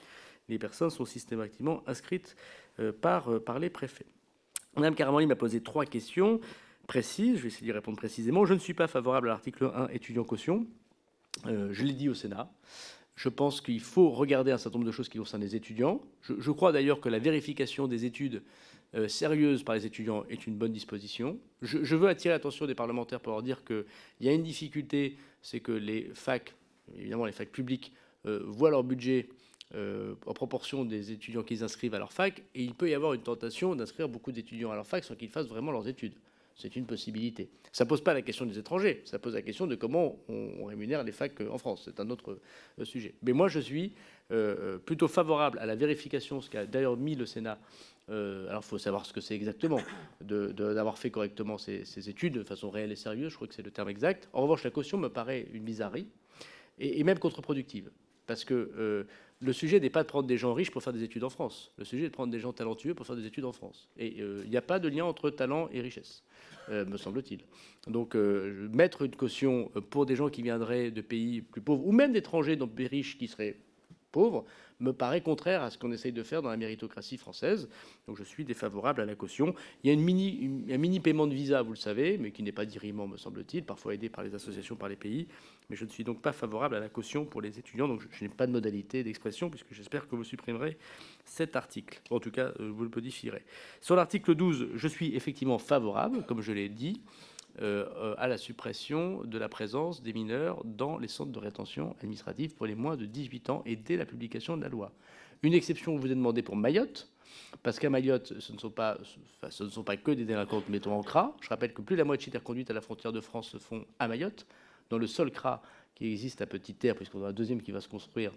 les personnes sont systématiquement inscrites euh, par, par les préfets. Madame Caramanli m'a posé trois questions précises. Je vais essayer d'y répondre précisément. Je ne suis pas favorable à l'article 1 étudiant caution. je l'ai dit au Sénat. Je pense qu'il faut regarder un certain nombre de choses qui concernent les étudiants. Je, je crois d'ailleurs que la vérification des études euh, sérieuse par les étudiants est une bonne disposition. Je, veux attirer l'attention des parlementaires pour leur dire qu'il y a une difficulté, c'est que les facs, évidemment les facs publiques, euh, voient leur budget euh, en proportion des étudiants qu'ils inscrivent à leur fac, et il peut y avoir une tentation d'inscrire beaucoup d'étudiants à leur fac sans qu'ils fassent vraiment leurs études. C'est une possibilité. Ça ne pose pas la question des étrangers, ça pose la question de comment on, rémunère les facs en France. C'est un autre euh, sujet. Mais moi, je suis euh, plutôt favorable à la vérification, ce qu'a d'ailleurs mis le Sénat euh, alors, il faut savoir ce que c'est exactement, d'avoir fait correctement ces, ces, études de façon réelle et sérieuse, je crois que c'est le terme exact. En revanche, la caution me paraît une bizarrerie, et, et même contre-productive, parce que euh, le sujet n'est pas de prendre des gens riches pour faire des études en France, le sujet est de prendre des gens talentueux pour faire des études en France. Et euh, il n'y a pas de lien entre talent et richesse, euh, me semble-t-il. Donc, mettre une caution pour des gens qui viendraient de pays plus pauvres, ou même d'étrangers, donc des riches qui seraient pauvres, me paraît contraire à ce qu'on essaye de faire dans la méritocratie française. Donc je suis défavorable à la caution. Il y a un mini paiement de visa, vous le savez, mais qui n'est pas dirimant, me semble-t-il, parfois aidé par les associations, par les pays. Mais je ne suis donc pas favorable à la caution pour les étudiants. Donc je, n'ai pas de modalité d'expression, puisque j'espère que vous supprimerez cet article. En tout cas, vous le modifierez. Sur l'article 12, je suis effectivement favorable, comme je l'ai dit. à la suppression de la présence des mineurs dans les centres de rétention administrative pour les moins de 18 ans et dès la publication de la loi. Une exception vous est demandée pour Mayotte, parce qu'à Mayotte, ce ne, sont pas, ce ne sont pas que des délinquants mettons en CRA. Je rappelle que plus la moitié des reconduites à la frontière de France se font à Mayotte, dans le seul CRA qui existe à Petite Terre, puisqu'on a un deuxième qui va se construire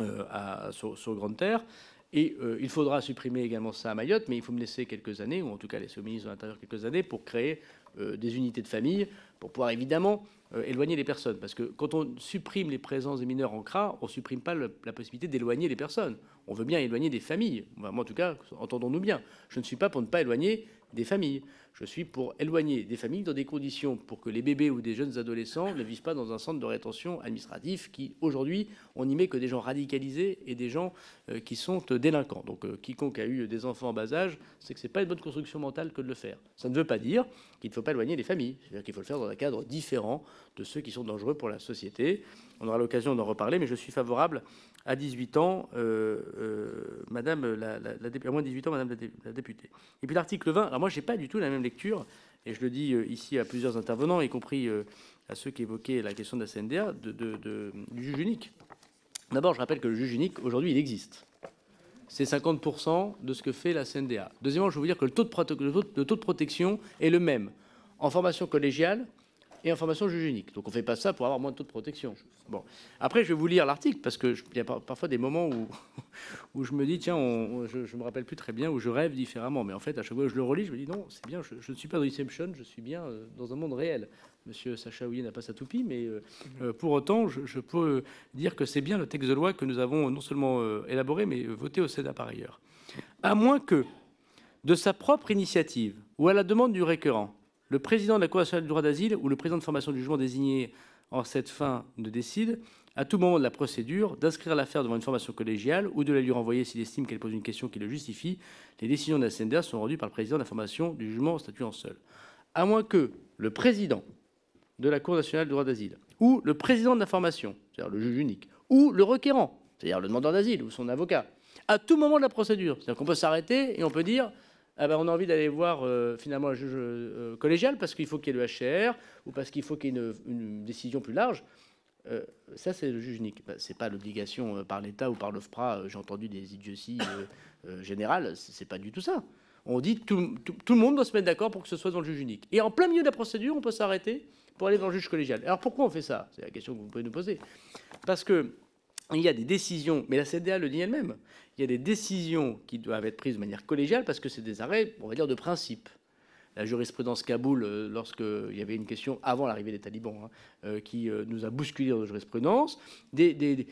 euh, sur, Grande Terre. Et euh, il faudra supprimer également ça à Mayotte, mais il faut me laisser quelques années, ou en tout cas laisser au ministre de l'Intérieur quelques années, pour créer euh, des unités de famille, pour pouvoir évidemment éloigner les personnes. Parce que quand on supprime les présences des mineurs en CRA, on ne supprime pas la possibilité d'éloigner les personnes. On veut bien éloigner des familles. moi, en tout cas, entendons-nous bien. Je ne suis pas pour ne pas éloigner des familles. Je suis pour éloigner des familles dans des conditions pour que les bébés ou des jeunes adolescents ne vivent pas dans un centre de rétention administratif qui, aujourd'hui, on n'y met que des gens radicalisés et des gens euh, qui sont euh, délinquants. Donc, euh, quiconque a eu des enfants en bas âge, c'est que ce n'est pas une bonne construction mentale que de le faire. Ça ne veut pas dire qu'il ne faut pas éloigner les familles. C'est-à-dire qu'il faut le faire dans un cadre différent de ceux qui sont dangereux pour la société. On aura l'occasion d'en reparler, mais je suis favorable à 18 ans, euh, euh, moins de 18 ans, Madame la, députée. Et puis l'article 20, alors moi, je n'ai pas du tout la même lecture, et je le dis euh, ici à plusieurs intervenants, y compris à ceux qui évoquaient la question de la CNDA, du juge unique. D'abord, je rappelle que le juge unique, aujourd'hui, il existe. C'est 50% de ce que fait la CNDA. Deuxièmement, je veux vous dire que le taux de protection est le même en formation collégiale et information juge unique. Donc on ne fait pas ça pour avoir moins de taux de protection. Bon. Après, je vais vous lire l'article, parce qu'il y a parfois des moments où, je me dis, tiens, on, je ne me rappelle plus très bien, où je rêve différemment. Mais en fait, à chaque fois que je le relis, je me dis, non, c'est bien, je, ne suis pas dans Inception, je suis bien euh, dans un monde réel. Monsieur Sacha n'a pas sa toupie, mais euh, euh, pour autant, je, peux dire que c'est bien le texte de loi que nous avons non seulement élaboré, mais voté au Sénat par ailleurs. À moins que, de sa propre initiative, ou à la demande du récurrent, le président de la Cour nationale du droit d'asile ou le président de formation du jugement désigné en cette fin ne décide, à tout moment de la procédure, d'inscrire l'affaire devant une formation collégiale ou de la lui renvoyer s'il estime qu'elle pose une question qui le justifie. Les décisions de la CNDA sont rendues par le président de la formation du jugement en statuant seul. À moins que le président de la Cour nationale du droit d'asile ou le président de la formation, c'est-à-dire le juge unique, ou le requérant, c'est-à-dire le demandeur d'asile ou son avocat, à tout moment de la procédure, c'est-à-dire qu'on peut s'arrêter et on peut dire ah ben, on a envie d'aller voir euh, finalement un juge euh, collégial parce qu'il faut qu'il y ait le HR ou parce qu'il faut qu'il y ait une, décision plus large. Euh, ça, c'est le juge unique. Ben, c'est pas l'obligation par l'État ou par l'OFPRA. J'ai entendu des idioties générales. C'est pas du tout ça. On dit tout, tout, tout le monde doit se mettre d'accord pour que ce soit dans le juge unique. Et en plein milieu de la procédure, on peut s'arrêter pour aller dans le juge collégial. Alors pourquoi on fait ça? C'est la question que vous pouvez nous poser. Parce que il y a des décisions, mais la CDA le dit elle-même, il y a des décisions qui doivent être prises de manière collégiale parce que c'est des arrêts, on va dire, de principe. La jurisprudence Kaboul, euh, lorsqu'il y avait une question avant l'arrivée des talibans, hein, euh, qui euh, nous a bousculé dans la jurisprudence, des,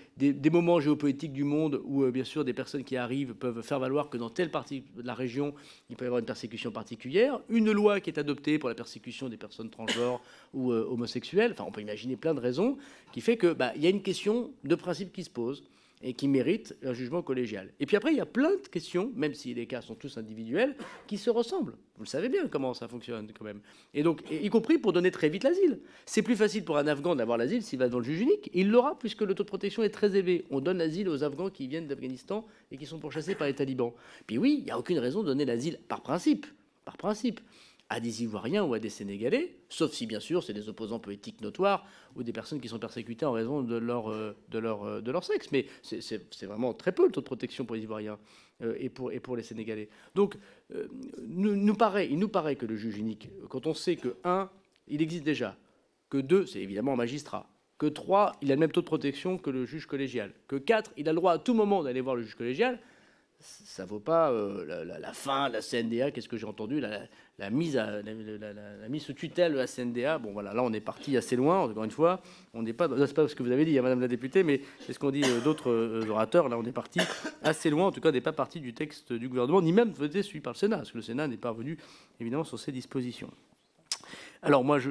moments géopolitiques du monde où, bien sûr, des personnes qui arrivent peuvent faire valoir que dans telle partie de la région, il peut y avoir une persécution particulière, une loi qui est adoptée pour la persécution des personnes transgenres ou homosexuelles, enfin, on peut imaginer plein de raisons, qui fait qu'il bah, y a une question de principe qui se pose et qui méritent un jugement collégial. Et puis après, il y a plein de questions, même si les cas sont tous individuels, qui se ressemblent. Vous le savez bien comment ça fonctionne quand même. Et donc, y compris pour donner très vite l'asile. C'est plus facile pour un Afghan d'avoir l'asile s'il va dans le juge unique. Il l'aura puisque le taux de protection est très élevé. On donne l'asile aux Afghans qui viennent d'Afghanistan et qui sont pourchassés par les talibans. Puis oui, il n'y a aucune raison de donner l'asile par principe. Par principe à des Ivoiriens ou à des Sénégalais, sauf si bien sûr c'est des opposants politiques notoires ou des personnes qui sont persécutées en raison de leur, euh, de leur, euh, de leur sexe. Mais c'est vraiment très peu le taux de protection pour les Ivoiriens euh, et, pour, et pour les Sénégalais. Donc nous, nous paraît, il nous paraît que le juge unique, quand on sait que, un, il existe déjà, que deux, c'est évidemment un magistrat, que trois, il a le même taux de protection que le juge collégial, que quatre, il a le droit à tout moment d'aller voir le juge collégial, ça vaut pas euh, la, fin la CNDA. Qu'est-ce que j'ai entendu la, la, mise à, la, mise sous tutelle de la CNDA. Bon, voilà, là, on est parti assez loin. Encore une fois, on n'est pas. C'est pas ce que vous avez dit, hein, Madame la députée, mais c'est ce qu'ont dit euh, d'autres euh, orateurs. Là, on est parti assez loin. En tout cas, on n'est pas parti du texte du gouvernement, ni même voté celui par le Sénat, parce que le Sénat n'est pas revenu évidemment sur ces dispositions. Alors moi, je,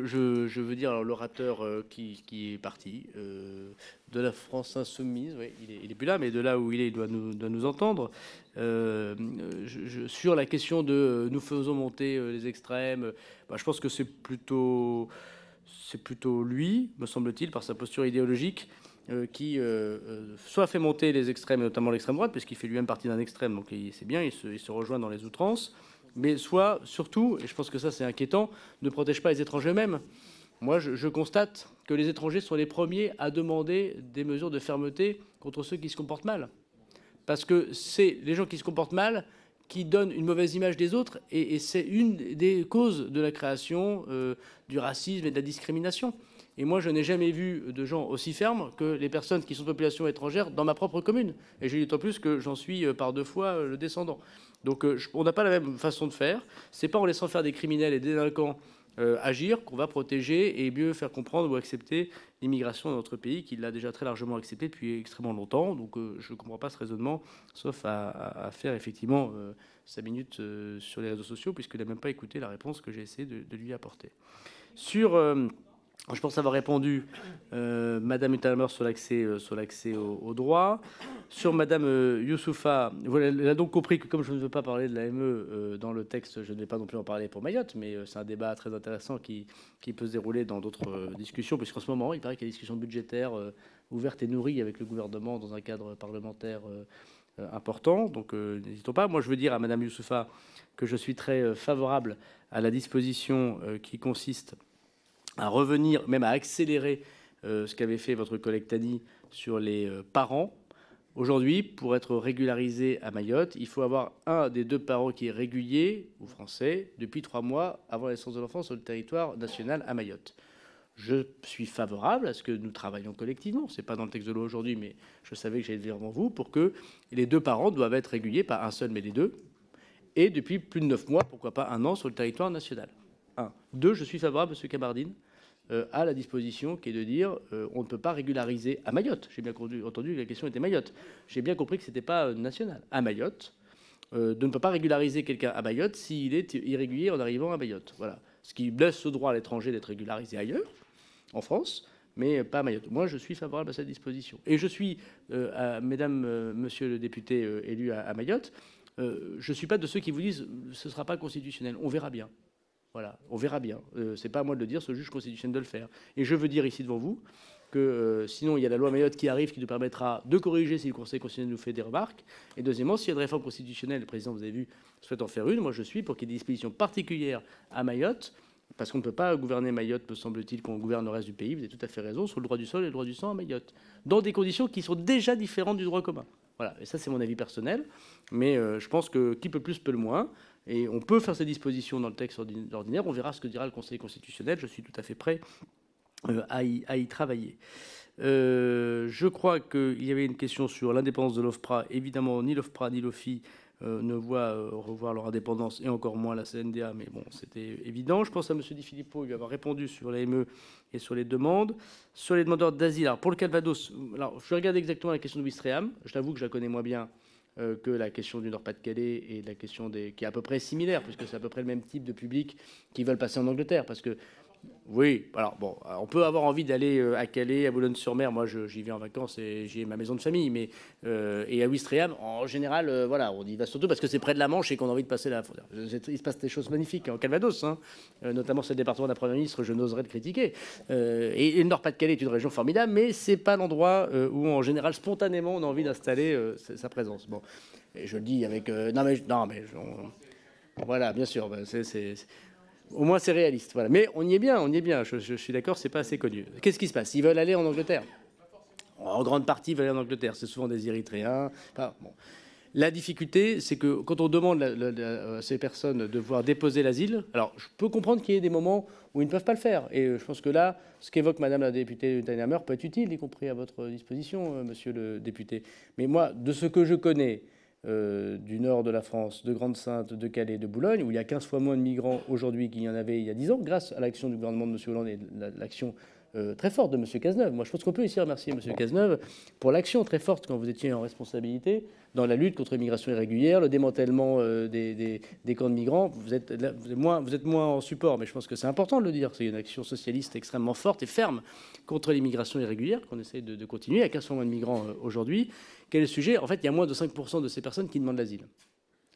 veux dire l'orateur euh, qui, est parti euh, de la France insoumise, oui, il n'est plus là, mais de là où il est, il doit nous, entendre. Euh, sur la question de nous faisons monter les extrêmes, bah, je pense que c'est plutôt, lui, me semble-t-il, par sa posture idéologique, qui soit fait monter les extrêmes, notamment l'extrême droite, puisqu'il fait lui-même partie d'un extrême, donc c'est bien, il se, il se, rejoint dans les outrances, mais soit surtout, et je pense que ça c'est inquiétant, ne protège pas les étrangers eux-mêmes. Moi, je, constate que les étrangers sont les premiers à demander des mesures de fermeté contre ceux qui se comportent mal. Parce que c'est les gens qui se comportent mal qui donnent une mauvaise image des autres, et, c'est une des causes de la création euh, du racisme et de la discrimination. Et moi, je n'ai jamais vu de gens aussi fermes que les personnes qui sont de population étrangère dans ma propre commune. Et dis d'autant plus que j'en suis euh, par deux fois euh, le descendant. Donc on n'a pas la même façon de faire. C'est pas en laissant faire des criminels et des délinquants euh, agir, qu'on va protéger et mieux faire comprendre ou accepter l'immigration dans notre pays, qui l'a déjà très largement accepté depuis extrêmement longtemps. Donc euh, je ne comprends pas ce raisonnement, sauf à, faire effectivement euh, sa minute euh, sur les réseaux sociaux, puisqu'il n'a même pas écouté la réponse que j'ai essayé de, de, lui apporter. Sur euh, je pense avoir répondu, euh, Madame Utalmer, sur l'accès euh, sur au, droit. Sur Madame euh, Youssoufa, elle a donc compris que comme je ne veux pas parler de l'AME euh, dans le texte, je ne vais pas non plus en parler pour Mayotte, mais euh, c'est un débat très intéressant qui, peut se dérouler dans d'autres discussions, puisqu'en ce moment, il paraît qu'il y a des discussions budgétaires ouvertes et nourries avec le gouvernement dans un cadre parlementaire important. Donc n'hésitons pas. Moi, je veux dire à Madame Youssoufa que je suis très favorable à la disposition qui consiste à revenir, même à accélérer euh, ce qu'avait fait votre collègue Tani sur les euh, parents. Aujourd'hui, pour être régularisé à Mayotte, il faut avoir un des deux parents qui est régulier ou français depuis trois mois avant la naissance de l'enfant sur le territoire national à Mayotte. Je suis favorable à ce que nous travaillions collectivement. Ce n'est pas dans le texte de loi aujourd'hui, mais je savais que j'allais le devant vous pour que les deux parents doivent être réguliers, pas un seul, mais les deux, et depuis plus de neuf mois, pourquoi pas un an sur le territoire national. Un. Deux, je suis favorable, M. Cabardine, euh, à la disposition qui est de dire euh, on ne peut pas régulariser à Mayotte. J'ai bien entendu que la question était Mayotte. J'ai bien compris que ce n'était pas euh, national. À Mayotte, de ne pas régulariser quelqu'un à Mayotte s'il est irrégulier en arrivant à Mayotte. Voilà. Ce qui laisse ce droit à l'étranger d'être régularisé ailleurs, en France, mais pas à Mayotte. Moi, je suis favorable à cette disposition. Et je suis, à, mesdames, monsieur le député élu à, à Mayotte, je ne suis pas de ceux qui vous disent ce ne sera pas constitutionnel. On verra bien. Voilà, on verra bien. Euh, c'est pas à moi de le dire, au juge constitutionnel de le faire. Et je veux dire ici devant vous que euh, sinon il y a la loi Mayotte qui arrive qui nous permettra de corriger si le Conseil constitutionnel nous fait des remarques. Et deuxièmement, s'il y a une réforme constitutionnelle, le président, vous avez vu, souhaite en faire une, moi je suis pour qu'il y ait des dispositions particulières à Mayotte. Parce qu'on ne peut pas gouverner Mayotte, me semble-t-il, qu'on gouverne le reste du pays. Vous avez tout à fait raison, sur le droit du sol et le droit du sang à Mayotte. Dans des conditions qui sont déjà différentes du droit commun. Voilà, et ça c'est mon avis personnel. Mais euh, je pense que qui peut plus peut le moins. Et on peut faire ces dispositions dans le texte ordinaire. On verra ce que dira le Conseil constitutionnel. Je suis tout à fait prêt euh, à, y, travailler. Euh, je crois qu'il y avait une question sur l'indépendance de l'OFPRA. Évidemment, ni l'OFPRA ni l'OFI euh, ne voient revoir leur indépendance, et encore moins la CNDA, mais bon, c'était évident. Je pense à M. Di Filippo, il va avoir répondu sur l'AME et sur les demandes. Sur les demandeurs d'asile, alors pour le Calvados, alors, je regarde exactement la question de Wistreham. Je t'avoue que je la connais moins bien que la question du Nord-Pas-de-Calais et la question des qui est à peu près similaire puisque c'est à peu près le même type de public qui veulent passer en Angleterre parce que oui, alors bon, on peut avoir envie d'aller euh, à Calais, à Boulogne-sur-Mer. Moi, j'y vais en vacances et j'ai ma maison de famille. Mais euh, et à Ouistreham, en général, euh, voilà, on y va surtout parce que c'est près de la Manche et qu'on a envie de passer la. Il se passe des choses magnifiques en Calvados, hein, euh, notamment ce département d'un premier ministre. Je n'oserais le critiquer. Euh, et, le Nord-Pas-de-Calais est une région formidable, mais c'est pas l'endroit euh, où, en général, spontanément, on a envie d'installer sa présence. Bon, et je le dis avec non mais non mais voilà, bien sûr, ben, c'est au moins, c'est réaliste. Voilà. Mais on y est bien, on y est bien. Je, suis d'accord, c'est pas assez connu. Qu'est-ce qui se passe? Ils veulent aller en Angleterre? En grande partie, ils veulent aller en Angleterre. C'est souvent des Érythréens. La difficulté, c'est que quand on demande à ces personnes de voir déposer l'asile, alors je peux comprendre qu'il y ait des moments où ils ne peuvent pas le faire. Et je pense que là, ce qu'évoque Madame la députée Tannhammer peut être utile, y compris à votre disposition, euh, Monsieur le député. Mais moi, de ce que je connais, euh, du nord de la France, de Grande-Sainte, de Calais, de Boulogne, où il y a 15 fois moins de migrants aujourd'hui qu'il y en avait il y a 10 ans, grâce à l'action du gouvernement de M. Hollande et l'action très forte de M. Cazeneuve. Moi, je pense qu'on peut ici remercier M. Cazeneuve pour l'action très forte quand vous étiez en responsabilité dans la lutte contre l'immigration irrégulière, le démantèlement euh, des, camps de migrants. Vous êtes, moins, en support, mais je pense que c'est important de le dire. C'est une action socialiste extrêmement forte et ferme contre l'immigration irrégulière qu'on essaie de, de, continuer. Il y a 15 fois moins de migrants euh, aujourd'hui. Quel est le sujet? En fait, il y a moins de 5% de ces personnes qui demandent l'asile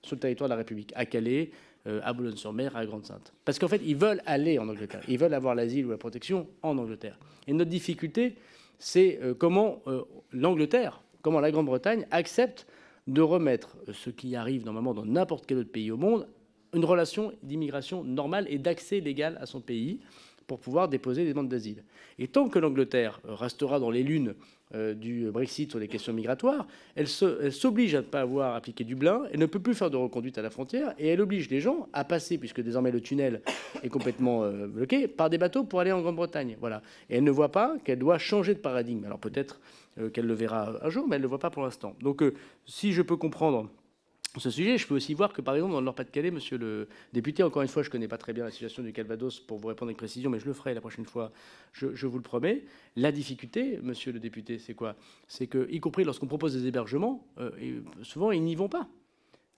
sur le territoire de la République, à Calais, euh, à Boulogne-sur-Mer, à Grande-Sainte. Parce qu'en fait, ils veulent aller en Angleterre. Ils veulent avoir l'asile ou la protection en Angleterre. Et notre difficulté, c'est euh, comment euh, l'Angleterre, comment la Grande-Bretagne accepte de remettre ce qui arrive normalement dans n'importe quel autre pays au monde une relation d'immigration normale et d'accès légal à son pays pour pouvoir déposer des demandes d'asile. Et tant que l'Angleterre restera dans les lunes euh, du Brexit sur les questions migratoires, elle s'oblige à ne pas avoir appliqué Dublin, elle ne peut plus faire de reconduite à la frontière, et elle oblige les gens à passer, puisque désormais le tunnel est complètement euh, bloqué, par des bateaux pour aller en Grande-Bretagne. Voilà. Et elle ne voit pas qu'elle doit changer de paradigme. Alors peut-être euh, qu'elle le verra un jour, mais elle ne le voit pas pour l'instant. Donc si je peux comprendre ce sujet. Je peux aussi voir que, par exemple, dans le Nord-Pas-de-Calais, monsieur le député, encore une fois, je ne connais pas très bien la situation du Calvados pour vous répondre avec précision, mais je le ferai la prochaine fois, je, vous le promets. La difficulté, monsieur le député, c'est quoi? C'est que, y compris lorsqu'on propose des hébergements, euh, souvent, ils n'y vont pas.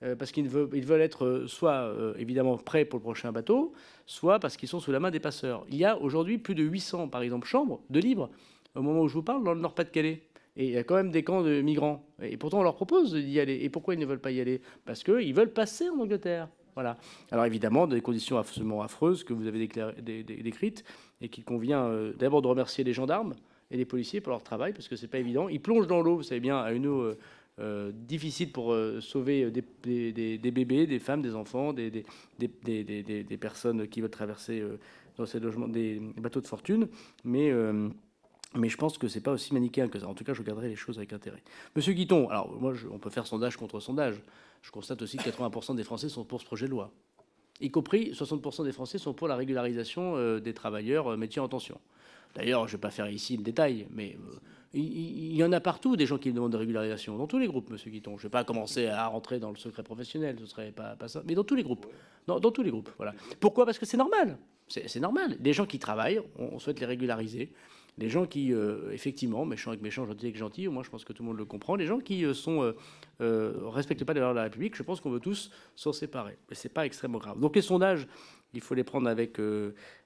Euh, parce qu'ils veulent, être euh, soit évidemment prêts pour le prochain bateau, soit parce qu'ils sont sous la main des passeurs. Il y a aujourd'hui plus de 800, par exemple, chambres de libres au moment où je vous parle dans le Nord-Pas-de-Calais. Et il y a quand même des camps de migrants. Et pourtant, on leur propose d'y aller. Et pourquoi ils ne veulent pas y aller? Parce qu'ils veulent passer en Angleterre. Voilà. Alors évidemment, dans des conditions absolument affreuses que vous avez décrites, et qu'il convient euh, d'abord de remercier les gendarmes et les policiers pour leur travail, parce que c'est pas évident. Ils plongent dans l'eau, vous savez bien, à une eau euh, euh, difficile pour sauver des, bébés, des femmes, des enfants, des, personnes qui veulent traverser dans ces logements, des bateaux de fortune. Mais mais je pense que c'est pas aussi manichéen que ça. En tout cas, je regarderai les choses avec intérêt. Monsieur Guiton, alors moi, on peut faire sondage contre sondage. Je constate aussi que 80% des Français sont pour ce projet de loi. Y compris 60% des Français sont pour la régularisation euh, des travailleurs euh, métiers en tension. D'ailleurs, je ne vais pas faire ici le détail, mais euh, il, y en a partout des gens qui demandent de régularisation, dans tous les groupes, Monsieur Guiton. Je ne vais pas commencer à rentrer dans le secret professionnel, ce serait pas, pas ça, mais dans tous les groupes. Dans tous les groupes, voilà. Pourquoi? Parce que c'est normal. C'est normal. Des gens qui travaillent, on souhaite les régulariser les gens qui, euh, effectivement, méchants avec méchants, gentils avec gentils, moins je pense que tout le monde le comprend, les gens qui euh, sont euh, respectent pas les valeurs de la République, je pense qu'on veut tous s'en séparer. Mais c'est pas extrêmement grave. Donc les sondages, il faut les prendre avec,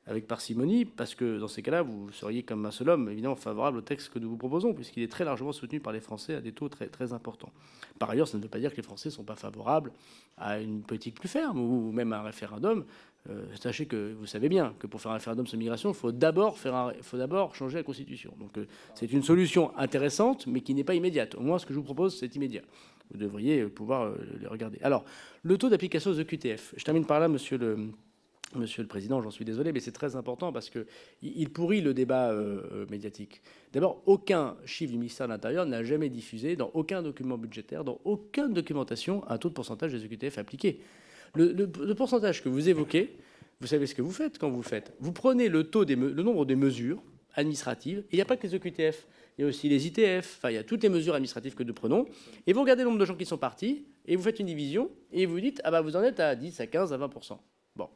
avec parcimonie, parce que dans ces cas-là, vous seriez comme un seul homme, évidemment, favorable au texte que nous vous proposons, puisqu'il est très largement soutenu par les Français à des taux très, très importants. Par ailleurs, ça ne veut pas dire que les Français ne sont pas favorables à une politique plus ferme, ou même à un référendum. Euh, sachez que vous savez bien que pour faire un référendum sur l'immigration, il faut d'abord changer la Constitution. Donc euh, c'est une solution intéressante, mais qui n'est pas immédiate. Au moins, ce que je vous propose, c'est immédiat. Vous devriez pouvoir euh, les regarder. Alors, le taux d'application aux EQTF. Je termine par là, Monsieur le Président, j'en suis désolé, mais c'est très important parce qu'il il pourrit le débat médiatique. D'abord, aucun chiffre du ministère de l'Intérieur n'a jamais diffusé dans aucun document budgétaire, dans aucune documentation, un taux de pourcentage des EQTF appliqués. Le, pourcentage que vous évoquez, vous savez ce que vous faites quand vous faites. Vous prenez le, nombre des mesures administratives, il n'y a pas que les OQTF, il y a aussi les ITF, enfin il y a toutes les mesures administratives que nous prenons, et vous regardez le nombre de gens qui sont partis, et vous faites une division, et vous dites, ah bah vous en êtes à 10, à 15, à 20%. Bon.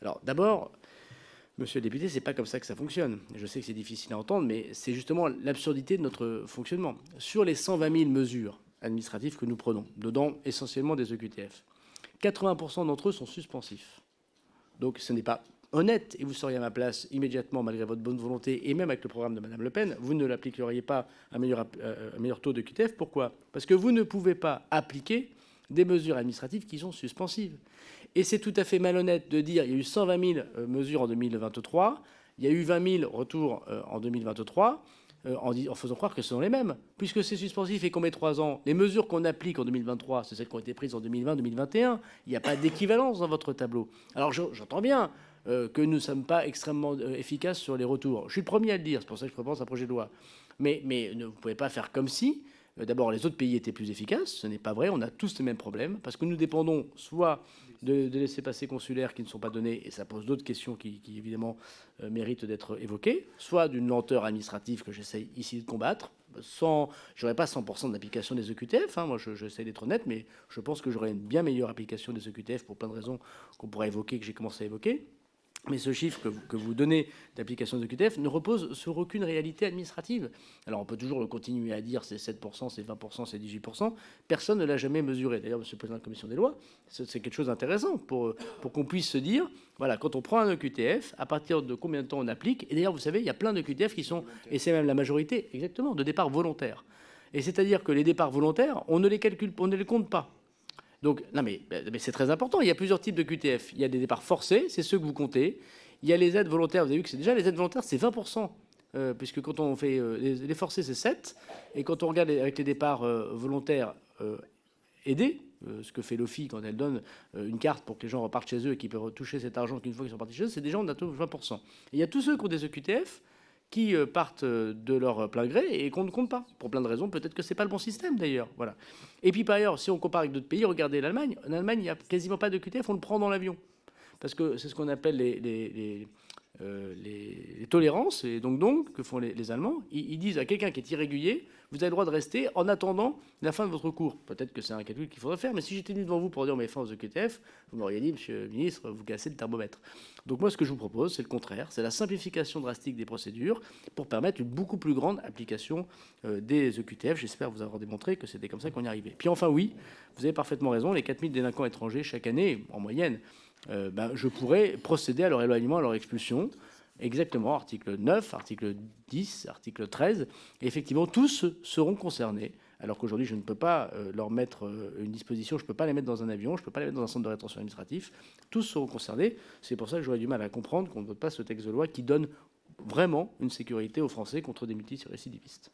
Alors d'abord, monsieur le député, c'est pas comme ça que ça fonctionne. Je sais que c'est difficile à entendre, mais c'est justement l'absurdité de notre fonctionnement. Sur les 120 000 mesures administratives que nous prenons, dedans essentiellement des EQTF, 80% d'entre eux sont suspensifs. Donc ce n'est pas honnête, et vous seriez à ma place immédiatement, malgré votre bonne volonté, et même avec le programme de Mme Le Pen, vous ne l'appliqueriez pas un meilleur, euh, un meilleur taux de QTF. Pourquoi? Parce que vous ne pouvez pas appliquer des mesures administratives qui sont suspensives. Et c'est tout à fait malhonnête de dire il y a eu 120 000 euh, mesures en 2023, il y a eu 20 000 retours euh, en 2023. Euh, en, faisant croire que ce sont les mêmes. Puisque c'est suspensif et qu'on met trois ans, les mesures qu'on applique en 2023, c'est celles qui ont été prises en 2020-2021. Il n'y a pas d'équivalence dans votre tableau. Alors j'entends bien euh, que nous ne sommes pas extrêmement euh, efficaces sur les retours. Je suis le premier à le dire, c'est pour ça que je propose un projet de loi. Mais, mais vous ne pouvez pas faire comme si, d'abord, les autres pays étaient plus efficaces. Ce n'est pas vrai, on a tous les mêmes problèmes, parce que nous dépendons soit de, laisser passer consulaires qui ne sont pas donnés, et ça pose d'autres questions qui, évidemment euh, méritent d'être évoquées, soit d'une lenteur administrative que j'essaye ici de combattre. Sans, j'aurais pas 100% d'application des EQTF, hein, moi j'essaie d'être honnête, mais je pense que j'aurais une bien meilleure application des EQTF pour plein de raisons qu'on pourrait évoquer, que j'ai commencé à évoquer. Mais ce chiffre que vous, donnez d'application de QTF ne repose sur aucune réalité administrative. Alors on peut toujours le continuer à dire c'est 7%, c'est 20%, c'est 18%. Personne ne l'a jamais mesuré. D'ailleurs, Monsieur le Président de la Commission des lois, c'est quelque chose d'intéressant pour, qu'on puisse se dire, voilà, quand on prend un EQTF, à partir de combien de temps on applique? Et d'ailleurs, vous savez, il y a plein de QTF qui sont, et c'est même la majorité, exactement, de départs volontaires. Et c'est-à-dire que les départs volontaires, on ne les calcule, on ne les compte pas. Donc, non, mais, mais c'est très important. Il y a plusieurs types de QTF. Il y a des départs forcés, c'est ceux que vous comptez. Il y a les aides volontaires. Vous avez vu que c'est déjà les aides volontaires, c'est 20%. Euh, puisque quand on fait euh, les, forcés, c'est 7. Et quand on regarde avec les départs euh, volontaires aidés, euh, ce que fait l'OFI quand elle donne euh, une carte pour que les gens repartent chez eux et qu'ils peuvent toucher cet argent qu'une fois qu'ils sont partis chez eux, c'est des gens de 20%. Et il y a tous ceux qui ont des EQTF qui euh, partent de leur plein gré et qu'on ne compte pas. Pour plein de raisons, peut-être que c'est pas le bon système d'ailleurs. Voilà. Et puis par ailleurs, si on compare avec d'autres pays, regardez l'Allemagne. En Allemagne, il n'y a quasiment pas de QTF, on le prend dans l'avion. Parce que c'est ce qu'on appelle les, les, euh, les, tolérances, et donc donc, que font les, Allemands, ils, disent à quelqu'un qui est irrégulier, vous avez le droit de rester en attendant la fin de votre cours. Peut-être que c'est un calcul qu'il faudrait faire, mais si j'étais venu devant vous pour dire mes fins aux EQTF, vous m'auriez dit, monsieur le ministre, vous cassez le thermomètre. Donc moi, ce que je vous propose, c'est le contraire, c'est la simplification drastique des procédures pour permettre une beaucoup plus grande application euh, des EQTF. J'espère vous avoir démontré que c'était comme ça qu'on y arrivait. Puis enfin, oui, vous avez parfaitement raison, les 4000 délinquants étrangers chaque année, en moyenne, euh, ben, je pourrais procéder à leur éloignement, à leur expulsion. Exactement, article 9, article 10, article 13. Et effectivement, tous seront concernés. Alors qu'aujourd'hui, je ne peux pas euh, leur mettre euh, une disposition, je ne peux pas les mettre dans un avion, je ne peux pas les mettre dans un centre de rétention administratif. Tous seront concernés. C'est pour ça que j'aurais du mal à comprendre qu'on ne vote pas ce texte de loi qui donne vraiment une sécurité aux Français contre des multis récidivistes.